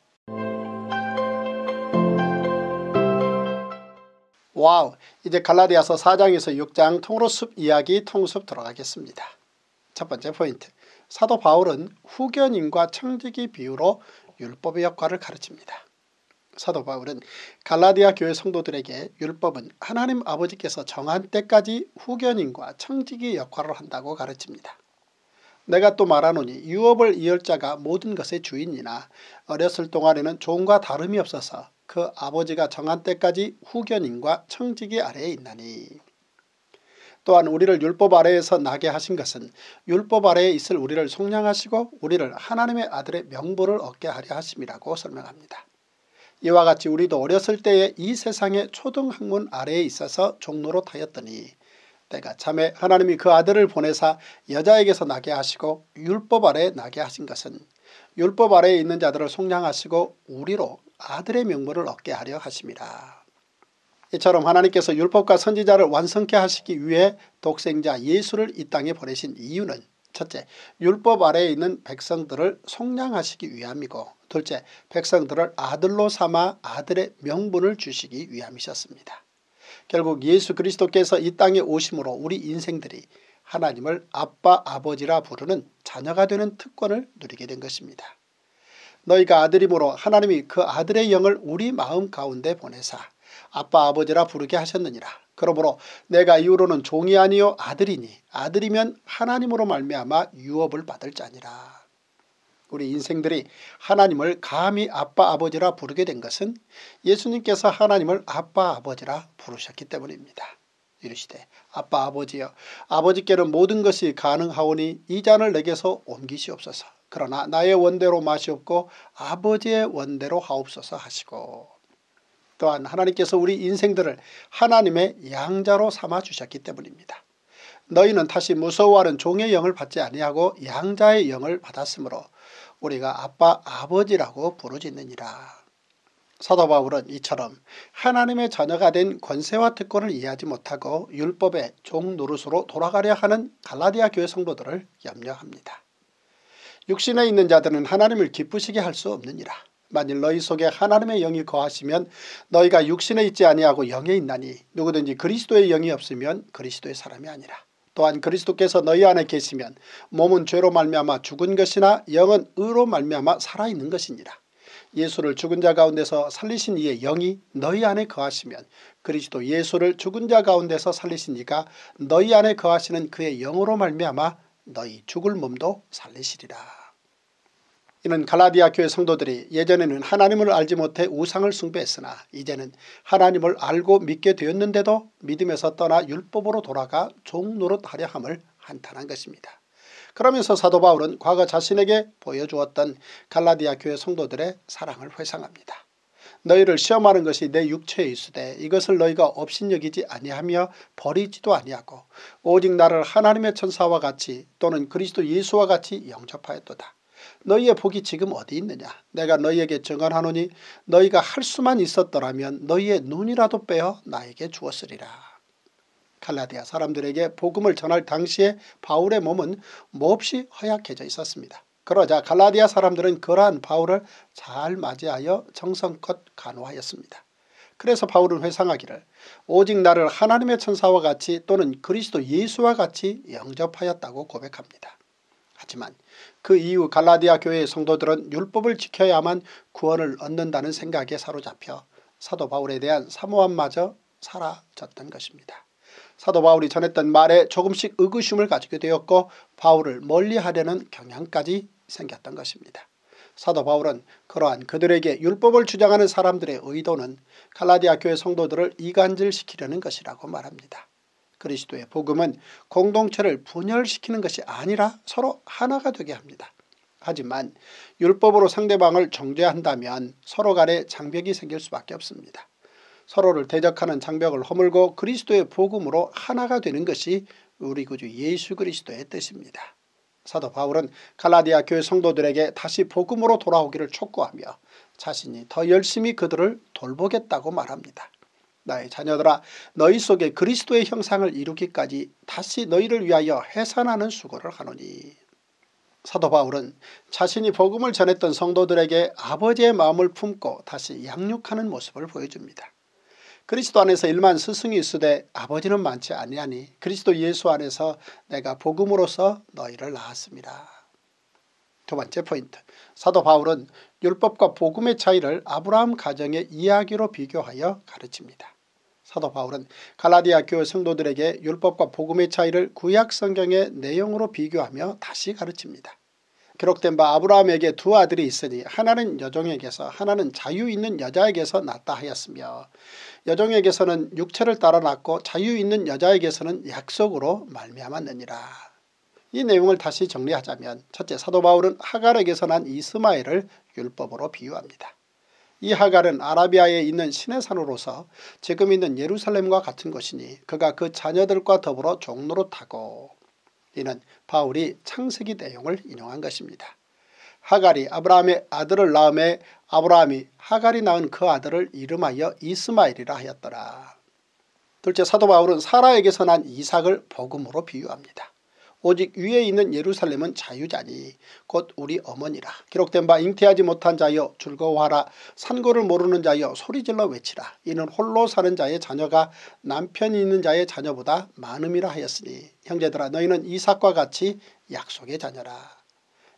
Wow 이제 갈라디아서 4장에서 6장 통으로 숲 이야기 통숲 들어가겠습니다. 첫 번째 포인트 사도 바울은 후견인과 청지기 비유로 율법의 역할을 가르칩니다. 사도 바울은 갈라디아 교회 성도들에게 율법은 하나님 아버지께서 정한 때까지 후견인과 청지기 역할을 한다고 가르칩니다. 내가 또 말하노니 유업을 이을 자가 모든 것의 주인이나 어렸을 동안에는 종과 다름이 없어서 그 아버지가 정한 때까지 후견인과 청지기 아래에 있나니 또한 우리를 율법 아래에서 나게 하신 것은 율법 아래에 있을 우리를 속량하시고 우리를 하나님의 아들의 명분을 얻게 하려 하심이라고 설명합니다. 이와 같이 우리도 어렸을 때에 이 세상의 초등학문 아래에 있어서 종로로 타였더니 때가 참에 하나님이 그 아들을 보내사 여자에게서 나게 하시고 율법 아래에 나게 하신 것은 율법 아래에 있는 자들을 속량하시고 우리로 아들의 명분을 얻게 하려 하심이라. 이처럼 하나님께서 율법과 선지자를 완성케 하시기 위해 독생자 예수를 이 땅에 보내신 이유는 첫째, 율법 아래에 있는 백성들을 속량하시기 위함이고 둘째, 백성들을 아들로 삼아 아들의 명분을 주시기 위함이셨습니다. 결국 예수 그리스도께서 이 땅에 오심으로 우리 인생들이 하나님을 아빠 아버지라 부르는 자녀가 되는 특권을 누리게 된 것입니다. 너희가 아들이므로 하나님이 그 아들의 영을 우리 마음 가운데 보내사 아빠 아버지라 부르게 하셨느니라. 그러므로 내가 이후로는 종이 아니요 아들이니 아들이면 하나님으로 말미암아 유업을 받을 자니라. 우리 인생들이 하나님을 감히 아빠 아버지라 부르게 된 것은 예수님께서 하나님을 아빠 아버지라 부르셨기 때문입니다. 이르시되 아빠 아버지여 아버지께는 모든 것이 가능하오니 이 잔을 내게서 옮기시옵소서. 그러나 나의 원대로 마시옵고 아버지의 원대로 하옵소서 하시고 또한 하나님께서 우리 인생들을 하나님의 양자로 삼아 주셨기 때문입니다. 너희는 다시 무서워하는 종의 영을 받지 아니하고 양자의 영을 받았으므로 우리가 아빠 아버지라고 부르짖느니라. 사도 바울은 이처럼 하나님의 자녀가 된 권세와 특권을 이해하지 못하고 율법의 종 노릇으로 돌아가려 하는 갈라디아 교회 성도들을 염려합니다. 육신에 있는 자들은 하나님을 기쁘시게 할 수 없느니라. 만일 너희 속에 하나님의 영이 거하시면 너희가 육신에 있지 아니하고 영에 있나니 누구든지 그리스도의 영이 없으면 그리스도의 사람이 아니라. 또한 그리스도께서 너희 안에 계시면 몸은 죄로 말미암아 죽은 것이나 영은 의로 말미암아 살아있는 것이니라. 예수를 죽은 자 가운데서 살리신 이의 영이 너희 안에 거하시면 그리스도 예수를 죽은 자 가운데서 살리신 이가 너희 안에 거하시는 그의 영으로 말미암아 너희 죽을 몸도 살리시리라. 이는 갈라디아 교회 성도들이 예전에는 하나님을 알지 못해 우상을 숭배했으나 이제는 하나님을 알고 믿게 되었는데도 믿음에서 떠나 율법으로 돌아가 종 노릇하려 함을 한탄한 것입니다. 그러면서 사도 바울은 과거 자신에게 보여주었던 갈라디아 교회 성도들의 사랑을 회상합니다. 너희를 시험하는 것이 내 육체에 있으되 이것을 너희가 업신여기지 아니하며 버리지도 아니하고 오직 나를 하나님의 천사와 같이 또는 그리스도 예수와 같이 영접하였도다. 너희의 복이 지금 어디 있느냐 내가 너희에게 증언하노니 너희가 할 수만 있었더라면 너희의 눈이라도 빼어 나에게 주었으리라. 갈라디아 사람들에게 복음을 전할 당시에 바울의 몸은 몹시 허약해져 있었습니다. 그러자 갈라디아 사람들은 그러한 바울을 잘 맞이하여 정성껏 간호하였습니다. 그래서 바울은 회상하기를 오직 나를 하나님의 천사와 같이 또는 그리스도 예수와 같이 영접하였다고 고백합니다. 하지만 그 이후 갈라디아 교회의 성도들은 율법을 지켜야만 구원을 얻는다는 생각에 사로잡혀 사도 바울에 대한 사모함마저 사라졌던 것입니다. 사도 바울이 전했던 말에 조금씩 의구심을 가지게 되었고 바울을 멀리하려는 경향까지 생겼던 것입니다. 사도 바울은 그러한 그들에게 율법을 주장하는 사람들의 의도는 갈라디아 교회 성도들을 이간질시키려는 것이라고 말합니다. 그리스도의 복음은 공동체를 분열시키는 것이 아니라 서로 하나가 되게 합니다. 하지만 율법으로 상대방을 정죄한다면 서로 간에 장벽이 생길 수밖에 없습니다. 서로를 대적하는 장벽을 허물고 그리스도의 복음으로 하나가 되는 것이 우리 구주 예수 그리스도의 뜻입니다. 사도 바울은 갈라디아 교회 성도들에게 다시 복음으로 돌아오기를 촉구하며 자신이 더 열심히 그들을 돌보겠다고 말합니다. 나의 자녀들아 너희 속에 그리스도의 형상을 이루기까지 다시 너희를 위하여 해산하는 수고를 하노니 사도 바울은 자신이 복음을 전했던 성도들에게 아버지의 마음을 품고 다시 양육하는 모습을 보여줍니다. 그리스도 안에서 일만 스승이 있으되 아버지는 많지 아니하니 그리스도 예수 안에서 내가 복음으로서 너희를 낳았습니다. 두 번째 포인트 사도 바울은 율법과 복음의 차이를 아브라함 가정의 이야기로 비교하여 가르칩니다. 사도 바울은 갈라디아 교회 성도들에게 율법과 복음의 차이를 구약 성경의 내용으로 비교하며 다시 가르칩니다. 기록된 바 아브라함에게 두 아들이 있으니 하나는 여종에게서 하나는 자유 있는 여자에게서 낳다 하였으며 여종에게서는 육체를 따라 낳고 자유 있는 여자에게서는 약속으로 말미암았느니라. 이 내용을 다시 정리하자면 첫째 사도 바울은 하갈에게서 난 이스마엘을 율법으로 비유합니다. 이 하갈은 아라비아에 있는 신의 산으로서 지금 있는 예루살렘과 같은 것이니 그가 그 자녀들과 더불어 종로로 타고 이는 바울이 창세기 내용을 인용한 것입니다. 하갈이 아브라함의 아들을 낳음에 아브라함이 하갈이 낳은 그 아들을 이름하여 이스마엘이라 하였더라. 둘째 사도 바울은 사라에게서 난 이삭을 복음으로 비유합니다. 오직 위에 있는 예루살렘은 자유자니 곧 우리 어머니라. 기록된 바 잉태하지 못한 자여 즐거워하라. 산고를 모르는 자여 소리질러 외치라. 이는 홀로 사는 자의 자녀가 남편이 있는 자의 자녀보다 많음이라 하였으니 형제들아 너희는 이삭과 같이 약속의 자녀라.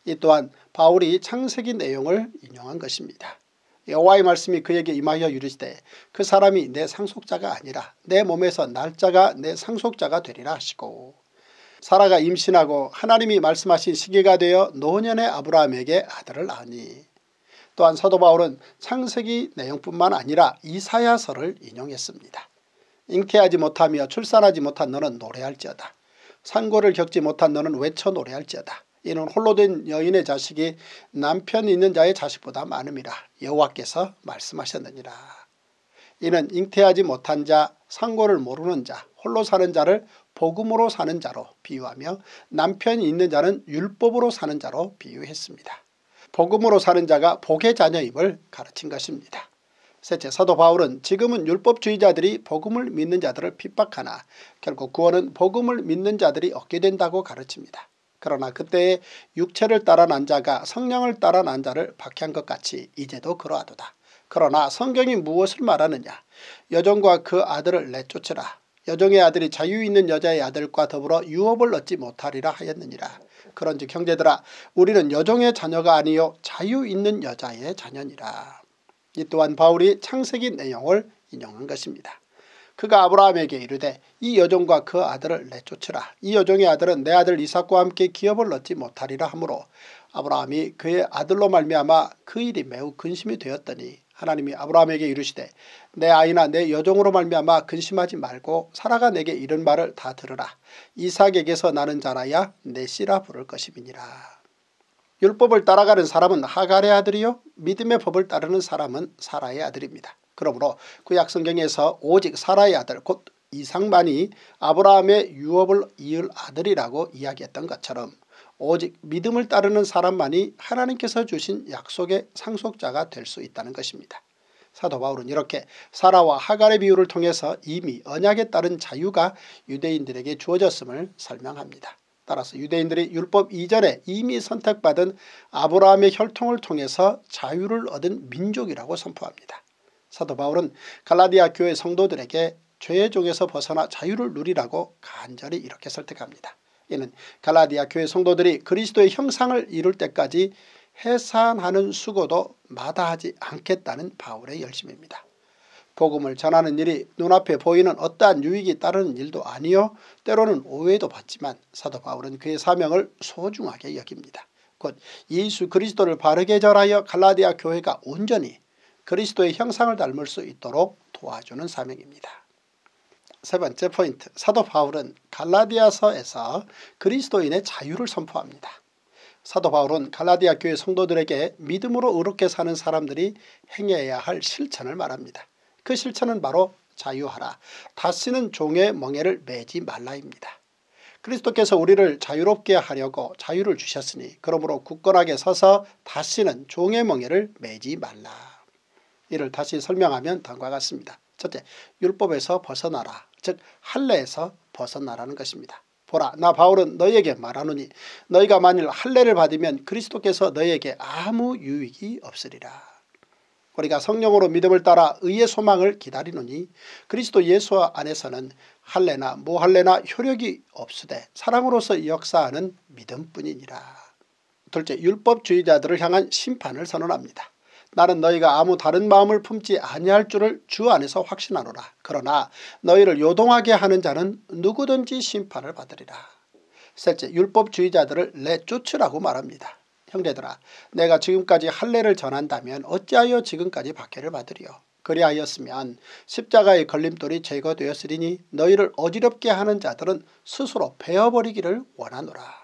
이 또한 바울이 창세기 내용을 인용한 것입니다. 여호와의 말씀이 그에게 임하여 이르시되 그 사람이 내 상속자가 아니라 내 몸에서 날짜가 내 상속자가 되리라 하시고 사라가 임신하고 하나님이 말씀하신 시기가 되어 노년의 아브라함에게 아들을 낳으니 또한 사도 바울은 창세기 내용뿐만 아니라 이사야서를 인용했습니다. 잉태하지 못하며 출산하지 못한 너는 노래할지어다. 상고를 겪지 못한 너는 외쳐 노래할지어다. 이는 홀로 된 여인의 자식이 남편 있는 자의 자식보다 많음이라 여호와께서 말씀하셨느니라. 이는 잉태하지 못한 자, 상고를 모르는 자, 홀로 사는 자를 복음으로 사는 자로 비유하며 남편이 있는 자는 율법으로 사는 자로 비유했습니다. 복음으로 사는 자가 복의 자녀임을 가르친 것입니다. 셋째 사도 바울은 지금은 율법주의자들이 복음을 믿는 자들을 핍박하나 결국 구원은 복음을 믿는 자들이 얻게 된다고 가르칩니다. 그러나 그때의 육체를 따라 난 자가 성령을 따라 난 자를 박해한 것 같이 이제도 그러하도다. 그러나 성경이 무엇을 말하느냐 여종과 그 아들을 내쫓으라 여종의 아들이 자유 있는 여자의 아들과 더불어 유업을 얻지 못하리라 하였느니라. 그런즉 형제들아 우리는 여종의 자녀가 아니요 자유 있는 여자의 자녀니라. 이 또한 바울이 창세기 내용을 인용한 것입니다. 그가 아브라함에게 이르되 이 여종과 그 아들을 내쫓으라. 이 여종의 아들은 내 아들 이삭과 함께 기업을 얻지 못하리라 하므로 아브라함이 그의 아들로 말미암아 그 일이 매우 근심이 되었더니 하나님이 아브라함에게 이르시되 내 아이나 내 여종으로 말미암아 근심하지 말고 사라가 내게 이런 말을 다 들으라. 이삭에게서 나는 자라야 내 씨라 부를 것임이니라. 율법을 따라가는 사람은 하갈의 아들이요 믿음의 법을 따르는 사람은 사라의 아들입니다. 그러므로 구약 성경에서 오직 사라의 아들 곧 이삭만이 아브라함의 유업을 이을 아들이라고 이야기했던 것처럼 오직 믿음을 따르는 사람만이 하나님께서 주신 약속의 상속자가 될 수 있다는 것입니다. 사도 바울은 이렇게 사라와 하갈의 비유를 통해서 이미 언약에 따른 자유가 유대인들에게 주어졌음을 설명합니다. 따라서 유대인들이 율법 이전에 이미 선택받은 아브라함의 혈통을 통해서 자유를 얻은 민족이라고 선포합니다. 사도 바울은 갈라디아 교회 성도들에게 죄의 종에서 벗어나 자유를 누리라고 간절히 이렇게 설득합니다. 이는 갈라디아 교회 성도들이 그리스도의 형상을 이룰 때까지 해산하는 수고도 마다하지 않겠다는 바울의 열심입니다. 복음을 전하는 일이 눈앞에 보이는 어떠한 유익이 따르는 일도 아니요 때로는 오해도 받지만 사도 바울은 그의 사명을 소중하게 여깁니다. 곧 예수 그리스도를 바르게 전하여 갈라디아 교회가 온전히 그리스도의 형상을 닮을 수 있도록 도와주는 사명입니다. 세 번째 포인트 사도 바울은 갈라디아서에서 그리스도인의 자유를 선포합니다. 사도 바울은 갈라디아 교회 성도들에게 믿음으로 의롭게 사는 사람들이 행해야 할 실천을 말합니다. 그 실천은 바로 자유하라. 다시는 종의 멍에를 매지 말라입니다. 그리스도께서 우리를 자유롭게 하려고 자유를 주셨으니 그러므로 굳건하게 서서 다시는 종의 멍에를 매지 말라. 이를 다시 설명하면 다음과 같습니다. 첫째, 율법에서 벗어나라. 즉 할례에서 벗어나라는 것입니다. 보라 나 바울은 너희에게 말하노니 너희가 만일 할례를 받으면 그리스도께서 너희에게 아무 유익이 없으리라. 우리가 성령으로 믿음을 따라 의의 소망을 기다리노니 그리스도 예수 안에서는 할례나 무할례나 효력이 없으되 사랑으로서 역사하는 믿음뿐이니라. 둘째 율법주의자들을 향한 심판을 선언합니다. 나는 너희가 아무 다른 마음을 품지 아니할 줄을 주 안에서 확신하노라. 그러나 너희를 요동하게 하는 자는 누구든지 심판을 받으리라. 셋째 율법주의자들을 내쫓으라고 말합니다. 형제들아 내가 지금까지 할례를 전한다면 어찌하여 지금까지 박해를 받으리요. 그리하였으면 십자가의 걸림돌이 제거되었으리니 너희를 어지럽게 하는 자들은 스스로 베어버리기를 원하노라.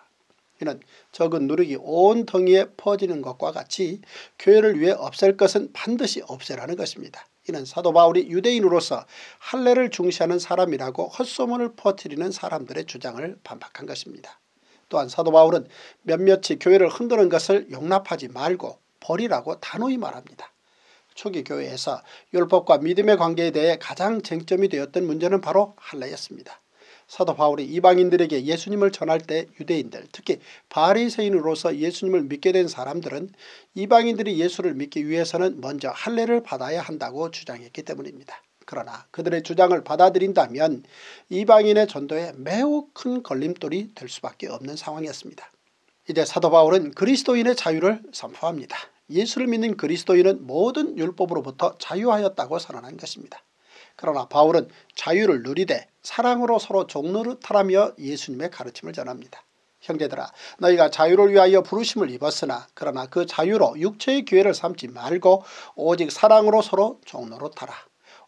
이는 적은 누룩이 온 덩이에 퍼지는 것과 같이 교회를 위해 없앨 것은 반드시 없애라는 것입니다. 이는 사도 바울이 유대인으로서 할례를 중시하는 사람이라고 헛소문을 퍼뜨리는 사람들의 주장을 반박한 것입니다. 또한 사도 바울은 몇몇이 교회를 흔드는 것을 용납하지 말고 버리라고 단호히 말합니다. 초기 교회에서 율법과 믿음의 관계에 대해 가장 쟁점이 되었던 문제는 바로 할례였습니다. 사도 바울이 이방인들에게 예수님을 전할 때 유대인들 특히 바리새인으로서 예수님을 믿게 된 사람들은 이방인들이 예수를 믿기 위해서는 먼저 할례를 받아야 한다고 주장했기 때문입니다. 그러나 그들의 주장을 받아들인다면 이방인의 전도에 매우 큰 걸림돌이 될 수밖에 없는 상황이었습니다. 이제 사도 바울은 그리스도인의 자유를 선포합니다. 예수를 믿는 그리스도인은 모든 율법으로부터 자유하였다고 선언한 것입니다. 그러나 바울은 자유를 누리되 사랑으로 서로 종노릇하라며 예수님의 가르침을 전합니다. 형제들아 너희가 자유를 위하여 부르심을 입었으나 그러나 그 자유로 육체의 기회를 삼지 말고 오직 사랑으로 서로 종노릇하라.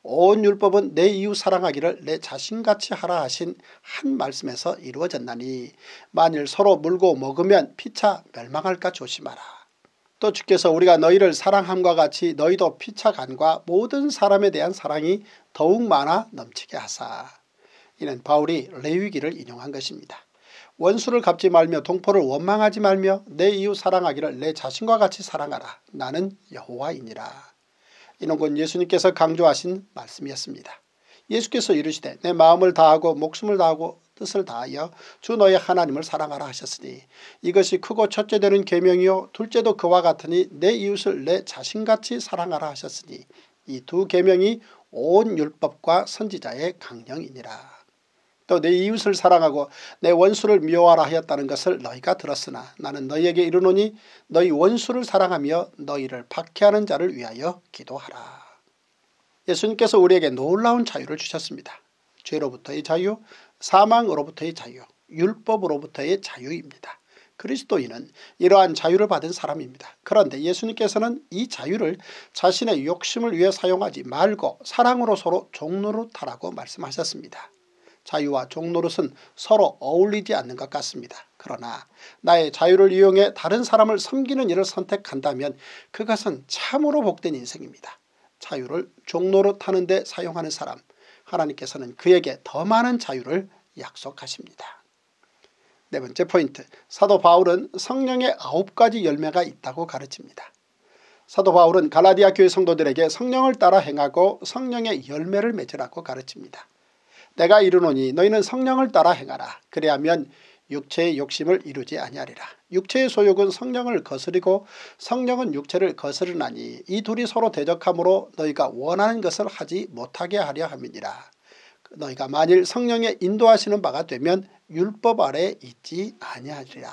온 율법은 내 이웃 사랑하기를 내 자신같이 하라 하신 한 말씀에서 이루어졌나니 만일 서로 물고 먹으면 피차 멸망할까 조심하라. 또 주께서 우리가 너희를 사랑함과 같이 너희도 피차간과 모든 사람에 대한 사랑이 더욱 많아 넘치게 하사. 이는 바울이 레위기를 인용한 것입니다. 원수를 갚지 말며 동포를 원망하지 말며 내 이웃 사랑하기를 내 자신과 같이 사랑하라. 나는 여호와이니라. 이는 곧 예수님께서 강조하신 말씀이었습니다. 예수께서 이르시되 내 마음을 다하고 목숨을 다하고 뜻을 다하여 주 너의 하나님을 사랑하라 하셨으니 이것이 크고 첫째 되는 계명이요 둘째도 그와 같으니 내 이웃을 내 자신같이 사랑하라 하셨으니 이 두 계명이 온 율법과 선지자의 강령이니라. 또 내 이웃을 사랑하고 내 원수를 미워하라 하였다는 것을 너희가 들었으나 나는 너희에게 이르노니 너희 원수를 사랑하며 너희를 박해하는 자를 위하여 기도하라. 예수님께서 우리에게 놀라운 자유를 주셨습니다. 죄로부터의 자유, 사망으로부터의 자유, 율법으로부터의 자유입니다. 그리스도인은 이러한 자유를 받은 사람입니다. 그런데 예수님께서는 이 자유를 자신의 욕심을 위해 사용하지 말고 사랑으로 서로 종노릇하라고 말씀하셨습니다. 자유와 종노릇은 서로 어울리지 않는 것 같습니다. 그러나 나의 자유를 이용해 다른 사람을 섬기는 일을 선택한다면 그것은 참으로 복된 인생입니다. 자유를 종노릇하는 데 사용하는 사람 하나님께서는 그에게 더 많은 자유를 약속하십니다. 네 번째 포인트 사도 바울은 성령의 아홉 가지 열매가 있다고 가르칩니다. 사도 바울은 갈라디아 교회 성도들에게 성령을 따라 행하고 성령의 열매를 맺으라고 가르칩니다. 내가 이르노니 너희는 성령을 따라 행하라. 그래야면 육체의 욕심을 이루지 아니하리라. 육체의 소욕은 성령을 거스리고 성령은 육체를 거스르나니 이 둘이 서로 대적하므로 너희가 원하는 것을 하지 못하게 하려 함이니라. 너희가 만일 성령의 인도하시는 바가 되면 율법 아래 있지 아니하리라.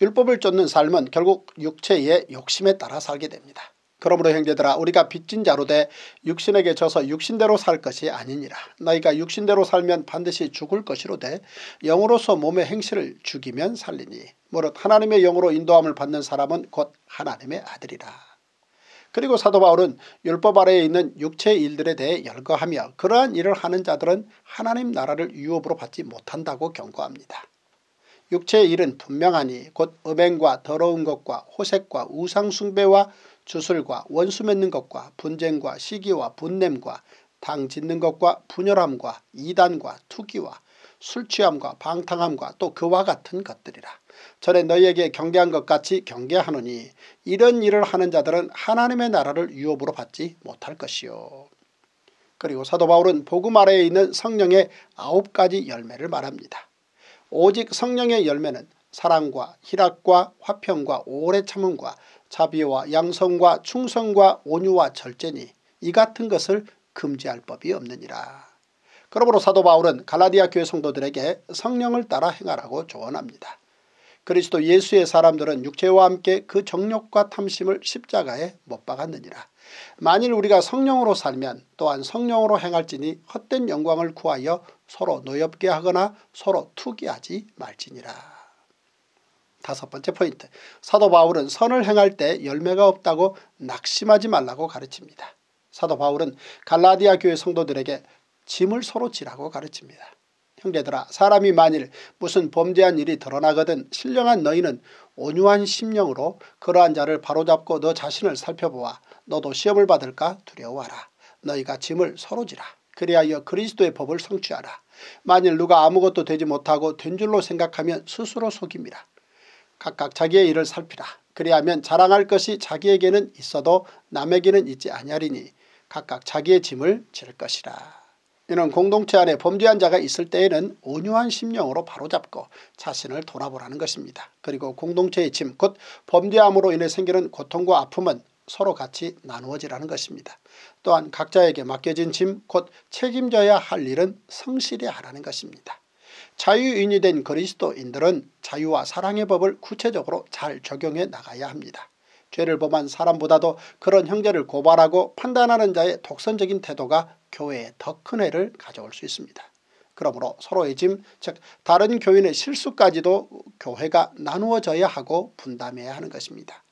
율법을 쫓는 삶은 결국 육체의 욕심에 따라 살게 됩니다. 그러므로 형제들아 우리가 빚진 자로 돼 육신에게 져서 육신대로 살 것이 아니니라. 너희가 육신대로 살면 반드시 죽을 것이로되 영으로서 몸의 행실을 죽이면 살리니 무릇 하나님의 영으로 인도함을 받는 사람은 곧 하나님의 아들이라. 그리고 사도 바울은 율법 아래에 있는 육체의 일들에 대해 열거하며 그러한 일을 하는 자들은 하나님 나라를 유업으로 받지 못한다고 경고합니다. 육체의 일은 분명하니 곧 음행과 더러운 것과 호색과 우상숭배와 주술과 원수 맺는 것과 분쟁과 시기와 분냄과 당 짓는 것과 분열함과 이단과 투기와 술취함과 방탕함과 또 그와 같은 것들이라. 전에 너희에게 경계한 것 같이 경계하노니 이런 일을 하는 자들은 하나님의 나라를 유업으로 받지 못할 것이요. 그리고 사도 바울은 복음 아래에 있는 성령의 아홉 가지 열매를 말합니다. 오직 성령의 열매는 사랑과 희락과 화평과 오래 참음과 자비와 양성과 충성과 온유와 절제니 이 같은 것을 금지할 법이 없느니라. 그러므로 사도 바울은 갈라디아 교회 성도들에게 성령을 따라 행하라고 조언합니다. 그리스도 예수의 사람들은 육체와 함께 그 정욕과 탐심을 십자가에 못 박았느니라. 만일 우리가 성령으로 살면 또한 성령으로 행할지니 헛된 영광을 구하여 서로 노엽게 하거나 서로 투기하지 말지니라. 다섯 번째 포인트 사도 바울은 선을 행할 때 열매가 없다고 낙심하지 말라고 가르칩니다. 사도 바울은 갈라디아 교회 성도들에게 짐을 서로 지라고 가르칩니다. 형제들아 사람이 만일 무슨 범죄한 일이 드러나거든 신령한 너희는 온유한 심령으로 그러한 자를 바로잡고 너 자신을 살펴보아 너도 시험을 받을까 두려워하라. 너희가 짐을 서로 지라. 그리하여 그리스도의 법을 성취하라. 만일 누가 아무것도 되지 못하고 된 줄로 생각하면 스스로 속입니다. 각각 자기의 일을 살피라. 그리하면 자랑할 것이 자기에게는 있어도 남에게는 있지 아니하리니 각각 자기의 짐을 질 것이라. 이는 공동체 안에 범죄한 자가 있을 때에는 온유한 심령으로 바로잡고 자신을 돌아보라는 것입니다. 그리고 공동체의 짐, 곧 범죄함으로 인해 생기는 고통과 아픔은 서로 같이 나누어지라는 것입니다. 또한 각자에게 맡겨진 짐, 곧 책임져야 할 일은 성실히 하라는 것입니다. 자유인이 된 그리스도인들은 자유와 사랑의 법을 구체적으로 잘 적용해 나가야 합니다. 죄를 범한 사람보다도 그런 형제를 고발하고 판단하는 자의 독선적인 태도가 교회에 더 큰 해를 가져올 수 있습니다. 그러므로 서로의 짐, 즉 다른 교인의 실수까지도 교회가 나누어져야 하고 분담해야 하는 것입니다.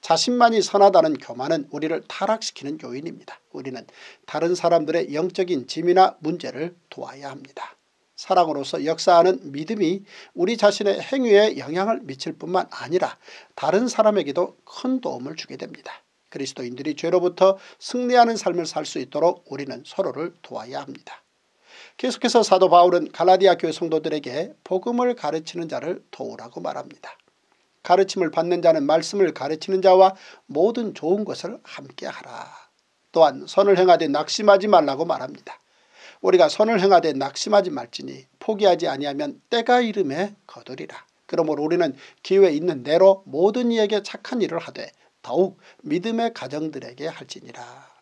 자신만이 선하다는 교만은 우리를 타락시키는 요인입니다. 우리는 다른 사람들의 영적인 짐이나 문제를 도와야 합니다. 사랑으로서 역사하는 믿음이 우리 자신의 행위에 영향을 미칠 뿐만 아니라 다른 사람에게도 큰 도움을 주게 됩니다. 그리스도인들이 죄로부터 승리하는 삶을 살 수 있도록 우리는 서로를 도와야 합니다. 계속해서 사도 바울은 갈라디아 교회 성도들에게 복음을 가르치는 자를 도우라고 말합니다. 가르침을 받는 자는 말씀을 가르치는 자와 모든 좋은 것을 함께하라. 또한 선을 행하되 낙심하지 말라고 말합니다. 우리가 선을 행하되 낙심하지 말지니 포기하지 아니하면 때가 이름에 거두리라. 그러므로 우리는 기회 있는 대로 모든 이에게 착한 일을 하되 더욱 믿음의 가정들에게 할지니라.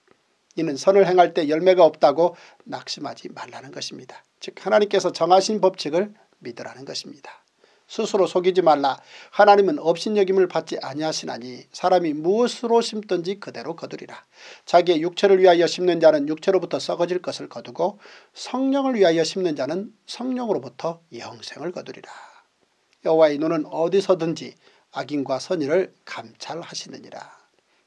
이는 선을 행할 때 열매가 없다고 낙심하지 말라는 것입니다. 즉 하나님께서 정하신 법칙을 믿으라는 것입니다. 스스로 속이지 말라. 하나님은 업신여김을 받지 아니하시나니 사람이 무엇으로 심든지 그대로 거두리라. 자기의 육체를 위하여 심는 자는 육체로부터 썩어질 것을 거두고 성령을 위하여 심는 자는 성령으로부터 영생을 거두리라. 여호와의 눈은 어디서든지 악인과 선의를 감찰하시느니라.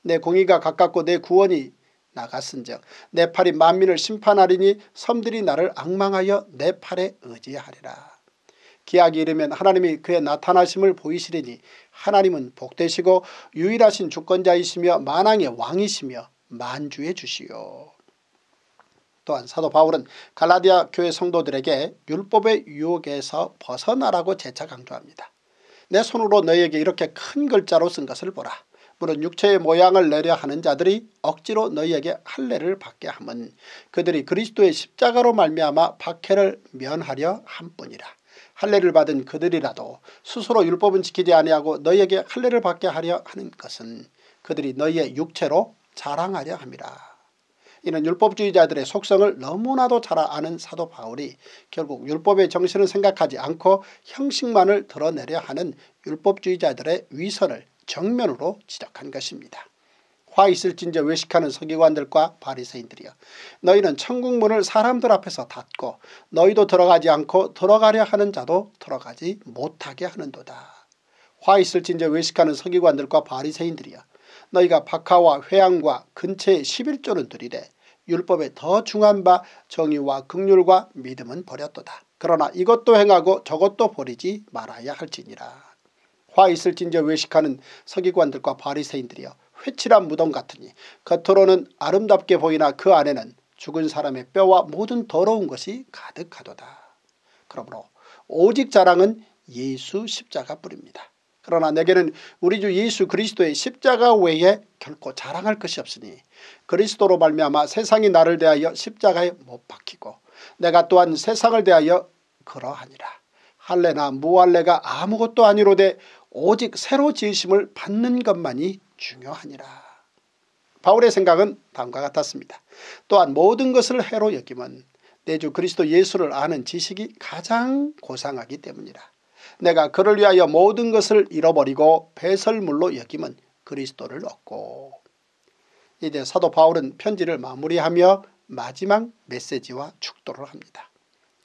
내 공의가 가깝고 내 구원이 나갔은즉 내 팔이 만민을 심판하리니 섬들이 나를 악망하여 내 팔에 의지하리라. 기약이 이르면 하나님이 그의 나타나심을 보이시리니 하나님은 복되시고 유일하신 주권자이시며 만왕의 왕이시며 만주의 주시오. 또한 사도 바울은 갈라디아 교회 성도들에게 율법의 유혹에서 벗어나라고 재차 강조합니다. 내 손으로 너에게 이렇게 큰 글자로 쓴 것을 보라. 물은 육체의 모양을 내려 하는 자들이 억지로 너희에게 할례를 받게 함은 그들이 그리스도의 십자가로 말미암아 박해를 면하려 함뿐이라. 할례를 받은 그들이라도 스스로 율법은 지키지 아니하고 너희에게 할례를 받게 하려 하는 것은 그들이 너희의 육체로 자랑하려 함이라. 이는 율법주의자들의 속성을 너무나도 잘 아는 사도 바울이 결국 율법의 정신을 생각하지 않고 형식만을 드러내려 하는 율법주의자들의 위선을 정면으로 지적한 것입니다. 화 있을진저 외식하는 서기관들과 바리새인들이여 너희는 천국문을 사람들 앞에서 닫고 너희도 들어가지 않고 들어가려 하는 자도 들어가지 못하게 하는도다. 화 있을진저 외식하는 서기관들과 바리새인들이여 너희가 박하와 회양과 근처의 11조는 들이되 율법에 더 중한 바 정의와 극률과 믿음은 버렸도다. 그러나 이것도 행하고 저것도 버리지 말아야 할지니라. 화 있을진저 외식하는 서기관들과 바리새인들이여 회칠한 무덤 같으니 겉으로는 아름답게 보이나 그 안에는 죽은 사람의 뼈와 모든 더러운 것이 가득하도다. 그러므로 오직 자랑은 예수 십자가 뿌립니다. 그러나 내게는 우리 주 예수 그리스도의 십자가 외에 결코 자랑할 것이 없으니 그리스도로 말미암아 세상이 나를 대하여 십자가에 못 박히고 내가 또한 세상을 대하여 그러하니라. 할례나 무할례가 아무것도 아니로되 오직 새로 지으심을 받는 것만이 중요하니라. 바울의 생각은 다음과 같았습니다. 또한 모든 것을 해로 여김은 내 주 그리스도 예수를 아는 지식이 가장 고상하기 때문이라. 내가 그를 위하여 모든 것을 잃어버리고 배설물로 여김은 그리스도를 얻고 이제 사도 바울은 편지를 마무리하며 마지막 메시지와 축도를 합니다.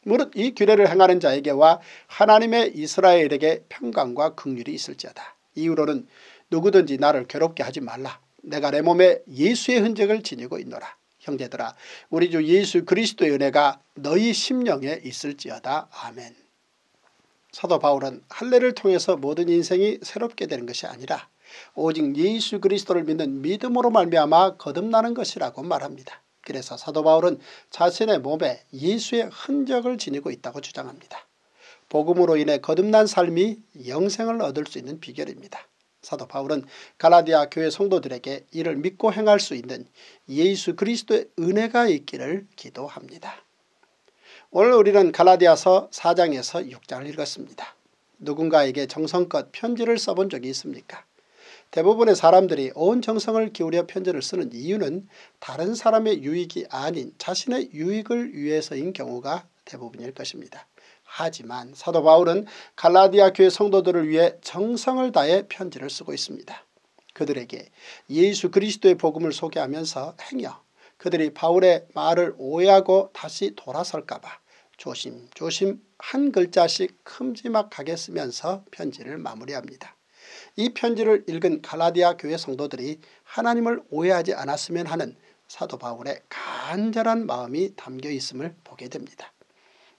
무릇 이 규례를 행하는 자에게와 하나님의 이스라엘에게 평강과 극률이 있을지어다. 이후로는 누구든지 나를 괴롭게 하지 말라. 내가 내 몸에 예수의 흔적을 지니고 있노라. 형제들아 우리 주 예수 그리스도의 은혜가 너희 심령에 있을지어다. 아멘. 사도 바울은 할례를 통해서 모든 인생이 새롭게 되는 것이 아니라 오직 예수 그리스도를 믿는 믿음으로 말미암아 거듭나는 것이라고 말합니다. 그래서 사도 바울은 자신의 몸에 예수의 흔적을 지니고 있다고 주장합니다. 복음으로 인해 거듭난 삶이 영생을 얻을 수 있는 비결입니다. 사도 바울은 갈라디아 교회 성도들에게 이를 믿고 행할 수 있는 예수 그리스도의 은혜가 있기를 기도합니다. 오늘 우리는 갈라디아서 4장에서 6장을 읽었습니다. 누군가에게 정성껏 편지를 써본 적이 있습니까? 대부분의 사람들이 온 정성을 기울여 편지를 쓰는 이유는 다른 사람의 유익이 아닌 자신의 유익을 위해서인 경우가 대부분일 것입니다. 하지만 사도 바울은 갈라디아 교회 성도들을 위해 정성을 다해 편지를 쓰고 있습니다. 그들에게 예수 그리스도의 복음을 소개하면서 행여 그들이 바울의 말을 오해하고 다시 돌아설까봐 조심조심 한 글자씩 큼지막하게 쓰면서 편지를 마무리합니다. 이 편지를 읽은 갈라디아 교회 성도들이 하나님을 오해하지 않았으면 하는 사도 바울의 간절한 마음이 담겨 있음을 보게 됩니다.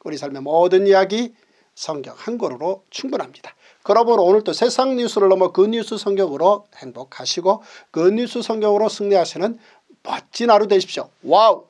우리 삶의 모든 이야기 성경 한 권으로 충분합니다. 그러므로 오늘도 세상 뉴스를 넘어 그 뉴스 성경으로 행복하시고 그 뉴스 성경으로 승리하시는 멋진 하루 되십시오. 와우!